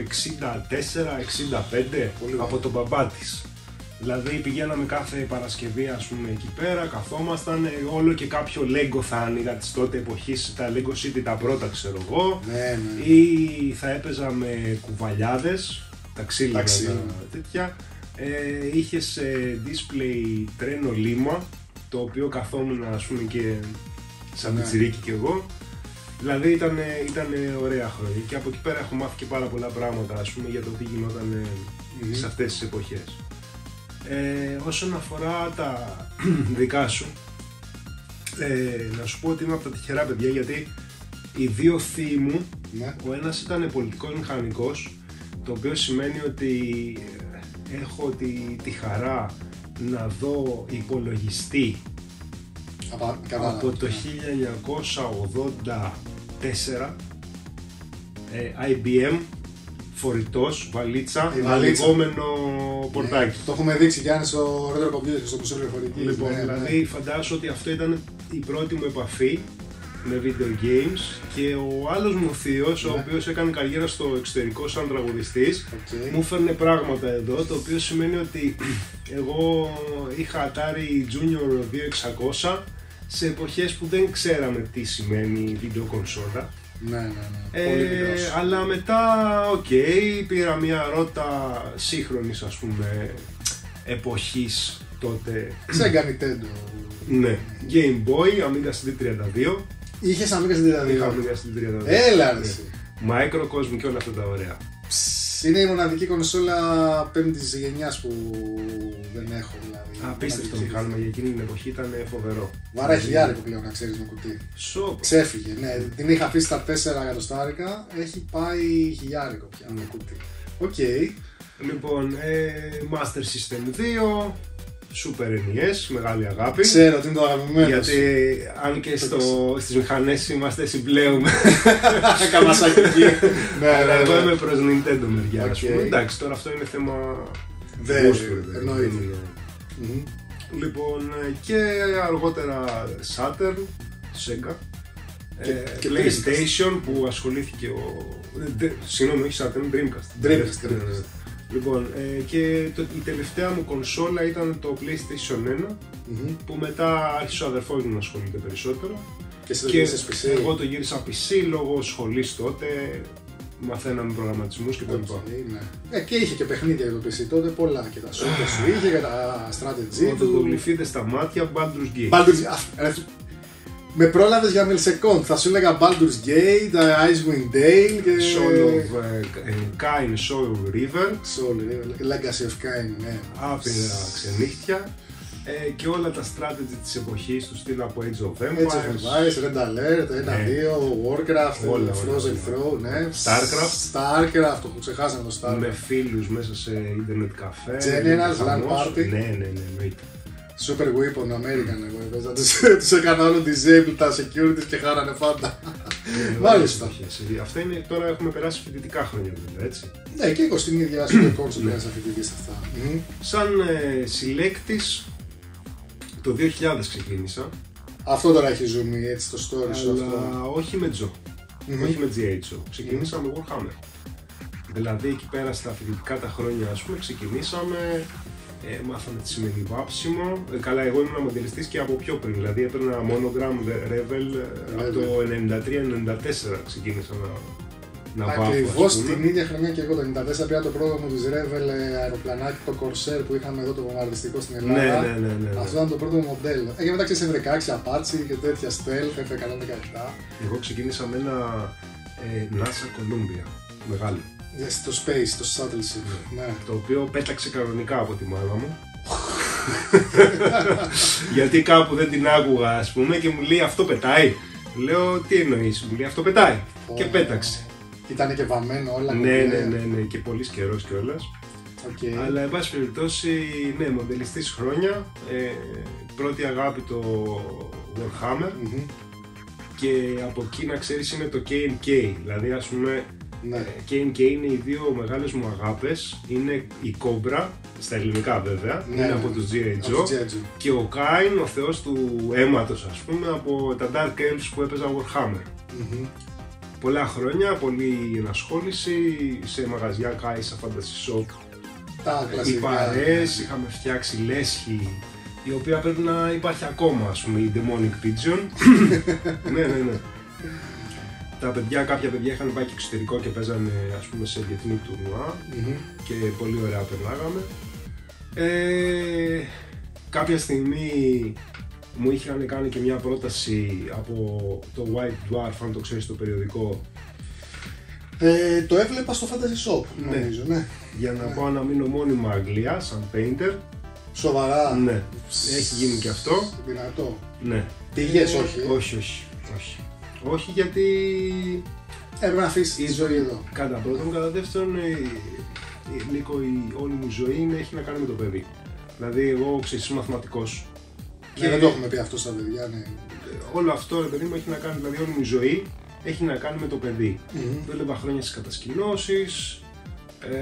Speaker 2: 64-65 από τον μπαμπά της. Δηλαδή πηγαίναμε κάθε Παρασκευή ας πούμε εκεί πέρα, καθόμασταν, ε, όλο και κάποιο Lego θα άνοιγα της τότε εποχής, τα Lego City τα πρώτα ξέρω εγώ,
Speaker 1: Ναι, ναι.
Speaker 2: ή θα έπαιζα με κουβαλιάδες, τα ξύλινα
Speaker 1: Τα ξύλινα.
Speaker 2: τα τέτοια. Ε, είχες σε display τρένο λίμα, το οποίο καθόμουν ας πούμε και σαν
Speaker 1: Ναι.
Speaker 2: πιτσιρίκι κι εγώ. Δηλαδή ήταν, ήταν ωραία χρόνια και από εκεί πέρα έχω μάθει και πάρα πολλά πράγματα ας πούμε για το τι γινόταν
Speaker 1: Μμμ.
Speaker 2: σε αυτές τις εποχές. Ε, όσον αφορά τα <clears throat> δικά σου, ε, να σου πω ότι είμαι από τα τυχερά παιδιά γιατί οι δύο θείοι μου
Speaker 1: ναι.
Speaker 2: ο ένας ήταν πολιτικός μηχανικός, το οποίο σημαίνει ότι ε, έχω τη, τη χαρά να δω υπολογιστή
Speaker 1: Απα, κατάλαβα.
Speaker 2: από το 1984 ε, IBM φορητός, βαλίτσα,
Speaker 1: Η βαλίτσα.
Speaker 2: ανοιγόμενο πορτάκι.
Speaker 1: Το έχουμε δείξει Γιάννης στο retro computer και στο μουσείο πληροφορική.
Speaker 2: Λοιπόν,
Speaker 1: Ναι,
Speaker 2: δηλαδή φαντάζομαι ότι αυτό ήταν η πρώτη μου επαφή με video games και ο άλλος μου θείος, ο
Speaker 1: Ναι.
Speaker 2: οποίος έκανε καριέρα στο εξωτερικό σαν τραγουδιστής,
Speaker 1: Οκ.
Speaker 2: μου φέρνε πράγματα εδώ, το οποίο σημαίνει ότι <clears throat> εγώ είχα Atari Junior 2600 σε εποχές που δεν ξέραμε τι σημαίνει video κονσόλα.
Speaker 1: Ναι, ναι, ναι. Πολύ
Speaker 2: Ε,
Speaker 1: μικρός.
Speaker 2: αλλά μετά, οκ, πήρα μια ρότα σύγχρονης ας πούμε εποχής τότε.
Speaker 1: Sega Nintendo.
Speaker 2: Ναι, Game Boy, Amiga CD32.
Speaker 1: Είχες Amiga στην
Speaker 2: Είχα
Speaker 1: 32.
Speaker 2: Amiga CD32.
Speaker 1: Έλα ρε
Speaker 2: Ναι.
Speaker 1: εσύ.
Speaker 2: Microcosm και όλα αυτά τα ωραία.
Speaker 1: Ψ, Είναι η μοναδική κονσόλα πέμπτης γενιάς που δεν έχω δηλαδή.
Speaker 2: Απίστευτο
Speaker 1: Μοναδική.
Speaker 2: μηχάνημα για εκείνη την εποχή ήταν φοβερό.
Speaker 1: Βαράει χιλιάρικο πλέον να ξέρεις με κουτί.
Speaker 2: Σοπ.
Speaker 1: Ξέφυγε, ναι. Την είχα αφήσει στα 4 εκατοστάρικα, έχει πάει χιλιάρικο πια με κουτί. Οκ.
Speaker 2: Λοιπόν, ε, Master System 2, Super NES, μεγάλη αγάπη.
Speaker 1: Ξέρω ότι είναι το αγαπημένο.
Speaker 2: Γιατί αν και στο, στις μηχανές είμαστε συμπλέουμε <laughs>
Speaker 1: Kawasaki. ναι,
Speaker 2: Αλλά
Speaker 1: ναι,
Speaker 2: εγώ
Speaker 1: ναι.
Speaker 2: είμαι προς Nintendo μεριά ας
Speaker 1: Οκ.
Speaker 2: πούμε. Εντάξει τώρα αυτό είναι θέμα
Speaker 1: Δεν-
Speaker 2: γούστου, ρε παιδί.
Speaker 1: εννοείται.
Speaker 2: Δεν είναι-
Speaker 1: Μμμ.
Speaker 2: Λοιπόν ε, και αργότερα Saturn, Sega
Speaker 1: Και-
Speaker 2: ε,
Speaker 1: και
Speaker 2: PlayStation που ασχολήθηκε ο... ε, δε- Συγγνώμη, όχι Saturn, Dreamcast.
Speaker 1: Dreamcast,
Speaker 2: Ναι, ναι, ναι.
Speaker 1: Dreamcast.
Speaker 2: Λοιπόν, ε, και το, η τελευταία μου κονσόλα ήταν το PlayStation 1
Speaker 1: Μμμ.
Speaker 2: που μετά άρχισε ο αδερφός μου να ασχολείται περισσότερο
Speaker 1: Και εσύ το
Speaker 2: και
Speaker 1: γύρισες PC.
Speaker 2: εγώ το γύρισα PC λόγω σχολής τότε μαθαίναμε προγραμματισμούς και τα λοιπά.
Speaker 1: Οκ, ναι. Ε, και είχε και παιχνίδια για το PC τότε πολλά. Και τα shooter σου είχε και τα strategy
Speaker 2: Όταν το
Speaker 1: του.
Speaker 2: γλυφείτε στα μάτια, Baldur's Gate.
Speaker 1: Baldur's α, ρε, Με πρόλαβες για μιλσεκόντ. Θα σου έλεγα Baldur's Gate, τα Icewind Dale και.
Speaker 2: Soul of ε, ε, Kain, Soul of River,
Speaker 1: Soul, ε, Legacy of Kain, ναι.
Speaker 2: άπειρα ξενύχτια ε, και όλα τα strategy της εποχής του στυλ από Age of Empires,
Speaker 1: Έτσι Empires, Red Alert, 1-2,
Speaker 2: Ναι.
Speaker 1: Warcraft,
Speaker 2: Όλα,
Speaker 1: Frozen
Speaker 2: όλα,
Speaker 1: Throne, ναι.
Speaker 2: Starcraft.
Speaker 1: Starcraft, το που ξεχάσαμε το Starcraft.
Speaker 2: με φίλους μέσα σε internet καφέ.
Speaker 1: Generals,
Speaker 2: και
Speaker 1: LAN
Speaker 2: χαμός.
Speaker 1: party.
Speaker 2: Ναι, ναι, ναι, εννοείται.
Speaker 1: Super Weapon American, εγώ έπαιζα. Τους, <laughs> τους έκανα όλο disable τα securities και χάρανε πάντα. Μάλιστα.
Speaker 2: Εποχές. Ε, Αυτά είναι, τώρα έχουμε περάσει φοιτητικά χρόνια βέβαια, έτσι.
Speaker 1: Ναι, και εγώ στην ίδια Super Console πέρασα φοιτητή σε αυτά. Μμμ.
Speaker 2: Σαν ε, συλλέκτης, το 2000 ξεκίνησα,
Speaker 1: Αυτό τώρα έχει ζουμί, έτσι, το story σου αυτό.
Speaker 2: αλλά όχι με Τζο.
Speaker 1: Μμμ.
Speaker 2: Όχι με GHO. Ξεκινήσαμε με Warhammer. Δηλαδή εκεί πέρα στα φοιτητικά τα χρόνια, ας πούμε, ξεκινήσαμε, ε, μάθαμε τι σημαίνει βάψιμο. Ε, καλά, εγώ ήμουν μοντελιστής και από πιο πριν. Δηλαδή έπαιρνα monogram Revel ε, από το 93-94 ξεκίνησα να, να βάφω.
Speaker 1: Ακριβώς
Speaker 2: ας πούμε.
Speaker 1: την ίδια χρονιά και εγώ το 94 πήρα το πρώτο μου τη Revel ε, αεροπλανάκι, το Corsair που είχαμε εδώ το βομβαρδιστικό στην Ελλάδα.
Speaker 2: Ναι, ναι, ναι, ναι, ναι.
Speaker 1: Αυτό ήταν το πρώτο μου μοντέλο. Ε, και μετά ξέρει F16, Apache και τέτοια Stealth, F117.
Speaker 2: Εγώ ξεκίνησα με ένα ε, NASA Columbia, μεγάλο.
Speaker 1: Yes, το Space, το Shuttle Ship. Ναι.
Speaker 2: Το οποίο πέταξε κανονικά από τη μάνα μου. <laughs> Γιατί κάπου δεν την άκουγα, ας πούμε, και μου λέει αυτό πετάει. Λέω τι εννοείς, μου λέει αυτό πετάει. Και
Speaker 1: Ω.
Speaker 2: πέταξε.
Speaker 1: Ήταν και βαμμένο όλα.
Speaker 2: Ναι,
Speaker 1: κομπλέ.
Speaker 2: ναι, ναι, ναι, και πολύς καιρός κιόλας.
Speaker 1: Οκ.
Speaker 2: Αλλά εν πάση περιπτώσει, ναι, μοντελιστής χρόνια. Ε, πρώτη αγάπη το Warhammer
Speaker 1: Μμμ.
Speaker 2: και από εκεί να ξέρεις είναι το K&K. Δηλαδή, ας πούμε,
Speaker 1: Ναι.
Speaker 2: K&K είναι οι δύο μεγάλες μου αγάπες. Είναι η Cobra, στα ελληνικά βέβαια,
Speaker 1: Ναι,
Speaker 2: είναι
Speaker 1: ναι.
Speaker 2: από τους G.I.
Speaker 1: Από το
Speaker 2: Joe.
Speaker 1: G.I. Joe.
Speaker 2: Και ο Kain, ο θεός του αίματος ας πούμε, από τα Dark Elves που έπαιζα Warhammer.
Speaker 1: Μμμ.
Speaker 2: Πολλά χρόνια, πολλή ενασχόληση σε μαγαζιά Kaisa Fantasy Shop.
Speaker 1: Τα
Speaker 2: Οι
Speaker 1: κλασικά.
Speaker 2: παρέες, είχαμε φτιάξει λέσχη η οποία πρέπει να υπάρχει ακόμα, ας πούμε, η Demonic Pigeon. <laughs> ναι, ναι, ναι. Τα παιδιά, κάποια παιδιά είχαν πάει και εξωτερικό και παίζανε, ας πούμε, σε διεθνή τουρνουά
Speaker 1: Μμμ.
Speaker 2: και πολύ ωραία περνάγαμε. Ε, κάποια στιγμή μου είχαν κάνει και μια πρόταση από το White Dwarf, αν το ξέρεις το περιοδικό,
Speaker 1: Ε, το έβλεπα στο Fantasy Shop,
Speaker 2: Ναι.
Speaker 1: νομίζω, ναι.
Speaker 2: για να πάω να μείνω μόνιμα Αγγλία, σαν painter.
Speaker 1: Σοβαρά.
Speaker 2: Ναι, έχει γίνει και αυτό.
Speaker 1: Δυνατό.
Speaker 2: Ναι.
Speaker 1: Πήγες,
Speaker 2: Ε,
Speaker 1: όχι.
Speaker 2: Όχι, όχι. Όχι, όχι γιατί
Speaker 1: Έπρεπε να αφήσει τη ζωή εδώ.
Speaker 2: κατά πρώτον, κατά δεύτερον, ε, ε, Νίκο, η όλη μου ζωή είναι, έχει να κάνει με το παιδί. Δηλαδή, εγώ ξέρεις, είμαι μαθηματικός.
Speaker 1: Και δεν το έχουμε πει αυτό στα παιδιά, ναι.
Speaker 2: όλο αυτό, ρε παιδί μου, έχει να κάνει, δηλαδή όλη μου η ζωή έχει να κάνει με το παιδί.
Speaker 1: Μμμ.
Speaker 2: Δούλευα χρόνια στις κατασκηνώσεις, ε,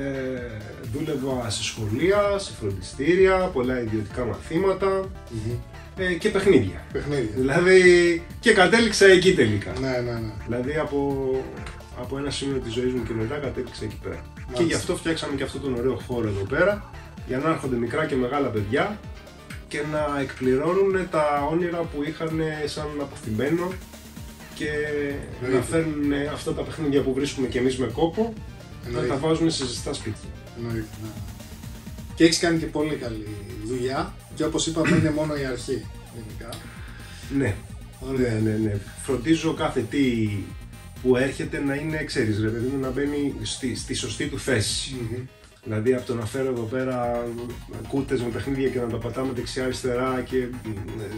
Speaker 2: δούλευα σε σχολεία, σε φροντιστήρια, πολλά ιδιωτικά μαθήματα
Speaker 1: Μμμ.
Speaker 2: Ε, και παιχνίδια.
Speaker 1: Παιχνίδια.
Speaker 2: Δηλαδή, και κατέληξα εκεί τελικά.
Speaker 1: Ναι, ναι, ναι.
Speaker 2: Δηλαδή από, από ένα σημείο της ζωής μου και μετά κατέληξα εκεί πέρα. Και γι' αυτό φτιάξαμε και αυτόν τον ωραίο χώρο εδώ πέρα, για να έρχονται μικρά και μεγάλα παιδιά και να εκπληρώνουν τα όνειρα που είχαν σαν αποθυμένο και να
Speaker 1: Εννοείται.
Speaker 2: φέρνουν αυτά τα παιχνίδια που βρίσκουμε κι εμείς με κόπο να
Speaker 1: Εννοείται.
Speaker 2: τα βάζουν σε ζεστά σπίτια.
Speaker 1: Εννοείται, ναι. Και έχεις κάνει και πολύ καλή δουλειά και όπως είπαμε είναι μόνο η αρχή. Γενικά.
Speaker 2: Ναι,
Speaker 1: Ωραία.
Speaker 2: ναι, ναι, ναι. Φροντίζω κάθε τι που έρχεται να είναι, ξέρεις ρε παιδί μου, να μπαίνει στη, στη σωστή του θέση.
Speaker 1: Μμμ.
Speaker 2: Δηλαδή από το να φέρω εδώ πέρα κούτες με παιχνίδια και να τα πατάμε δεξιά-αριστερά και ε,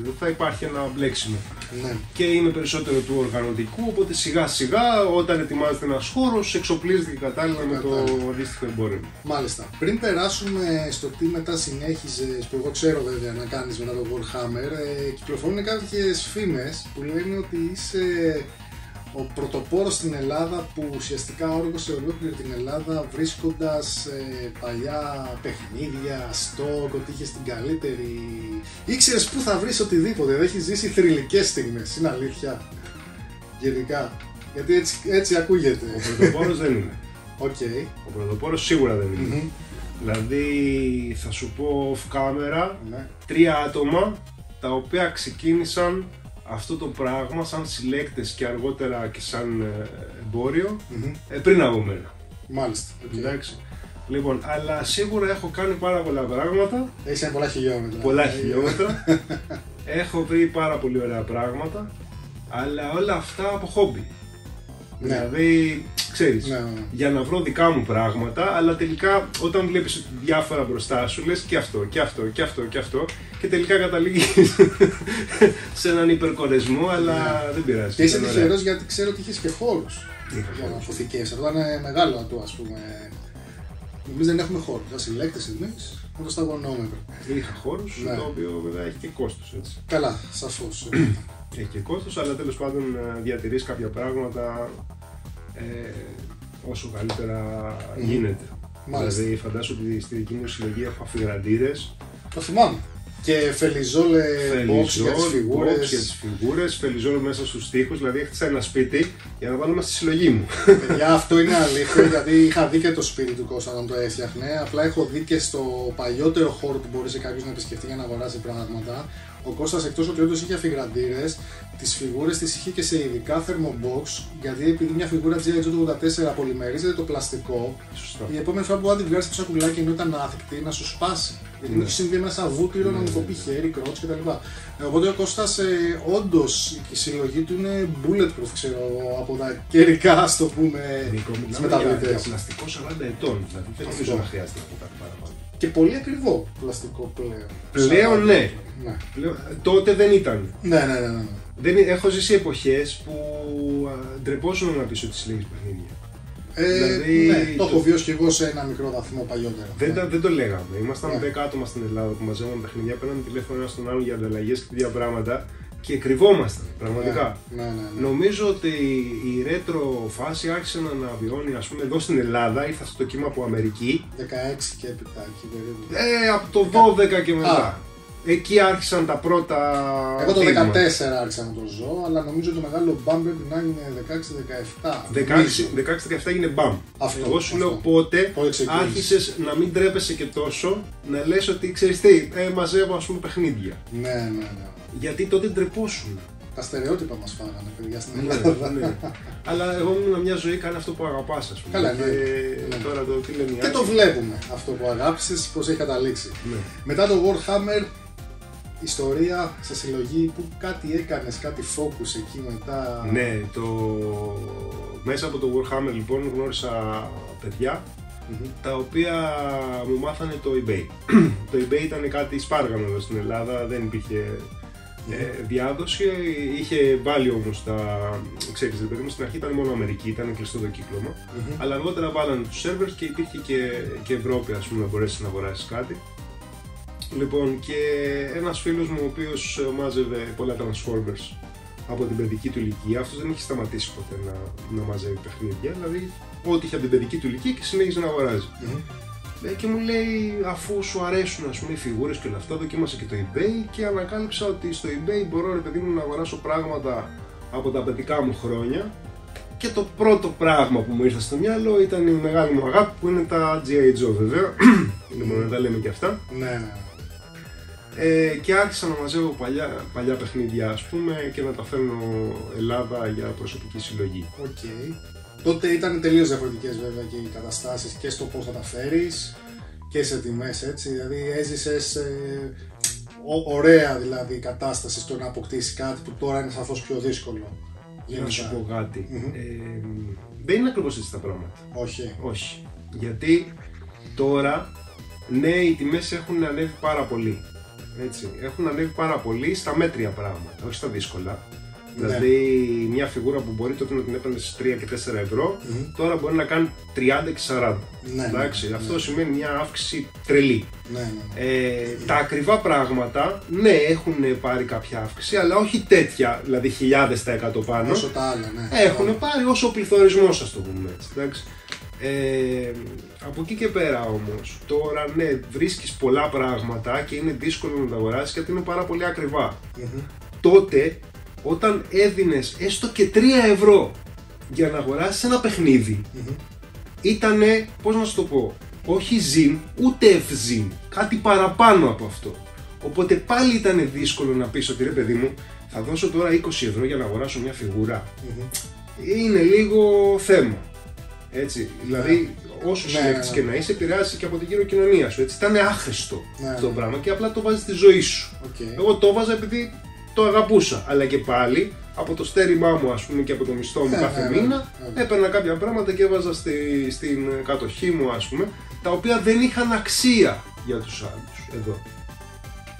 Speaker 2: δεν θα υπάρχει ένα μπλέξιμο.
Speaker 1: Ναι.
Speaker 2: Και είμαι περισσότερο του οργανωτικού, οπότε σιγά σιγά όταν ετοιμάζεται ένας χώρος, εξοπλίζεται και κατάλληλα με το
Speaker 1: Κατάλληλα.
Speaker 2: αντίστοιχο εμπόριο.
Speaker 1: Μάλιστα. Πριν περάσουμε στο τι μετά συνέχιζε, που εγώ ξέρω βέβαια να κάνεις μετά το Warhammer, ε, κυκλοφορούν κάποιες φήμες που λένε ότι είσαι ο πρωτοπόρος στην Ελλάδα που ουσιαστικά όργωσε ολόκληρη την Ελλάδα βρίσκοντας ε, παλιά παιχνίδια, στόκ, ότι είχε την καλύτερη... Ήξερες πού θα βρεις οτιδήποτε, δεν έχεις ζήσει θρυλικές στιγμές, είναι αλήθεια. Γενικά. Γιατί έτσι, έτσι ακούγεται.
Speaker 2: Ο πρωτοπόρος δεν είναι.
Speaker 1: Οκ.
Speaker 2: Ο πρωτοπόρος σίγουρα δεν είναι.
Speaker 1: Μμμ.
Speaker 2: Δηλαδή θα σου πω off camera
Speaker 1: Ναι.
Speaker 2: τρία άτομα τα οποία ξεκίνησαν αυτό το πράγμα σαν συλλέκτες και αργότερα και σαν ε, εμπόριο
Speaker 1: Μμμ.
Speaker 2: ε, πριν από μένα.
Speaker 1: Μάλιστα. οκ.
Speaker 2: Εντάξει. Λοιπόν, αλλά σίγουρα έχω κάνει πάρα πολλά πράγματα,
Speaker 1: Έχεις κάνει πολλά χιλιόμετρα.
Speaker 2: πολλά
Speaker 1: Ε,
Speaker 2: χιλιόμετρα. <laughs> έχω βρει πάρα πολύ ωραία πράγματα, αλλά όλα αυτά από χόμπι.
Speaker 1: Ναι.
Speaker 2: Δηλαδή, ξέρεις,
Speaker 1: Ναι, ναι.
Speaker 2: για να βρω δικά μου πράγματα, αλλά τελικά όταν βλέπεις ότι διάφορα μπροστά σου λες και αυτό, και αυτό, και αυτό, και αυτό και τελικά καταλήγεις σε έναν υπερκορεσμό, αλλά δεν πειράζει.
Speaker 1: Ναι. Και είσαι
Speaker 2: ήταν ωραία.
Speaker 1: τυχερός γιατί ξέρω ότι είχες και χώρους
Speaker 2: Είχα
Speaker 1: για να
Speaker 2: χώρους.
Speaker 1: αποθηκεύσεις. Αυτό είναι μεγάλο ατού ας πούμε. Εμείς δεν έχουμε χώρο. Θα συλλέκτες εμείς με το σταγονόμετρο.
Speaker 2: Είχα χώρους,
Speaker 1: Ναι.
Speaker 2: το οποίο βέβαια έχει και κόστος έτσι.
Speaker 1: Καλά, σαφώς. <clears throat>
Speaker 2: Έχει και κόστος, αλλά τέλος πάντων ε, διατηρείς κάποια πράγματα ε, όσο καλύτερα γίνεται.
Speaker 1: Μάλιστα.
Speaker 2: Δηλαδή φαντάσου ότι στη δική μου συλλογή έχω αφιγραντήρες
Speaker 1: το θυμάμαι. Και φελιζόλε box για τις
Speaker 2: box
Speaker 1: φιγούρες.
Speaker 2: για τις φιγούρες, φελιζόλ μέσα στους τοίχους, δηλαδή έχτισα ένα σπίτι για να βάλουμε στη συλλογή μου.
Speaker 1: Παιδιά, <laughs> αυτό είναι αλήθεια γιατί είχα δει και το σπίτι του Κώστα όταν το έφτιαχνε. Απλά έχω δει και στο παλιότερο χώρο που μπορούσε κάποιος να επισκεφτεί για να αγοράσει πράγματα. Ο Κώστας εκτός ότι όντως είχε αφιγραντήρες, τις φιγούρες τις είχε και σε ειδικά thermobox γιατί επειδή μια φιγούρα G.I. Joe του 84 πολυμερίζεται το πλαστικό
Speaker 2: Σωστό.
Speaker 1: η επόμενη φορά που αν τη βγάλεις το σακουλάκι ενώ ήταν άθικτη να σου σπάσει. Γιατί μου
Speaker 2: Ναι.
Speaker 1: έχεις συμβεί μέσα βούτυρο να μου κοπεί χέρι, κρότς κτλ. Ε, Οπότε ο Κώστας ε, όντως η συλλογή του είναι bulletproof ξέρω εγώ, από τα καιρικά ας το πούμε
Speaker 2: Νίκο,
Speaker 1: τις
Speaker 2: μιλάμε για, για
Speaker 1: μεταβλητές.
Speaker 2: πλαστικό 40 ετών, δηλαδή δεν νομίζω να χρειάζεται να πω κάτι παραπάνω.
Speaker 1: Και πολύ ακριβό πλαστικό πλέον.
Speaker 2: Πλέον ναι.
Speaker 1: Ναι.
Speaker 2: Πλέον, τότε δεν ήταν.
Speaker 1: Ναι, ναι, ναι, ναι.
Speaker 2: Δεν, έχω ζήσει εποχές που α, ντρεπόσουν να πεις ότι συλλέγεις παιχνίδια.
Speaker 1: Ε,
Speaker 2: Δηλαδή,
Speaker 1: ναι, το
Speaker 2: το-
Speaker 1: έχω βιώσει και εγώ σε ένα μικρό βαθμό παλιότερα.
Speaker 2: Δεν,
Speaker 1: Ναι.
Speaker 2: τα- δεν το λέγαμε. Ήμασταν
Speaker 1: Ναι.
Speaker 2: 10 άτομα στην Ελλάδα που μαζεύαμε παιχνίδια, παίρναμε τηλέφωνο ένα στον άλλον για ανταλλαγές και τέτοια πράγματα και κρυβόμασταν πραγματικά.
Speaker 1: Ναι, ναι, ναι.
Speaker 2: Νομίζω ότι η ρέτρο φάση άρχισε να αναβιώνει, ας πούμε, εδώ στην Ελλάδα, ήρθε αυτό το κύμα από Αμερική,
Speaker 1: 16 και έπειτα εκεί περίπου.
Speaker 2: ε, από το 12 και μετά.
Speaker 1: Α.
Speaker 2: Εκεί άρχισαν τα πρώτα
Speaker 1: Εγώ το
Speaker 2: δείγματα.
Speaker 1: 14 άρχισα να το ζω, αλλά νομίζω το μεγάλο μπαμ πρέπει να είναι 16-17.
Speaker 2: 16-17 έγινε μπαμ.
Speaker 1: Αυτό,
Speaker 2: Εγώ σου
Speaker 1: αυτό.
Speaker 2: λέω πότε
Speaker 1: Πότε ξεκίνησε.
Speaker 2: άρχισες να μην τρέπεσαι και τόσο, να λες ότι ξέρεις τι, ε, μαζεύω ας πούμε παιχνίδια.
Speaker 1: Ναι, ναι, ναι.
Speaker 2: Γιατί τότε ντρεπόσουν.
Speaker 1: Τα στερεότυπα μας φάγανε παιδιά στην
Speaker 2: ναι,
Speaker 1: Ελλάδα.
Speaker 2: ναι. Αλλά εγώ ήμουν μια ζωή, κάνει αυτό που αγαπάς ας πούμε.
Speaker 1: Καλά,
Speaker 2: και
Speaker 1: ναι. Ναι.
Speaker 2: τώρα το τι λένε οι
Speaker 1: Και
Speaker 2: άλλοι.
Speaker 1: το βλέπουμε αυτό που αγάπησες, πώς έχει καταλήξει.
Speaker 2: Ναι.
Speaker 1: Μετά το Warhammer, ιστορία σε συλλογή που κάτι έκανες, κάτι focus εκεί μετά.
Speaker 2: Ναι, το... μέσα από το Warhammer λοιπόν γνώρισα παιδιά
Speaker 1: Μμμ.
Speaker 2: τα οποία μου μάθανε το eBay. το eBay ήταν κάτι σπάργανο εδώ στην Ελλάδα, δεν υπήρχε ε, διάδοση, είχε βάλει όμως τα, ξέρεις ρε παιδί μου, στην αρχή ήταν μόνο Αμερική, ήταν κλειστό το κύκλωμα,
Speaker 1: Μμμ.
Speaker 2: αλλά αργότερα βάλανε τους servers και υπήρχε και, και Ευρώπη ας πούμε να μπορέσεις να αγοράσεις κάτι. Λοιπόν, και ένας φίλος μου ο οποίος ε, μάζευε πολλά Transformers από την παιδική του ηλικία, αυτός δεν είχε σταματήσει ποτέ να, να μαζεύει παιχνίδια, δηλαδή ό,τι είχε από την παιδική του ηλικία και συνέχιζε να αγοράζει.
Speaker 1: Μμμ.
Speaker 2: Ε, και μου λέει, αφού σου αρέσουν ας πούμε, οι φιγούρες και όλα αυτά, δοκίμασα και το eBay και ανακάλυψα ότι στο eBay μπορώ ρε παιδί μου να αγοράσω πράγματα από τα παιδικά μου χρόνια και το πρώτο πράγμα που μου ήρθε στο μυαλό ήταν η μεγάλη μου αγάπη που είναι τα G.I. Joe βέβαια, <clears throat> λοιπόν να τα λέμε και αυτά.
Speaker 1: Ναι, ναι.
Speaker 2: Ε, και άρχισα να μαζεύω παλιά, παλιά παιχνίδια ας πούμε και να τα φέρνω Ελλάδα για προσωπική συλλογή.
Speaker 1: Οκ. Τότε ήταν τελείως διαφορετικές βέβαια και οι καταστάσεις και στο πώς θα τα φέρεις και σε τιμές έτσι. Δηλαδή έζησες ωραία δηλαδή κατάσταση στο να αποκτήσεις κάτι που τώρα είναι σαφώς πιο δύσκολο.
Speaker 2: Για να σου
Speaker 1: Γενικά.
Speaker 2: πω κάτι.
Speaker 1: Μμμ.
Speaker 2: Ε, δεν είναι ακριβώς έτσι τα πράγματα.
Speaker 1: Όχι.
Speaker 2: Όχι. Γιατί Τώρα, ναι, οι τιμές έχουν ανέβει πάρα πολύ. Έτσι, έχουν ανέβει πάρα πολύ στα μέτρια πράγματα, όχι στα δύσκολα.
Speaker 1: Ναι.
Speaker 2: Δηλαδή, μια φιγούρα που μπορεί τότε να την έπαιρνε στις 3 και 4 ευρώ, τώρα μπορεί να κάνει 30 και 40.
Speaker 1: Ναι, ναι,
Speaker 2: Εντάξει,
Speaker 1: ναι.
Speaker 2: αυτό σημαίνει μια αύξηση τρελή.
Speaker 1: Ναι, ναι.
Speaker 2: Ε, τα ακριβά πράγματα, ναι, έχουν πάρει κάποια αύξηση, αλλά όχι τέτοια, δηλαδή χιλιάδες τα εκατό πάνω.
Speaker 1: Όσο τα άλλα, ναι.
Speaker 2: Έχουν πάρει όσο ο πληθωρισμός, ας το πούμε έτσι. Εντάξει. Ε, από εκεί και πέρα όμως, τώρα ναι, βρίσκεις πολλά πράγματα και είναι δύσκολο να τα αγοράσεις γιατί είναι πάρα πολύ ακριβά. Τότε, όταν έδινες έστω και 3 ευρώ για να αγοράσεις ένα παιχνίδι, ήτανε, πώς να σου το πω, όχι ζυν, ούτε ευζυν, κάτι παραπάνω από αυτό. Οπότε πάλι ήταν δύσκολο να πεις ότι ρε παιδί μου, θα δώσω τώρα 20 ευρώ για να αγοράσω μια φιγούρα. Είναι λίγο θέμα. Έτσι, δηλαδή όσο
Speaker 1: Ναι,
Speaker 2: συλλέκτης
Speaker 1: ναι,
Speaker 2: και
Speaker 1: ναι.
Speaker 2: να είσαι, επηρεάζει και από την γύρω κοινωνία σου. Έτσι, ήταν άχρηστο
Speaker 1: Ναι,
Speaker 2: αυτό το
Speaker 1: ναι.
Speaker 2: πράγμα και απλά το βάζεις στη ζωή σου.
Speaker 1: Οκ.
Speaker 2: Εγώ το έβαζα επειδή το αγαπούσα. Αλλά και πάλι από το υστέρημά μου, ας πούμε, και από το μισθό μου
Speaker 1: Ναι,
Speaker 2: κάθε
Speaker 1: ναι, ναι.
Speaker 2: μήνα,
Speaker 1: Ναι.
Speaker 2: έπαιρνα κάποια πράγματα και έβαζα στη, στην κατοχή μου, ας πούμε, τα οποία δεν είχαν αξία για τους άλλους. Εδώ.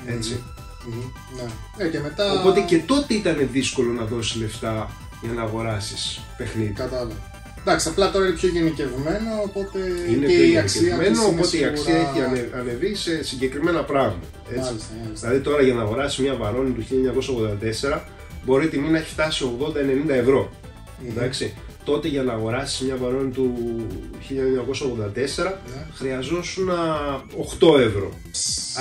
Speaker 2: Έτσι.
Speaker 1: Μμμ, Ναι. Ε, και μετά.
Speaker 2: Οπότε και τότε ήταν δύσκολο να δώσεις λεφτά για να αγοράσεις παιχνίδι.
Speaker 1: Κατάλαβα. Εντάξει, απλά τώρα είναι πιο γενικευμένο, οπότε
Speaker 2: Είναι
Speaker 1: και
Speaker 2: πιο
Speaker 1: η αξία
Speaker 2: γενικευμένο,
Speaker 1: της είναι
Speaker 2: οπότε η αξία
Speaker 1: σίγουρα-
Speaker 2: έχει ανε- ανεβεί σε συγκεκριμένα πράγματα. Έτσι.
Speaker 1: Μάλιστα, μάλιστα.
Speaker 2: Δηλαδή τώρα για να αγοράσει μια βαρόνι του 1984 μπορεί η τιμή να έχει φτάσει 80-90 ευρώ. Εντάξει. Τότε για να αγοράσεις μια βαρόνι του 1984
Speaker 1: Ναι.
Speaker 2: χρειαζόσουν 8 ευρώ.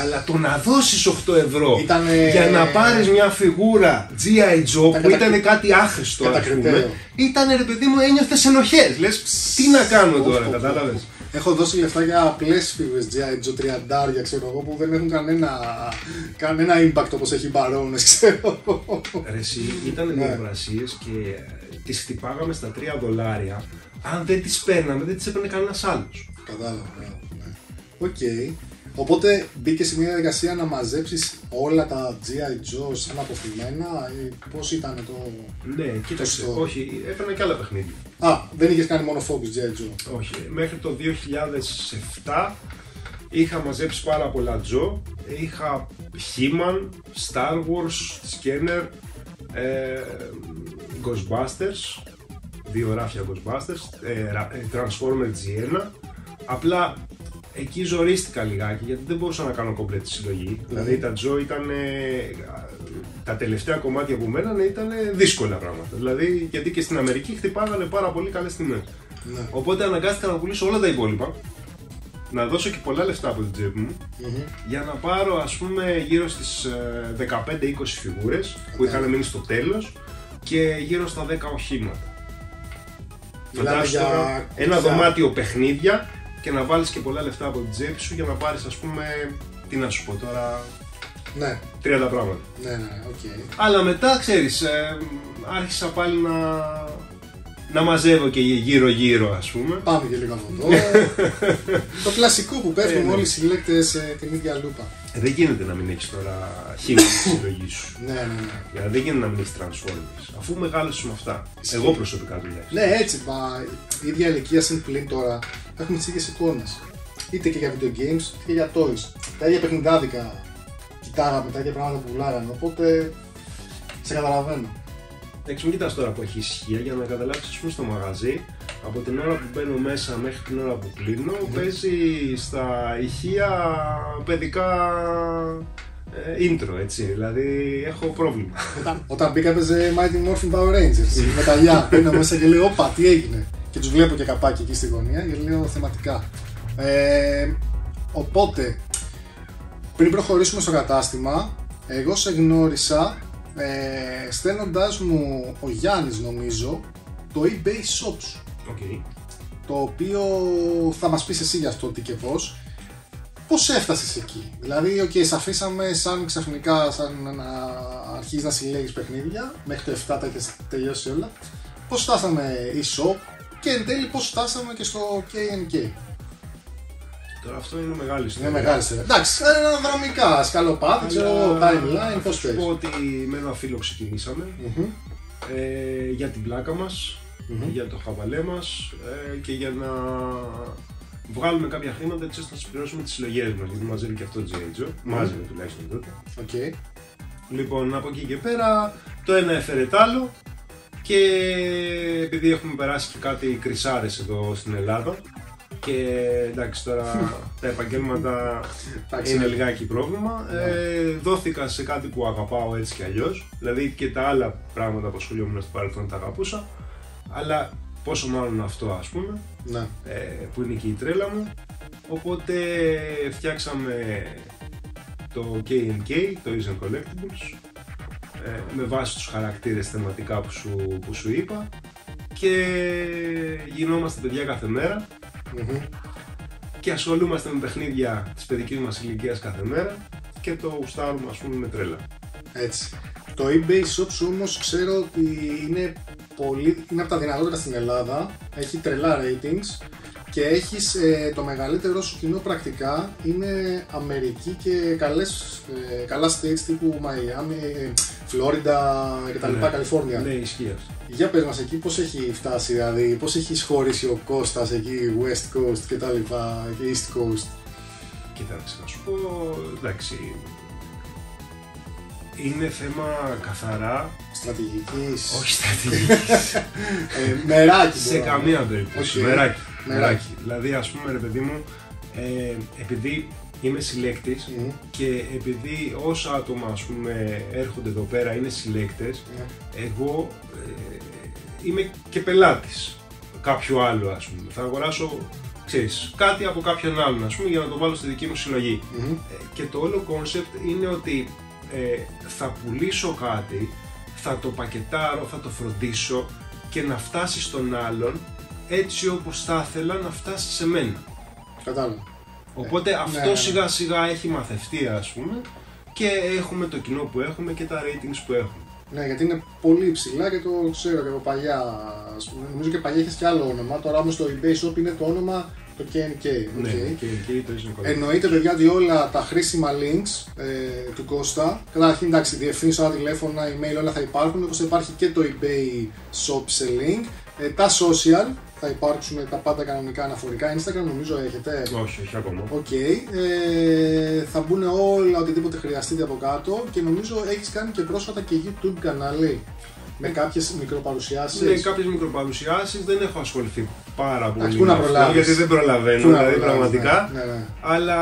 Speaker 2: Αλλά το να δώσεις 8 ευρώ
Speaker 1: Ήτανε-
Speaker 2: για να πάρεις μια φιγούρα G.I. Joe
Speaker 1: Ήταν
Speaker 2: που
Speaker 1: κατα-
Speaker 2: ήταν κάτι άχρηστο ας
Speaker 1: κατακριτέο.
Speaker 2: πούμε, ήταν ρε παιδί μου ένιωθες ενοχές. Λες τι να κάνω τώρα,
Speaker 1: Οφ, οφ,
Speaker 2: κατάλαβες;
Speaker 1: οφ. Έχω δώσει λεφτά για απλές φίβες G.I. Joe 30 ξέρω εγώ που δεν έχουν κανένα, κανένα impact όπως έχει οι μπαρόνες ξέρω εγώ.
Speaker 2: Ρε εσύ, ήταν
Speaker 1: Ναι.
Speaker 2: διαδρασίες και ε, τις χτυπάγαμε στα 3 δολάρια. Αν δεν τις παίρναμε, δεν τις έπαιρνε κανένας άλλος.
Speaker 1: Κατάλαβα, κατάλαβα, ναι. Οκ. Οπότε μπήκε σε μια διαδικασία να μαζέψεις όλα τα G.I. Joe σαν απωθημένα ή πώς ήταν το...
Speaker 2: Ναι, κοίταξε,
Speaker 1: Σωστό.
Speaker 2: όχι, έπαιρνα και άλλα παιχνίδια.
Speaker 1: Α, δεν είχες κάνει μόνο focus G.I. Joe.
Speaker 2: Όχι, μέχρι το 2007 είχα μαζέψει πάρα πολλά Joe. Είχα He-Man, Star Wars, Scanner, ε, Ghostbusters, δύο ράφια Ghostbusters, ε, ρα- ε, Transformer G1. Απλά εκεί ζορίστηκα λιγάκι γιατί δεν μπορούσα να κάνω κομπλέτη συλλογή. Δηλαδή τα Τζο ήταν. ε, τα τελευταία κομμάτια που μένανε ήταν δύσκολα πράγματα. Δηλαδή γιατί και στην Αμερική χτυπάγανε πάρα πολύ καλές τιμές.
Speaker 1: Ναι.
Speaker 2: Οπότε αναγκάστηκα να πουλήσω όλα τα υπόλοιπα. Να δώσω και πολλά λεφτά από την τσέπη μου για να πάρω ας πούμε γύρω στις ε, 15-20 φιγούρες που
Speaker 1: Ναι.
Speaker 2: είχαν μείνει στο τέλος και γύρω στα 10 οχήματα.
Speaker 1: Μιλάμε
Speaker 2: Φαντάσου
Speaker 1: για
Speaker 2: τώρα ένα
Speaker 1: κουτιά.
Speaker 2: δωμάτιο παιχνίδια και να βάλεις και πολλά λεφτά από την τσέπη σου για να πάρεις ας πούμε, τι να σου πω τώρα,
Speaker 1: Ναι,
Speaker 2: 30 πράγματα.
Speaker 1: ναι, ναι, οκ.
Speaker 2: Αλλά μετά ξέρεις, ε, άρχισα πάλι να, να μαζεύω και γύρω γύρω ας πούμε.
Speaker 1: Πάμε και λίγο από εδώ. <laughs> το κλασικό που πέφτουν
Speaker 2: Ε, ναι.
Speaker 1: όλοι οι συλλέκτες σε την ίδια λούπα.
Speaker 2: Ε, Δεν γίνεται να μην έχεις τώρα χίλια στη <laughs> συλλογή σου.
Speaker 1: Ναι, ναι, ναι.
Speaker 2: Δηλαδή δεν γίνεται να μην έχεις Transformers. Αφού μεγάλωσες με αυτά. Εγώ προσωπικά τουλάχιστον.
Speaker 1: Ναι, έτσι, μα η ίδια ηλικία συν πλήν τώρα έχουμε τις ίδιες εικόνες. Είτε και για video games, είτε και για toys. Τα ίδια παιχνιδάδικα κοιτάγαμε, τα ίδια πράγματα που πουλάγανε. Οπότε σε καταλαβαίνω.
Speaker 2: Εντάξει, μην κοιτάς τώρα που έχει ισχύα για να καταλάβεις ας πούμε στο μαγαζί από την ώρα που μπαίνω μέσα μέχρι την ώρα που κλείνω παίζει στα ηχεία παιδικά ε, intro έτσι, δηλαδή έχω πρόβλημα.
Speaker 1: Όταν, <laughs> όταν μπήκα έπαιζε Mighty Morphin Power Rangers με τα γιά. Μπαίνω μέσα και λέω: Όπα, τι έγινε; Και τους βλέπω και καπάκι εκεί στη γωνία και λέω θεματικά. Ε, οπότε, πριν προχωρήσουμε στο κατάστημα, εγώ σε γνώρισα ε, στέλνοντάς μου ο Γιάννης νομίζω το eBay shop σου
Speaker 2: Okay.
Speaker 1: το οποίο θα μας πεις εσύ για αυτό τι και πώς. Πώς έφτασες εκεί; Δηλαδή οκ σε αφήσαμε σαν ξαφνικά σαν να αρχίζεις να συλλέγεις παιχνίδια μέχρι το 7 τα έχεις τελειώσει όλα. Πώς φτάσαμε e-shop και εν τέλει πώς φτάσαμε και στο KNK
Speaker 2: Τώρα αυτό είναι μεγάλη
Speaker 1: είναι
Speaker 2: ιστορία.
Speaker 1: μεγάλη σειρά εντάξει είναι δρομικά σκαλοπάτι ξέρω εγώ,
Speaker 2: Αλλά
Speaker 1: timeline
Speaker 2: θα
Speaker 1: πώς
Speaker 2: σου πω
Speaker 1: θες
Speaker 2: ότι με ένα φίλο ξεκινήσαμε
Speaker 1: Μμμ.
Speaker 2: ε, για την πλάκα μας,
Speaker 1: Μμμ.
Speaker 2: για το χαβαλέ μας ε, και για να βγάλουμε κάποια χρήματα έτσι ώστε να συμπληρώσουμε τις συλλογές μας. Γιατί μαζεύει και αυτό το G.I. Joe. Μάζευε τουλάχιστον τότε.
Speaker 1: Οκ.
Speaker 2: Λοιπόν, από εκεί και πέρα το ένα έφερε τ' άλλο και επειδή έχουμε περάσει και κάτι κρισάρες εδώ στην Ελλάδα και εντάξει τώρα <laughs> τα επαγγέλματα
Speaker 1: Εντάξει,
Speaker 2: είναι
Speaker 1: ναι.
Speaker 2: λιγάκι πρόβλημα. Ε, δόθηκα σε κάτι που αγαπάω έτσι κι αλλιώς. Δηλαδή και τα άλλα πράγματα που ασχολιόμουν στο παρελθόν τα αγαπούσα. Αλλά πόσο μάλλον αυτό ας πούμε
Speaker 1: Ναι.
Speaker 2: ε, που είναι και η τρέλα μου. Οπότε φτιάξαμε το K&K, το Asian Collectibles, ε, με βάση τους χαρακτήρες θεματικά που σου, που σου είπα και γινόμαστε παιδιά κάθε μέρα
Speaker 1: Μμμ.
Speaker 2: Και ασχολούμαστε με παιχνίδια της παιδικής μας ηλικίας κάθε μέρα και το γουστάρουμε ας πούμε με τρέλα.
Speaker 1: Έτσι. Το eBay Shops όμως ξέρω ότι είναι, πολύ, είναι από τα δυνατότερα στην Ελλάδα. Έχει τρελά ratings και έχεις ε, το μεγαλύτερο σου κοινό πρακτικά είναι Αμερική και καλές, ε, καλά states τύπου Miami, ε, Florida κτλ.
Speaker 2: Ναι.
Speaker 1: Καλιφόρνια.
Speaker 2: Ναι, ισχύει αυτό.
Speaker 1: Για πες μας εκεί πώς έχει φτάσει, δηλαδή πώς έχει χωρίσει ο Κώστας εκεί West Coast και τα λοιπά και East Coast;
Speaker 2: Κοίταξε, να σου πω, εντάξει, είναι θέμα καθαρά,
Speaker 1: Στρατηγικής.
Speaker 2: όχι <laughs> στρατηγικής,
Speaker 1: Ε, μεράκι.
Speaker 2: σε
Speaker 1: μπορώ να
Speaker 2: καμία
Speaker 1: πω.
Speaker 2: περίπτωση.
Speaker 1: Οκ.
Speaker 2: Μεράκι,
Speaker 1: Μεράκι.
Speaker 2: μεράκι. Δηλαδή, ας πούμε, ρε παιδί μου, ε, επειδή είμαι συλλέκτης
Speaker 1: Μμμ.
Speaker 2: και επειδή όσα άτομα, ας πούμε, έρχονται εδώ πέρα είναι συλλέκτες,
Speaker 1: Ναι.
Speaker 2: εγώ ε, είμαι και πελάτης κάποιου άλλου, ας πούμε. Θα αγοράσω, ξέρεις, κάτι από κάποιον άλλον, ας πούμε, για να το βάλω στη δική μου συλλογή.
Speaker 1: Μμμ.
Speaker 2: Ε, και το όλο concept είναι ότι ε, θα πουλήσω κάτι, θα το πακετάρω, θα το φροντίσω και να φτάσει στον άλλον έτσι όπως θα ήθελα να φτάσει σε μένα.
Speaker 1: Κατάλαβα.
Speaker 2: Οπότε αυτό
Speaker 1: ναι, ναι.
Speaker 2: σιγά σιγά έχει μαθευτεί ας πούμε και έχουμε το κοινό που έχουμε και τα ratings που έχουμε.
Speaker 1: Ναι, γιατί είναι πολύ υψηλά και το ξέρω και από παλιά. Ας πούμε. Νομίζω και παλιά είχες και άλλο όνομα. Τώρα όμως το eBay Shop είναι το όνομα το KNK. OK.
Speaker 2: Ναι, και, και το είσαι καλά.
Speaker 1: Εννοείται, παιδιά, ότι όλα τα χρήσιμα links ε, του Κώστα, καταρχήν εντάξει, διευθύνσεις, όλα τηλέφωνα, email, όλα θα υπάρχουν, όπως θα υπάρχει και το eBay Shop σε link. Ε, τα social θα υπάρξουν τα πάντα κανονικά αναφορικά. Instagram νομίζω έχετε.
Speaker 2: Όχι, όχι ακόμα.
Speaker 1: Οκ. Ε, θα μπουν όλα οτιδήποτε χρειαστείτε από κάτω και νομίζω έχεις κάνει και πρόσφατα και YouTube κανάλι με κάποιες μικροπαρουσιάσεις.
Speaker 2: Ναι, κάποιες μικροπαρουσιάσεις δεν έχω ασχοληθεί πάρα πολύ.
Speaker 1: πού να
Speaker 2: με αυτό,
Speaker 1: προλάβεις.
Speaker 2: Γιατί δεν προλαβαίνω,
Speaker 1: Πού να
Speaker 2: δηλαδή
Speaker 1: προλάβεις,
Speaker 2: πραγματικά.
Speaker 1: Ναι, ναι, ναι.
Speaker 2: Αλλά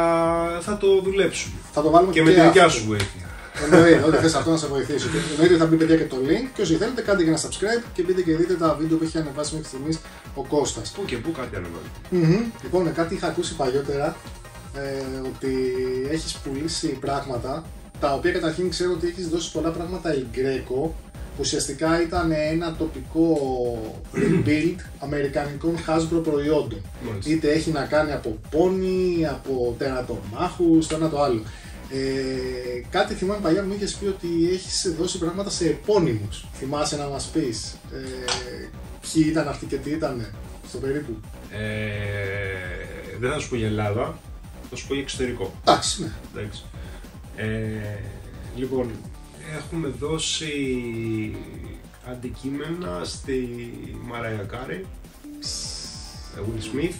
Speaker 2: θα το δουλέψουμε.
Speaker 1: Θα το βάλουμε
Speaker 2: Και με την
Speaker 1: αυτό.
Speaker 2: δικιά σου βοήθεια.
Speaker 1: Εννοείται, ό,τι θες αυτό να σε βοηθήσει. Και Εννοείται θα μπει παιδιά και το link και όσοι θέλετε κάντε και ένα subscribe και μπείτε και δείτε τα βίντεο που έχει ανεβάσει μέχρι στιγμής ο Κώστας.
Speaker 2: Πού και πού κάτι ανεβάζει.
Speaker 1: Μμμ. Λοιπόν, κάτι είχα ακούσει παλιότερα ε, ότι έχεις πουλήσει πράγματα τα οποία καταρχήν ξέρω ότι έχεις δώσει πολλά πράγματα η Greco που ουσιαστικά ήταν ένα τοπικό rebuild αμερικανικών Hasbro προϊόντων.
Speaker 2: Μάλιστα.
Speaker 1: Είτε έχει να κάνει από πόνι, από τερατομάχους, το ένα το άλλο. Ε, κάτι θυμάμαι παλιά μου είχες πει ότι έχεις δώσει πράγματα σε επώνυμους. Θυμάσαι να μας πεις ε, ποιοι ήταν αυτοί και τι ήταν στο περίπου;
Speaker 2: Ε, δεν θα σου πω για Ελλάδα, θα σου πω για εξωτερικό.
Speaker 1: Εντάξει, ναι.
Speaker 2: Εντάξει. Ε, λοιπόν, έχουμε δώσει αντικείμενα στη Mariah Carey, Will Smith.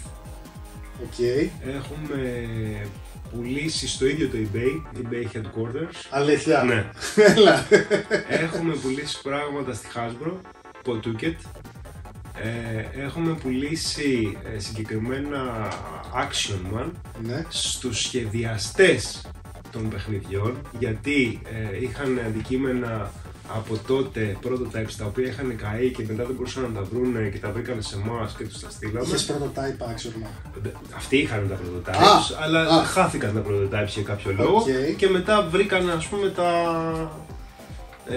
Speaker 1: OK.
Speaker 2: Έχουμε πουλήσει στο ίδιο το eBay, eBay Headquarters.
Speaker 1: Αλήθεια.
Speaker 2: Ναι.
Speaker 1: Έλα.
Speaker 2: Έχουμε πουλήσει πράγματα στη Hasbro, Pawtucket. Ε, έχουμε πουλήσει ε, συγκεκριμένα Action Man
Speaker 1: ναι.
Speaker 2: στους σχεδιαστές των παιχνιδιών γιατί ε, είχαν αντικείμενα από τότε prototypes τα οποία είχαν καεί και μετά δεν μπορούσαν να τα βρουν και τα βρήκαν σε εμάς και τους τα στείλαμε.
Speaker 1: Είχες prototype άξιορμα.
Speaker 2: Αυτοί είχαν τα prototypes,
Speaker 1: Α,
Speaker 2: αλλά
Speaker 1: α.
Speaker 2: χάθηκαν τα prototypes για κάποιο λόγο
Speaker 1: Οκ.
Speaker 2: και μετά βρήκαν ας πούμε τα ε,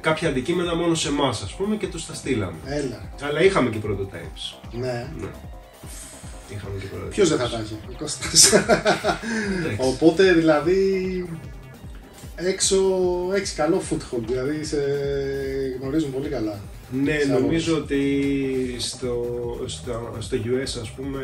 Speaker 2: κάποια αντικείμενα μόνο σε εμάς ας πούμε και τους τα στείλαμε.
Speaker 1: Έλα.
Speaker 2: Αλλά είχαμε και prototypes.
Speaker 1: Ναι.
Speaker 2: Ναι. Είχαμε και prototypes.
Speaker 1: Ποιος δεν θα τα έχει, ο Κώστας.
Speaker 2: Εντάξει.
Speaker 1: Οπότε δηλαδή έξω έχεις καλό foothold, δηλαδή σε γνωρίζουν πολύ καλά.
Speaker 2: Ναι,
Speaker 1: Σαν
Speaker 2: νομίζω ότι στο, στο, στο US ας πούμε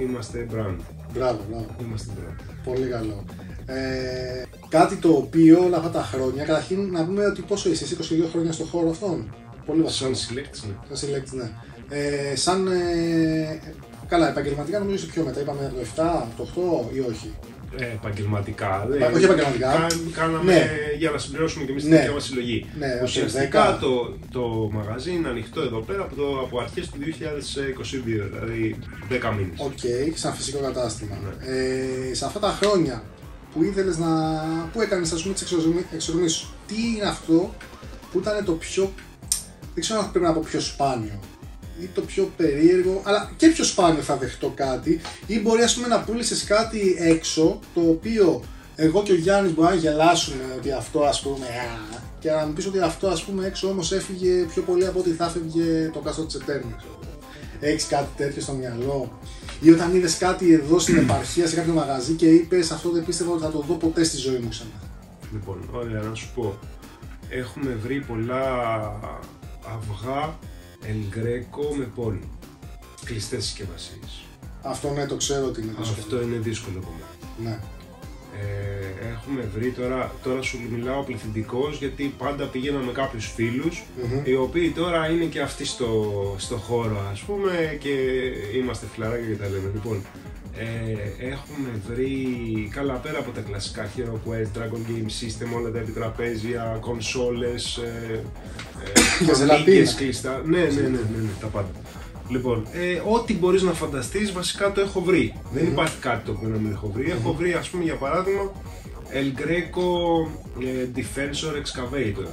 Speaker 2: είμαστε brand.
Speaker 1: Μπράβο, μπράβο.
Speaker 2: Είμαστε brand.
Speaker 1: Πολύ καλό. Ε, κάτι το οποίο όλα αυτά τα χρόνια, καταρχήν να πούμε ότι πόσο είσαι, εσύ 22 χρόνια στον χώρο αυτόν. Πολύ βασικό.
Speaker 2: Σαν συλλέκτης, ναι.
Speaker 1: Σαν συλλέκτης, ναι. Ε, σαν. Ε, Καλά, επαγγελματικά νομίζω είσαι πιο μετά. Είπαμε το 7, το 8 ή όχι.
Speaker 2: Ε, επαγγελματικά.
Speaker 1: Ε, όχι επαγγελματικά.
Speaker 2: Κα- κάναμε
Speaker 1: Ναι.
Speaker 2: για να συμπληρώσουμε και εμείς την
Speaker 1: Ναι.
Speaker 2: δικιά μας συλλογή.
Speaker 1: Ναι, οκ,
Speaker 2: Ουσιαστικά
Speaker 1: δέκα.
Speaker 2: το, το μαγαζί είναι ανοιχτό εδώ πέρα από, το, από αρχές του 2022, δηλαδή 10 μήνες.
Speaker 1: Οκ, σαν φυσικό κατάστημα. Ε, σε αυτά τα χρόνια που ήθελες να. που έκανες, ας πούμε, τις εξορμήσει σου, τι είναι αυτό που ήταν το πιο. δεν ξέρω αν πρέπει να πω πιο σπάνιο ή το πιο περίεργο, αλλά και πιο σπάνιο θα δεχτώ κάτι, ή μπορεί ας πούμε να πούλησες κάτι έξω το οποίο εγώ και ο Γιάννης μπορεί να γελάσουμε ότι αυτό ας πούμε α, και να μου πεις ότι αυτό ας πούμε έξω όμως έφυγε πιο πολύ από ό,τι θα έφευγε το κάστρο της Ετέρνης. Έχεις κάτι τέτοιο στο μυαλό; Ή όταν είδες κάτι εδώ στην <clears throat> επαρχία σε κάποιο μαγαζί και είπες αυτό δεν πίστευα ότι θα το δω ποτέ στη ζωή μου ξανά.
Speaker 2: Λοιπόν, ωραία, να σου πω. Έχουμε βρει πολλά αυγά El Greco με πόλη. Κλειστές συσκευασίες.
Speaker 1: Αυτό ναι το ξέρω ότι είναι δύσκολο.
Speaker 2: Αυτό είναι δύσκολο κομμάτι.
Speaker 1: Ναι.
Speaker 2: Ε, έχουμε βρει τώρα, τώρα σου μιλάω πληθυντικός γιατί πάντα πήγαινα με κάποιους φίλους οι οποίοι τώρα είναι και αυτοί στο, στο χώρο ας πούμε και είμαστε φιλαράκια και τα λέμε. Λοιπόν, ε, έχουμε βρει καλά πέρα από τα κλασικά Hero Quest, Dragon Game System, όλα τα επιτραπέζια, κονσόλες, ε, ε,
Speaker 1: Για ζελατίνα.
Speaker 2: μανίκες κλειστά. Ναι, ναι, ναι, ναι, ναι, τα πάντα. Λοιπόν, ε, ό,τι μπορείς να φανταστείς βασικά το έχω βρει. Δεν υπάρχει κάτι το οποίο να μην έχω βρει. Έχω βρει ας πούμε για παράδειγμα El Greco ε, Defensor Excavator.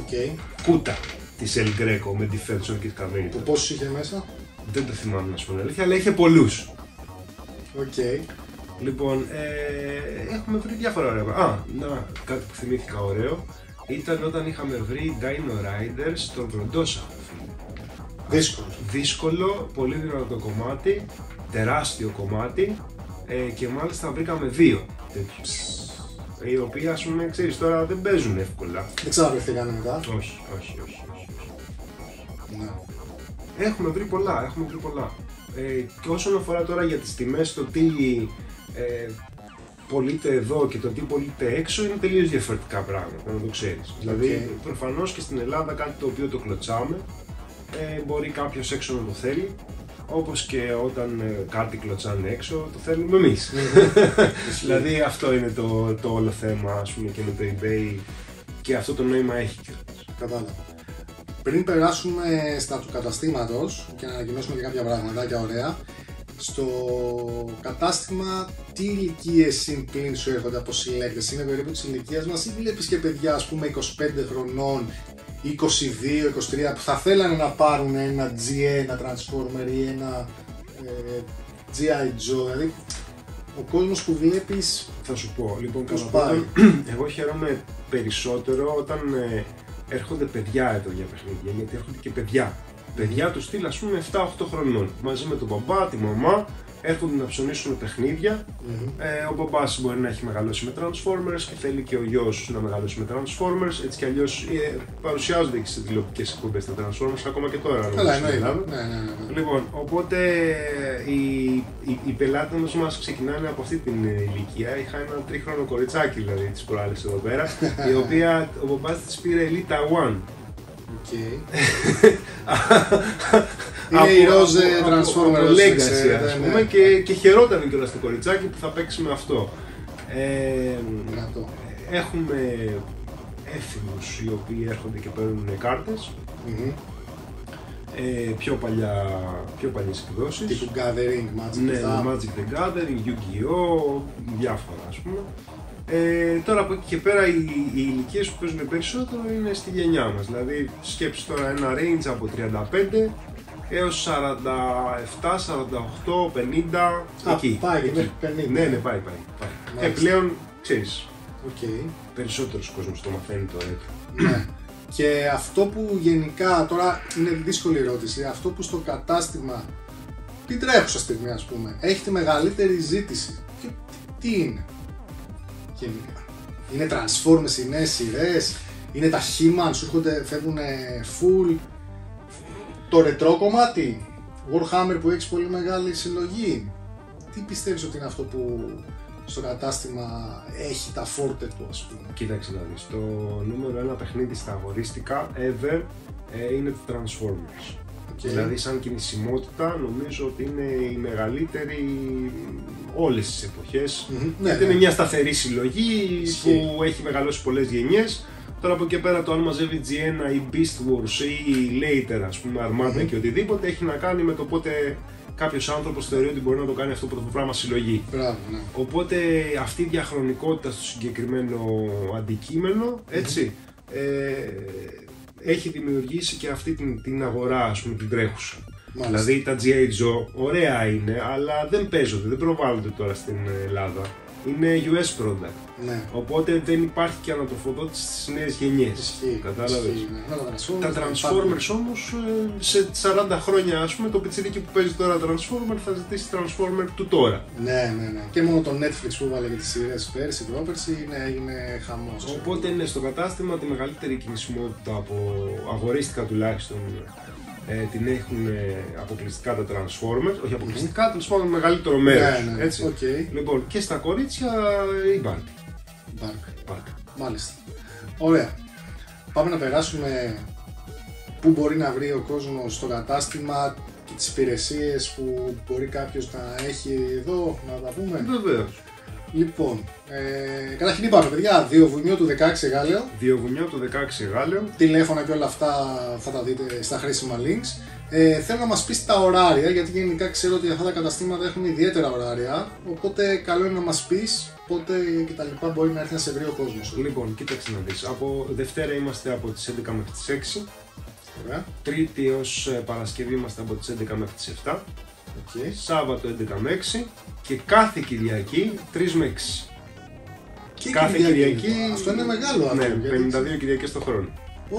Speaker 1: Οκ.
Speaker 2: Κούτα της El Greco με Defensor και Excavator.
Speaker 1: Το πόσους είχε μέσα;
Speaker 2: Δεν το θυμάμαι να σου πω την αλήθεια, αλλά είχε πολλούς.
Speaker 1: Οκ.
Speaker 2: Λοιπόν, ε, έχουμε βρει διάφορα ωραία πράγματα. Α, να, κάτι που θυμήθηκα ωραίο ήταν όταν είχαμε βρει Dino Riders τον Βροντόσαυρο.
Speaker 1: Δύσκολο.
Speaker 2: Δύσκολο, πολύ δυνατό κομμάτι, τεράστιο κομμάτι ε, και μάλιστα βρήκαμε δύο τέτοιους. Οι οποίοι ας πούμε, ξέρεις τώρα δεν παίζουν εύκολα.
Speaker 1: Δεν ξαναβρεθήκανε μετά.
Speaker 2: Όχι, όχι, όχι. όχι, όχι.
Speaker 1: Ναι.
Speaker 2: Έχουμε βρει πολλά, έχουμε βρει πολλά. Ε, και όσον αφορά τώρα για τις τιμές, το τι ε, πωλείται εδώ και το τι πωλείται έξω είναι τελείως διαφορετικά πράγματα, να το ξέρεις. Δηλαδή, προφανώς και στην Ελλάδα κάτι το οποίο το κλωτσάμε, ε, μπορεί κάποιος έξω να το θέλει, όπως και όταν ε, κάτι κλωτσάνε έξω, το θέλουμε εμείς. <laughs> δηλαδή αυτό είναι το, το όλο θέμα, ας πούμε, και με το eBay και αυτό το νόημα έχει κιόλας.
Speaker 1: Κατάλαβα. Πριν περάσουμε στα του καταστήματος και να ανακοινώσουμε και κάποια πραγματάκια ωραία, στο κατάστημα τι ηλικίες συμπλήν σου έρχονται από συλλέκτες, είναι περίπου της ηλικίας μας ή βλέπεις και παιδιά ας πούμε 25 χρονών, 22, 23 που θα θέλανε να πάρουν ένα G, ένα Transformer ή ένα ε, G.I. Joe, δηλαδή ο κόσμος που βλέπεις
Speaker 2: Θα σου πω, λοιπόν,
Speaker 1: Πώς
Speaker 2: κατά
Speaker 1: πάει;
Speaker 2: πρώτον, <clears throat> εγώ χαίρομαι περισσότερο όταν ε, έρχονται παιδιά εδώ για παιχνίδια, γιατί έρχονται και παιδιά. Παιδιά τους στυλ, ας πούμε, 7-8 χρονών. Μαζί με τον μπαμπά, τη μαμά, έρχονται να ψωνίσουν παιχνίδια. Ε, ο μπαμπά μπορεί να έχει μεγαλώσει με Transformers και θέλει και ο γιος να μεγαλώσει με Transformers. Έτσι κι αλλιώς ε, παρουσιάζονται και στις τηλεοπτικές εκπομπές τα Transformers ακόμα και τώρα. νομίζω,
Speaker 1: Καλά,
Speaker 2: στην
Speaker 1: εννοείται.
Speaker 2: Ελλάδα.
Speaker 1: Ναι, ναι, ναι, ναι.
Speaker 2: Λοιπόν, οπότε οι, οι, οι πελάτες μας ξεκινάνε από αυτή την ε, ηλικία. Είχα ένα τρίχρονο κοριτσάκι δηλαδή της προάλλης εδώ πέρα, η <laughs> οποία ο μπαμπά της πήρε Elita One.
Speaker 1: OK. <laughs> Είναι η ροζ Transformer
Speaker 2: από
Speaker 1: όπως
Speaker 2: Legacy,
Speaker 1: ξέρετε,
Speaker 2: ας
Speaker 1: ναι.
Speaker 2: πούμε, και, και χαιρόταν κιόλας το κοριτσάκι που θα παίξει με αυτό. Ε,
Speaker 1: Δυνατό.
Speaker 2: έχουμε έφηβους οι οποίοι έρχονται και παίρνουν κάρτες,
Speaker 1: Μμμ.
Speaker 2: ε, πιο, παλιά, πιο παλιές εκδόσεις.
Speaker 1: Τύπου Gathering, Magic,
Speaker 2: Ναι,
Speaker 1: αυτά.
Speaker 2: το Magic the Gathering, Yu-Gi-Oh! διάφορα ας πούμε. Ε, τώρα από εκεί και πέρα οι, οι ηλικίες που παίζουν περισσότερο είναι στη γενιά μας. Δηλαδή σκέψεις τώρα ένα range από 35 έως 47, 48, 50,
Speaker 1: Α,
Speaker 2: εκεί.
Speaker 1: πάει και
Speaker 2: εκεί.
Speaker 1: μέχρι 50.
Speaker 2: Ναι, ναι, πάει, πάει. πάει. Ε,
Speaker 1: Μάλιστα.
Speaker 2: πλέον, ξέρεις,
Speaker 1: Οκ.
Speaker 2: περισσότερος κόσμος το μαθαίνει το retro.
Speaker 1: Ναι. Και αυτό που γενικά, τώρα είναι δύσκολη ερώτηση, αυτό που στο κατάστημα, την τρέχουσα στιγμή ας πούμε, έχει τη μεγαλύτερη ζήτηση. Και τι είναι, γενικά. Είναι Transformers, οι νέες σειρές, είναι τα He-Man, σου έρχονται, φεύγουν full. Το ρετρό κομμάτι, Warhammer που έχεις πολύ μεγάλη συλλογή. Τι πιστεύεις ότι είναι αυτό που στο κατάστημα έχει τα φόρτε του ας πούμε;
Speaker 2: Κοίταξε να δεις, το νούμερο ένα παιχνίδι στα αγορίστικα ever ε, είναι το Transformers.
Speaker 1: Οκ.
Speaker 2: Δηλαδή σαν κινησιμότητα νομίζω ότι είναι η μεγαλύτερη όλες τις εποχές.
Speaker 1: Μμμ, ναι,
Speaker 2: Γιατί
Speaker 1: ναι.
Speaker 2: είναι μια σταθερή συλλογή
Speaker 1: Ισχύει.
Speaker 2: που έχει μεγαλώσει πολλές γενιές. Τώρα από εκεί και πέρα το αν μαζεύει G1 ή Beast Wars ή Later ας πούμε Armada και οτιδήποτε έχει να κάνει με το πότε κάποιος άνθρωπος θεωρεί ότι μπορεί να το κάνει αυτό το πράγμα συλλογή.
Speaker 1: Μπράβο, ναι.
Speaker 2: Οπότε αυτή η διαχρονικότητα στο συγκεκριμένο αντικείμενο, έτσι, ε, έχει δημιουργήσει και αυτή την, την αγορά, ας πούμε, την τρέχουσα.
Speaker 1: Μάλιστα.
Speaker 2: Δηλαδή τα G.I. Joe ωραία είναι, αλλά δεν παίζονται, δεν προβάλλονται τώρα στην Ελλάδα. Είναι US product.
Speaker 1: Ναι.
Speaker 2: Οπότε δεν υπάρχει και ανατροφοδότηση στις νέες γενιές.
Speaker 1: Ισχύει.
Speaker 2: Κατάλαβες;
Speaker 1: Ισχύει, ναι. Με τα Transformers,
Speaker 2: Τα
Speaker 1: ναι,
Speaker 2: Transformers όμως ε, σε 40 χρόνια ας πούμε το πιτσιρίκι που παίζει τώρα Transformer θα ζητήσει Transformer του τώρα.
Speaker 1: Ναι, ναι, ναι. Και μόνο το Netflix που έβαλε για τις σειρές πέρσι, πρόπερσι, είναι, έγινε χαμός.
Speaker 2: Οπότε είναι στο κατάστημα τη μεγαλύτερη κινησιμότητα από αγορίστικα τουλάχιστον ε, την έχουν ε, αποκλειστικά τα Transformers, όχι αποκλειστικά, τέλος πάντων μεγαλύτερο μέρος.
Speaker 1: Ναι, ναι,
Speaker 2: έτσι.
Speaker 1: οκ.
Speaker 2: Λοιπόν, και στα κορίτσια η Barbie.
Speaker 1: Bark.
Speaker 2: Barbie.
Speaker 1: Μάλιστα. Ωραία. Πάμε να περάσουμε πού μπορεί να βρει ο κόσμος στο κατάστημα και τις υπηρεσίες που μπορεί κάποιος να έχει εδώ, να τα πούμε.
Speaker 2: Βεβαίως.
Speaker 1: Λοιπόν, ε, καταρχήν είπαμε παιδιά, δύο βουνιό του 16 Γάλλιο,
Speaker 2: Διοβουνιό του 16 Γάλλιο.
Speaker 1: τηλέφωνα και όλα αυτά θα τα δείτε στα χρήσιμα links. Ε, θέλω να μας πεις τα ωράρια, γιατί γενικά ξέρω ότι αυτά τα καταστήματα έχουν ιδιαίτερα ωράρια, οπότε καλό είναι να μας πεις πότε και τα λοιπά μπορεί να έρθει να σε βρει ο κόσμος.
Speaker 2: Λοιπόν, κοίταξε να δεις. Από Δευτέρα είμαστε από τις 11 μέχρι τις 6.
Speaker 1: Ωραία,
Speaker 2: Τρίτη έως ε, Παρασκευή είμαστε από τις 11 μέχρι τις 7.
Speaker 1: Οκ.
Speaker 2: Σάββατο 11 με 6. Και κάθε Κυριακή 3 με 6.
Speaker 1: Και
Speaker 2: Κάθε
Speaker 1: Κυριακή.
Speaker 2: Κυριακή.
Speaker 1: Αυτό είναι μεγάλο αυτό.
Speaker 2: Ναι,
Speaker 1: γιατί-
Speaker 2: 52 Κυριακές το χρόνο.
Speaker 1: Ω,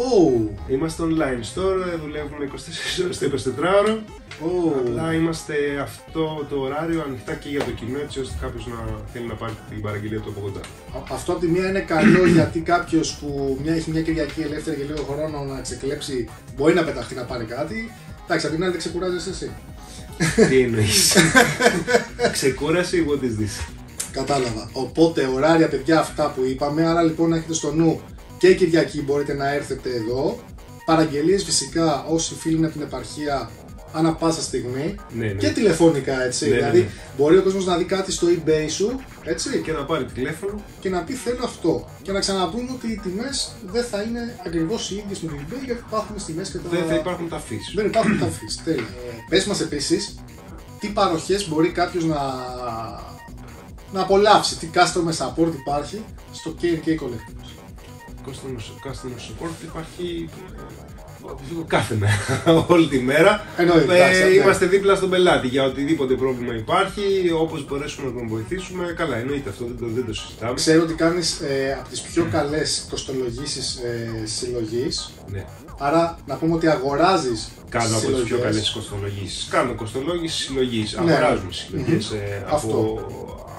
Speaker 2: Είμαστε online store, δουλεύουμε 24 ώρες το 24ωρο.
Speaker 1: ω.
Speaker 2: Απλά είμαστε αυτό το ωράριο ανοιχτά και για το κοινό έτσι ώστε κάποιος να θέλει να πάρει την παραγγελία του από κοντά.
Speaker 1: Α- Αυτό από τη μία είναι καλό <clears throat> γιατί κάποιος που μια, έχει μια Κυριακή ελεύθερη και λίγο χρόνο να ξεκλέψει μπορεί να πεταχτεί να πάρει κάτι. Εντάξει, απ' την άλλη δεν ξεκουράζεσαι εσύ.
Speaker 2: Τι εννοείς; Ξεκούραση, what is this;
Speaker 1: Κατάλαβα. Οπότε ωράρια παιδιά αυτά που είπαμε. Άρα λοιπόν να έχετε στο νου και Κυριακή μπορείτε να έρθετε εδώ. Παραγγελίες φυσικά όσοι φίλοι είναι από την επαρχία ανά πάσα στιγμή.
Speaker 2: Ναι, ναι.
Speaker 1: Και τηλεφωνικά έτσι.
Speaker 2: Ναι, ναι,
Speaker 1: δηλαδή
Speaker 2: ναι.
Speaker 1: μπορεί ο κόσμος να δει κάτι στο eBay σου έτσι,
Speaker 2: Και να πάρει τηλέφωνο.
Speaker 1: και να πει θέλω αυτό. Και να ξαναπούν ότι οι τιμές δεν θα είναι ακριβώς οι ίδιες με το eBay γιατί υπάρχουν στις τιμές και τα...
Speaker 2: Δεν θα υπάρχουν τα fees.
Speaker 1: Δεν υπάρχουν τα fees. Τέλεια. Πες μας επίσης τι παροχές μπορεί κάποιος να, να απολαύσει, τι customer support υπάρχει στο K&K Collectibles.
Speaker 2: Customer customer support υπάρχει ε, κάθε μέρα, <laughs> όλη τη μέρα.
Speaker 1: Εννοείται,
Speaker 2: Ε,
Speaker 1: εντάξει, ναι.
Speaker 2: είμαστε δίπλα στον πελάτη για οτιδήποτε πρόβλημα υπάρχει, όπως μπορέσουμε να τον βοηθήσουμε. Καλά, εννοείται αυτό, δεν το, δεν το συζητάμε.
Speaker 1: Ξέρω ότι κάνεις ε, από τις πιο καλές κοστολογήσεις ε, συλλογής,
Speaker 2: Ναι.
Speaker 1: Άρα να πούμε ότι αγοράζεις
Speaker 2: Κάνω από τις πιο
Speaker 1: συλλογές.
Speaker 2: καλές κοστολογήσει. Κάνω κοστολόγηση συλλογής.
Speaker 1: Ναι.
Speaker 2: Αγοράζουμε συλλογές από
Speaker 1: Αυτό.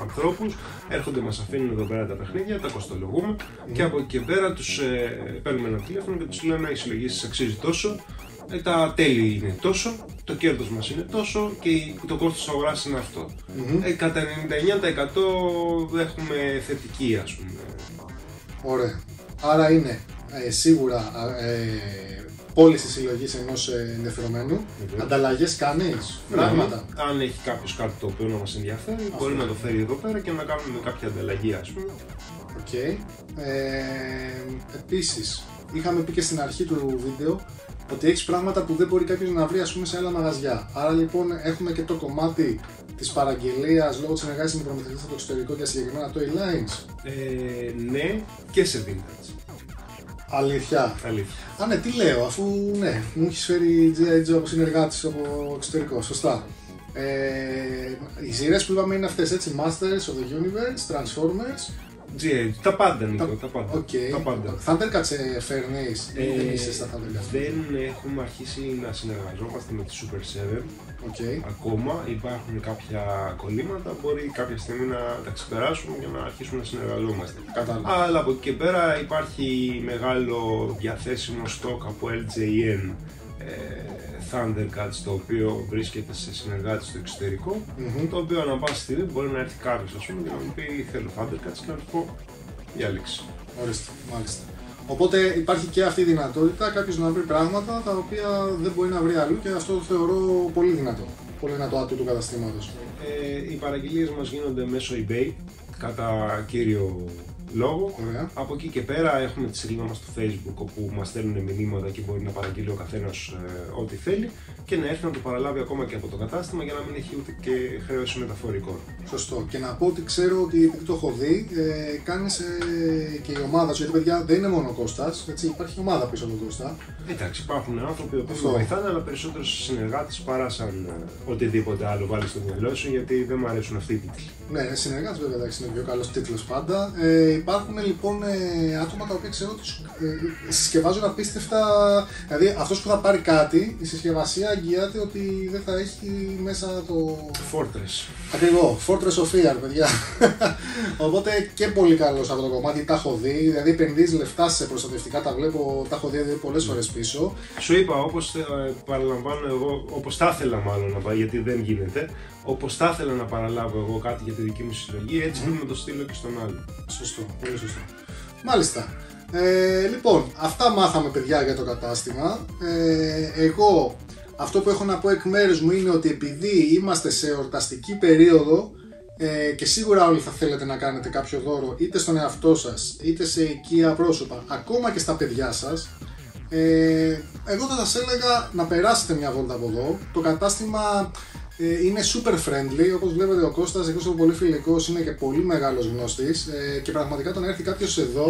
Speaker 2: ανθρώπους. Έρχονται, μας αφήνουν εδώ πέρα τα παιχνίδια, τα κοστολογούμε και από εκεί και πέρα τους ε, παίρνουμε ένα τηλέφωνο και τους λέμε: Η συλλογή σας αξίζει τόσο. ε, τα τέλη είναι τόσο, το κέρδος μας είναι τόσο και η- το κόστος αγοράς είναι αυτό. Ε, κατά 99% έχουμε θετική ας πούμε.
Speaker 1: Ωραία. Άρα είναι ε, σίγουρα ε, πώληση συλλογής ενός ε, ενδιαφερομένου.
Speaker 2: Βεβαίως.
Speaker 1: Ανταλλαγές κάνεις, πράγματα.
Speaker 2: Ναι, Αν έχει κάποιος κάτι το οποίο να μας ενδιαφέρει, μπορεί να το φέρει εδώ πέρα και να κάνουμε κάποια ανταλλαγή ας πούμε.
Speaker 1: Οκ. Ε, επίσης, είχαμε πει και στην αρχή του βίντεο ότι έχεις πράγματα που δεν μπορεί κάποιος να βρει ας πούμε, σε άλλα μαγαζιά. Άρα λοιπόν έχουμε και το κομμάτι της παραγγελίας λόγω της συνεργασίας με προμηθευτές από το εξωτερικό για συγκεκριμένα Toy Lines.
Speaker 2: Ε, ναι, και σε vintage.
Speaker 1: Αλήθεια.
Speaker 2: Αλήθεια.
Speaker 1: Α, ναι, τι λέω, αφού ναι, μου έχεις φέρει G.I. Joe από συνεργάτες από εξωτερικό, σωστά. Ε, οι σειρές που είπαμε είναι αυτές έτσι: Masters of the Universe, Transformers.
Speaker 2: GH, τα πάντα Νίκο, τα, πάντα.
Speaker 1: Οκ.
Speaker 2: Τα πάντα.
Speaker 1: Thundercats ε, φέρνεις ή δεν
Speaker 2: Ε,
Speaker 1: είσαι στα Thundercats.
Speaker 2: δεν έχουμε αρχίσει να συνεργαζόμαστε με τη Super 7
Speaker 1: Οκ.
Speaker 2: ακόμα. Υπάρχουν κάποια κολλήματα, μπορεί κάποια στιγμή να τα ξεπεράσουμε για να αρχίσουμε να συνεργαζόμαστε.
Speaker 1: Κατάλαβα.
Speaker 2: Αλλά από εκεί και πέρα υπάρχει μεγάλο διαθέσιμο στόκ από LJN ε, Thundercats το οποίο βρίσκεται σε συνεργάτη στο εξωτερικό
Speaker 1: Μμμ.
Speaker 2: το οποίο ανά πάση στιγμή μπορεί να έρθει κάποιος ας πούμε και να μου πει θέλω Thundercats και να του πω διάλεξη.
Speaker 1: Ορίστε, μάλιστα. Οπότε υπάρχει και αυτή η δυνατότητα κάποιος να βρει πράγματα τα οποία δεν μπορεί να βρει αλλού και αυτό το θεωρώ πολύ δυνατό. Πολύ δυνατό άτομο του καταστήματος.
Speaker 2: Ε, οι παραγγελίες μας γίνονται μέσω eBay, κατά κύριο λόγο.
Speaker 1: Ωραία.
Speaker 2: Από εκεί και πέρα έχουμε τη σελίδα μας στο facebook όπου μας στέλνουν μηνύματα και μπορεί να παραγγείλει ο καθένας ε, ό,τι θέλει και να έρθει να το παραλάβει ακόμα και από το κατάστημα για να μην έχει ούτε και χρέωση μεταφορικών.
Speaker 1: Σωστό. Και να πω ότι ξέρω ότι επειδή το έχω δει, ε, κάνεις ε, και η ομάδα σου. Γιατί παιδιά δεν είναι μόνο ο Κώστας, υπάρχει ομάδα πίσω από τον Κώστα.
Speaker 2: Εντάξει, υπάρχουν άνθρωποι που
Speaker 1: Αυτό.
Speaker 2: με βοηθάνε, αλλά περισσότερος συνεργάτες παρά σαν ε, οτιδήποτε άλλο βάλει στο μυαλό σου, γιατί δεν μου αρέσουν αυτοί οι τίτλοι.
Speaker 1: Ναι, είναι συνεργάτη βέβαια, εντάξει, είναι πιο καλός τίτλος πάντα. Ε, υπάρχουν λοιπόν ε, άτομα τα οποία ξέρω ότι σου- ε, συσκευάζουν απίστευτα. Δηλαδή, αυτός που θα πάρει κάτι, η συσκευασία αγγιάται ότι δεν θα έχει μέσα το.
Speaker 2: Fortress.
Speaker 1: Ακριβώς, Fortress of Fear, παιδιά. <laughs> Οπότε και πολύ καλός σε αυτό το κομμάτι, τα έχω δει. Δηλαδή, επενδύεις λεφτά σε προστατευτικά, τα βλέπω, τα έχω δει πολλές φορές πίσω.
Speaker 2: Σου είπα, όπως παραλαμβάνω εγώ, όπως θα ήθελα μάλλον να πάω, γιατί δεν γίνεται, όπως θα ήθελα να παραλάβω εγώ κάτι για τη δική μου συλλογή, έτσι πρέπει να το στείλω και στον άλλο.
Speaker 1: Σωστό, πολύ σωστό. Μάλιστα. Ε, λοιπόν, αυτά μάθαμε παιδιά για το κατάστημα. Ε, εγώ αυτό που έχω να πω εκ μέρους μου είναι ότι επειδή είμαστε σε εορταστική περίοδο ε, και σίγουρα όλοι θα θέλετε να κάνετε κάποιο δώρο είτε στον εαυτό σας είτε σε οικία πρόσωπα ακόμα και στα παιδιά σας ε, εγώ θα σας έλεγα να περάσετε μια βόλτα από εδώ το κατάστημα ε, είναι super friendly όπως βλέπετε ο Κώστας εκτός από πολύ φιλικός είναι και πολύ μεγάλος γνώστης ε, και πραγματικά το να έρθει κάποιος εδώ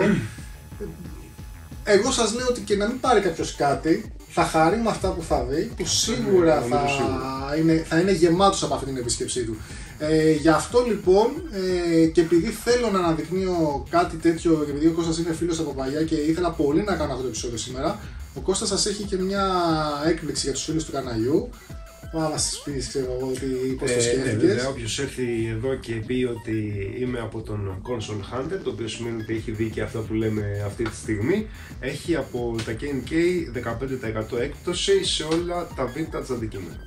Speaker 1: εγώ σας λέω ότι και να μην πάρει κάποιος κάτι θα χαρεί με αυτά που θα δει που σίγουρα
Speaker 2: νομίζω
Speaker 1: θα
Speaker 2: σίγουρα.
Speaker 1: είναι, θα είναι γεμάτος από αυτή την επίσκεψή του. Ε, γι' αυτό λοιπόν ε, και επειδή θέλω να αναδεικνύω κάτι τέτοιο και επειδή ο Κώστας είναι φίλος από παλιά και ήθελα πολύ να κάνω αυτό το επεισόδιο σήμερα ο Κώστας σας έχει και μια έκπληξη για τους φίλους του καναλιού Άμα μας πεις ξέρω εγώ ότι πώς το
Speaker 2: Ε, ναι,
Speaker 1: σκέφτηκες
Speaker 2: βέβαια, όποιος έρθει εδώ και πει ότι είμαι από τον Console Hunter, το οποίο σημαίνει ότι έχει δει και αυτό που λέμε αυτή τη στιγμή, έχει από τα K&K 15% έκπτωση σε όλα τα vintage αντικείμενα.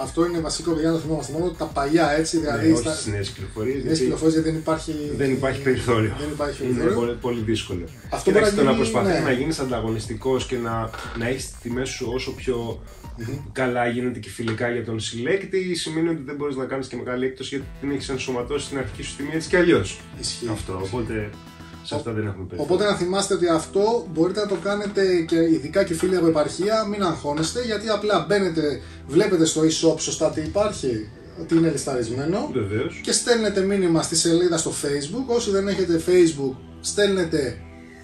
Speaker 1: Αυτό είναι βασικό παιδιά να το θυμόμαστε μόνο τα παλιά έτσι δηλαδή
Speaker 2: Ναι, όχι
Speaker 1: στα-
Speaker 2: στις νέες κυκλοφορίε.
Speaker 1: οι νέες κυκλοφορίες γιατί δεν υπάρχει
Speaker 2: Δεν υπάρχει περιθώριο.
Speaker 1: Δεν υπάρχει
Speaker 2: Είναι
Speaker 1: περιθώριο.
Speaker 2: πολύ, πολύ δύσκολο.
Speaker 1: Αυτό
Speaker 2: Κοίταξε,
Speaker 1: μπορεί να
Speaker 2: το να
Speaker 1: γίνει,
Speaker 2: προσπαθεί
Speaker 1: ναι.
Speaker 2: να γίνεις ανταγωνιστικός και να, να έχεις τις τιμές σου όσο πιο καλά γίνεται και φιλικά για τον συλλέκτη, σημαίνει ότι δεν μπορείς να κάνεις και μεγάλη έκπτωση γιατί την έχεις ενσωματώσει στην αρχική σου τιμή έτσι κι αλλιώς.
Speaker 1: Ισχύει.
Speaker 2: Αυτό. Οπότε σε αυτά δεν έχουμε περιθώριο.
Speaker 1: Οπότε να θυμάστε ότι αυτό μπορείτε να το κάνετε και ειδικά και φίλοι από επαρχία, μην αγχώνεστε γιατί απλά μπαίνετε, βλέπετε στο e-shop σωστά τι υπάρχει, ότι είναι λισταρισμένο
Speaker 2: Βεβαίως.
Speaker 1: και στέλνετε μήνυμα στη σελίδα στο facebook. Όσοι δεν έχετε facebook, στέλνετε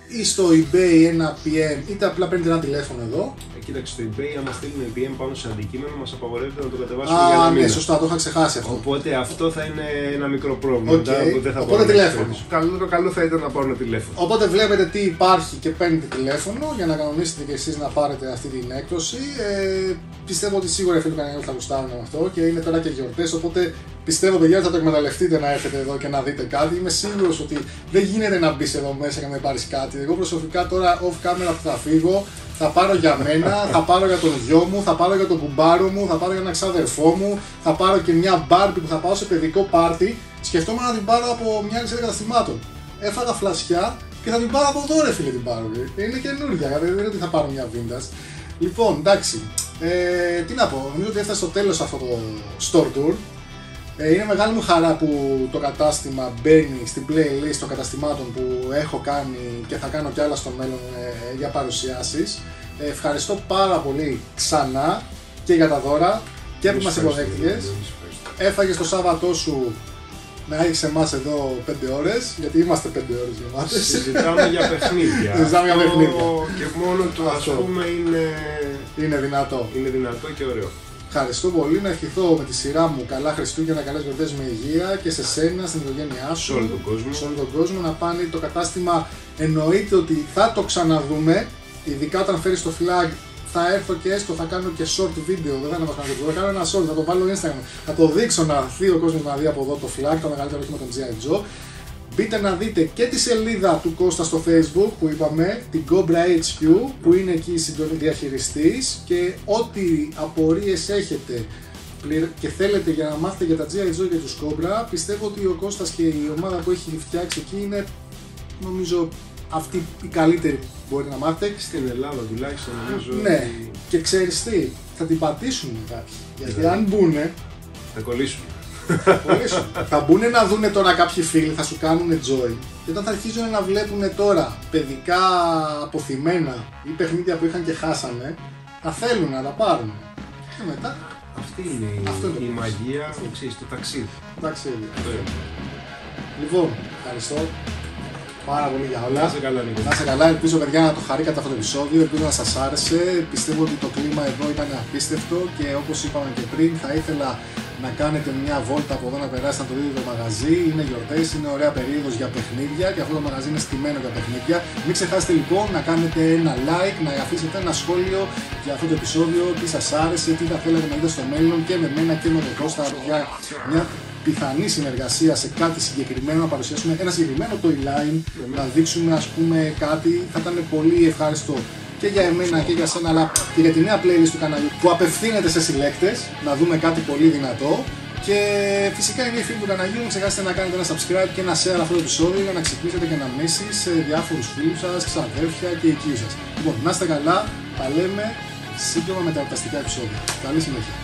Speaker 1: ή στο eBay ένα PM είτε απλά παίρνετε ένα τηλέφωνο εδώ.
Speaker 2: Ε, Κοίταξε στο eBay, άμα στείλουν PM πάνω σε αντικείμενο, μας απαγορεύεται να το κατεβάσουμε για
Speaker 1: Α,
Speaker 2: ένα
Speaker 1: ναι,
Speaker 2: μήνα.
Speaker 1: σωστά, το είχα ξεχάσει αυτό.
Speaker 2: Οπότε αυτό θα είναι ένα μικρό πρόβλημα.
Speaker 1: Οκ.
Speaker 2: μετά που δεν θα
Speaker 1: Οπότε
Speaker 2: μπορώ να
Speaker 1: τηλέφωνο.
Speaker 2: εξυπηρετήσω. Καλό, το καλό θα ήταν να πάρω ένα τηλέφωνο.
Speaker 1: Οπότε βλέπετε τι υπάρχει και παίρνετε τηλέφωνο για να κανονίσετε και εσείς να πάρετε αυτή την έκπτωση. Ε, πιστεύω ότι σίγουρα οι φίλοι του καναλιού θα γουστάρουν με αυτό και είναι τώρα και γιορτές, οπότε πιστεύω παιδιά ότι θα το εκμεταλλευτείτε να έρθετε εδώ και να δείτε κάτι. Είμαι σίγουρος ότι δεν γίνεται να μπεις εδώ μέσα και να μην πάρεις κάτι. Εγώ προσωπικά τώρα off camera που θα φύγω, θα πάρω για μένα, <laughs> θα πάρω για τον γιο μου, θα πάρω για τον κουμπάρο μου, θα πάρω για έναν ξαδερφό μου, θα πάρω και μια μπάρμπι που θα πάω σε παιδικό πάρτι. Σκεφτόμουν να την πάρω από μια αλυσίδα καταστημάτων. Έφαγα φλασιά και θα την πάρω από εδώ, ρε φίλε την πάρω. ρε. Είναι καινούργια, δεν είναι ότι θα πάρω μια vintage. Λοιπόν, εντάξει. Ε, τι να πω, νομίζω ότι έφτασε στο τέλος αυτό το store tour. Ε, είναι μεγάλη μου χαρά που το κατάστημα μπαίνει στην playlist των καταστημάτων που έχω κάνει και θα κάνω κι άλλα στο μέλλον ε, για παρουσιάσεις. Ε, ευχαριστώ πάρα πολύ ξανά και για τα δώρα και που μας υποδέχτηκες. Έφαγες το Σάββατό σου να έχεις εμάς εδώ 5 ώρες, γιατί είμαστε 5 ώρες γεμάτες.
Speaker 2: Συζητάμε για παιχνίδια. <laughs>
Speaker 1: Συζητάμε για
Speaker 2: Αυτό
Speaker 1: παιχνίδια.
Speaker 2: Και μόνο του ας
Speaker 1: Αυτό.
Speaker 2: πούμε είναι,
Speaker 1: Είναι δυνατό.
Speaker 2: είναι δυνατό και ωραίο.
Speaker 1: Ευχαριστώ πολύ να ευχηθώ με τη σειρά μου καλά Χριστούγεννα, καλές γιορτές με υγεία και σε σένα, στην οικογένειά σου.
Speaker 2: Σε όλο τον κόσμο.
Speaker 1: Σε όλο τον κόσμο να πάνε το κατάστημα. Εννοείται ότι θα το ξαναδούμε, ειδικά όταν φέρεις το flag. Θα έρθω και έστω, θα κάνω και short video. Δεν θα είναι κάνω θα κάνω ένα short, θα το βάλω Instagram. Θα το δείξω να έρθει ο κόσμος να δει από εδώ το flag, το μεγαλύτερο όχημα των G.I. Joe. Μπείτε να δείτε και τη σελίδα του Κώστα στο facebook που είπαμε, την Cobra HQ που είναι εκεί η συντονή διαχειριστής και ό,τι απορίες έχετε πληρ- και θέλετε για να μάθετε για τα G.I. Joe και τους Cobra πιστεύω ότι ο Κώστας και η ομάδα που έχει φτιάξει εκεί είναι νομίζω αυτή η καλύτερη που μπορεί να μάθετε.
Speaker 2: Στην Ελλάδα τουλάχιστον νομίζω
Speaker 1: Ναι,
Speaker 2: ότι
Speaker 1: και ξέρεις τι, θα την πατήσουν κάποιοι. Γιατί αν μπουνε,
Speaker 2: θα κολλήσουν.
Speaker 1: Κολλήσουν. θα μπουν να δούνε τώρα κάποιοι φίλοι, θα σου κάνουν join. Και όταν θα αρχίζουν να βλέπουν τώρα παιδικά αποθυμένα ή παιχνίδια που είχαν και χάσανε, θα θέλουν να τα πάρουν. Και μετά,
Speaker 2: Αυτή είναι η,
Speaker 1: Αυτό είναι το
Speaker 2: η
Speaker 1: πώς.
Speaker 2: μαγεία, ξέρεις, το ταξίδι.
Speaker 1: εντάξει.
Speaker 2: Αυτό είναι.
Speaker 1: Λοιπόν, ευχαριστώ πάρα πολύ για όλα.
Speaker 2: Να είσαι καλά, Νίκο.
Speaker 1: Να είστε καλά, ελπίζω παιδιά να το χαρήκατε αυτό το επεισόδιο, ελπίζω να σας άρεσε. Πιστεύω ότι το κλίμα εδώ ήταν απίστευτο και όπως είπαμε και πριν θα ήθελα να κάνετε μια βόλτα από εδώ να περάσετε να το δείτε το μαγαζί. Είναι γιορτές, είναι ωραία περίοδος για παιχνίδια και αυτό το μαγαζί είναι στημένο για παιχνίδια. Μην ξεχάσετε λοιπόν να κάνετε ένα like, να αφήσετε ένα σχόλιο για αυτό το επεισόδιο, τι σας άρεσε, τι θα θέλετε να δείτε στο μέλλον και με μένα και με τον Κώστα για μια πιθανή συνεργασία σε κάτι συγκεκριμένο, να παρουσιάσουμε ένα συγκεκριμένο toyline, να δείξουμε ας πούμε κάτι, θα ήταν πολύ ευχάριστο και για εμένα και για σένα, αλλά και για τη νέα playlist του καναλιού που απευθύνεται σε συλλέκτες, να δούμε κάτι πολύ δυνατό. Και φυσικά οι νέοι φίλοι του καναλιού, μην ξεχάσετε να κάνετε ένα subscribe και ένα share αυτό το επεισόδιο για να ξυπνήσετε και να μέσει σε διάφορους φίλους σας, ξαδέρφια και οικείους σας. Λοιπόν, να είστε καλά, τα λέμε σύντομα με τα εορταστικά επεισόδια. Καλή συνέχεια.